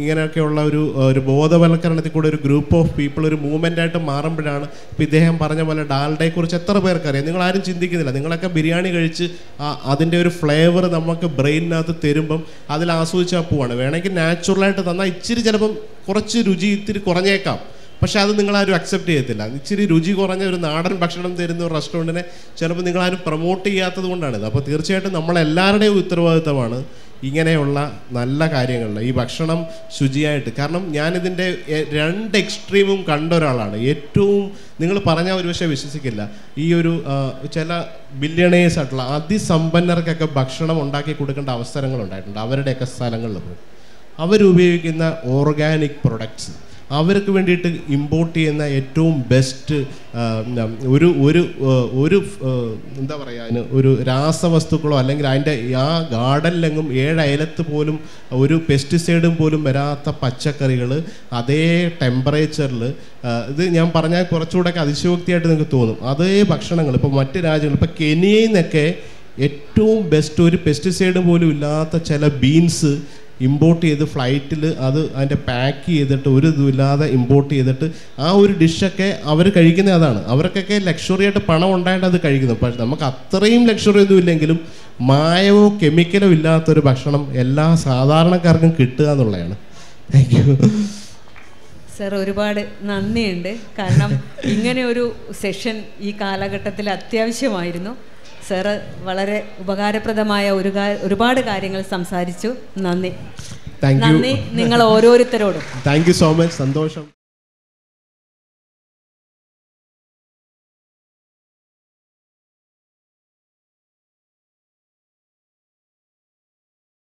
ഇങ്ങനെയൊക്കെയുള്ള ഒരു ഒരു ബോധവൽക്കരണത്തിൽ കൂടെ ഒരു ഗ്രൂപ്പ് ഓഫ് പീപ്പിൾ ഒരു മൂവ്മെന്റ് ആയിട്ട് മാറുമ്പോഴാണ് ഇപ്പം ഇദ്ദേഹം പറഞ്ഞ പോലെ ഡാൽഡയെക്കുറിച്ച് എത്ര പേർക്കറിയാം നിങ്ങൾ ആരും ചിന്തിക്കുന്നില്ല. നിങ്ങളൊക്കെ ബിരിയാണി കഴിച്ച് അതിന്റെ ഒരു ഫ്ലേവർ നമുക്ക് ബ്രെയിനിനകത്ത് തരുമ്പം അതിൽ ആസ്വദിച്ചാൽ പോവാണ്. വേണമെങ്കിൽ നാച്ചുറലായിട്ട് തന്നാൽ ഇച്ചിരി ചിലപ്പം കുറച്ച് രുചി ഇത്തിരി കുറഞ്ഞേക്കാം. പക്ഷെ അത് നിങ്ങളാരും അക്സെപ്റ്റ് ചെയ്യത്തില്ല. ഇച്ചിരി രുചി കുറഞ്ഞ ഒരു നാടൻ ഭക്ഷണം തരുന്ന ഒരു റെസ്റ്റോറന്റിനെ ചിലപ്പോൾ നിങ്ങളാരും പ്രൊമോട്ട് ചെയ്യാത്തത് കൊണ്ടാണിത്. അപ്പോൾ തീർച്ചയായിട്ടും നമ്മളെല്ലാവരുടെയും ഉത്തരവാദിത്തമാണ് ഇങ്ങനെയുള്ള നല്ല കാര്യങ്ങളിൽ ഈ ഭക്ഷണം ശുചിയായിട്ട്. കാരണം ഞാനിതിന്റെ രണ്ട് എക്സ്ട്രീമും കണ്ട ഒരാളാണ്. ഏറ്റവും നിങ്ങൾ പറഞ്ഞാൽ ഒരുപക്ഷെ വിശ്വസിക്കില്ല. ഈ ഒരു ചില ബില്യണേഴ്സ് ആയിട്ടുള്ള അതിസമ്പന്നർക്കൊക്കെ ഭക്ഷണം ഉണ്ടാക്കി കൊടുക്കേണ്ട അവസരങ്ങൾ ഉണ്ടായിട്ടുണ്ട് അവരുടെയൊക്കെ സ്ഥലങ്ങളിൽ പോയി. അവരുപയോഗിക്കുന്ന ഓർഗാനിക് പ്രൊഡക്ട്സ് അവർക്ക് വേണ്ടിയിട്ട് ഇമ്പോർട്ട് ചെയ്യുന്ന ഏറ്റവും ബെസ്റ്റ് ഒരു ഒരു ഒരു എന്താ പറയുക അതിന് ഒരു രാസവസ്തുക്കളോ അല്ലെങ്കിൽ അതിന്റെ ആ ഗാർഡനിലെങ്ങും ഏഴയലത്ത് പോലും ഒരു പെസ്റ്റിസൈഡും പോലും വരാത്ത പച്ചക്കറികൾ അതേ ടെമ്പറേച്ചറിൽ ഇത് ഞാൻ പറഞ്ഞാൽ കുറച്ചുകൂടെയൊക്കെ അതിശയോക്തിയായിട്ട് നിങ്ങൾക്ക് തോന്നും. അതേ ഭക്ഷണങ്ങൾ ഇപ്പോൾ മറ്റ് രാജ്യങ്ങൾ ഇപ്പോൾ കെനിയയിൽ നിന്നൊക്കെ ഏറ്റവും ബെസ്റ്റ് ഒരു പെസ്റ്റിസൈഡ് പോലും ഇല്ലാത്ത ചില ബീൻസ് ഇമ്പോർട്ട് ചെയ്ത് ഫ്ലൈറ്റിൽ അത് അതിന്റെ പാക്ക് ചെയ്തിട്ട് ഒരു ഇതുമില്ലാതെ ഇമ്പോർട്ട് ചെയ്തിട്ട് ആ ഒരു ഡിഷൊക്കെ അവർ കഴിക്കുന്ന അതാണ്. അവർക്കൊക്കെ ലക്ഷറി ആയിട്ട് പണം ഉണ്ടായിട്ട് അത് കഴിക്കുന്നു. പക്ഷെ നമുക്ക് അത്രയും ലക്ഷറി ഒന്നും ഇല്ലെങ്കിലും മായമോ കെമിക്കലോ ഇല്ലാത്തൊരു ഭക്ഷണം എല്ലാ സാധാരണക്കാർക്കും കിട്ടുക എന്നുള്ളതാണ്. താങ്ക് യു സർ ഒരുപാട് നന്ദിയുണ്ട്. കാരണം ഇങ്ങനെ ഒരു സെഷൻ ഈ കാലഘട്ടത്തിൽ അത്യാവശ്യമായിരുന്നു. സാറ് വളരെ ഉപകാരപ്രദമായ ഒരു ഒരുപാട് കാര്യങ്ങൾ സംസാരിച്ചു. നന്ദി. നന്ദി. നിങ്ങൾ ഓരോരുത്തരോടും. താങ്ക് യു സോ മച്ച് സന്തോഷം.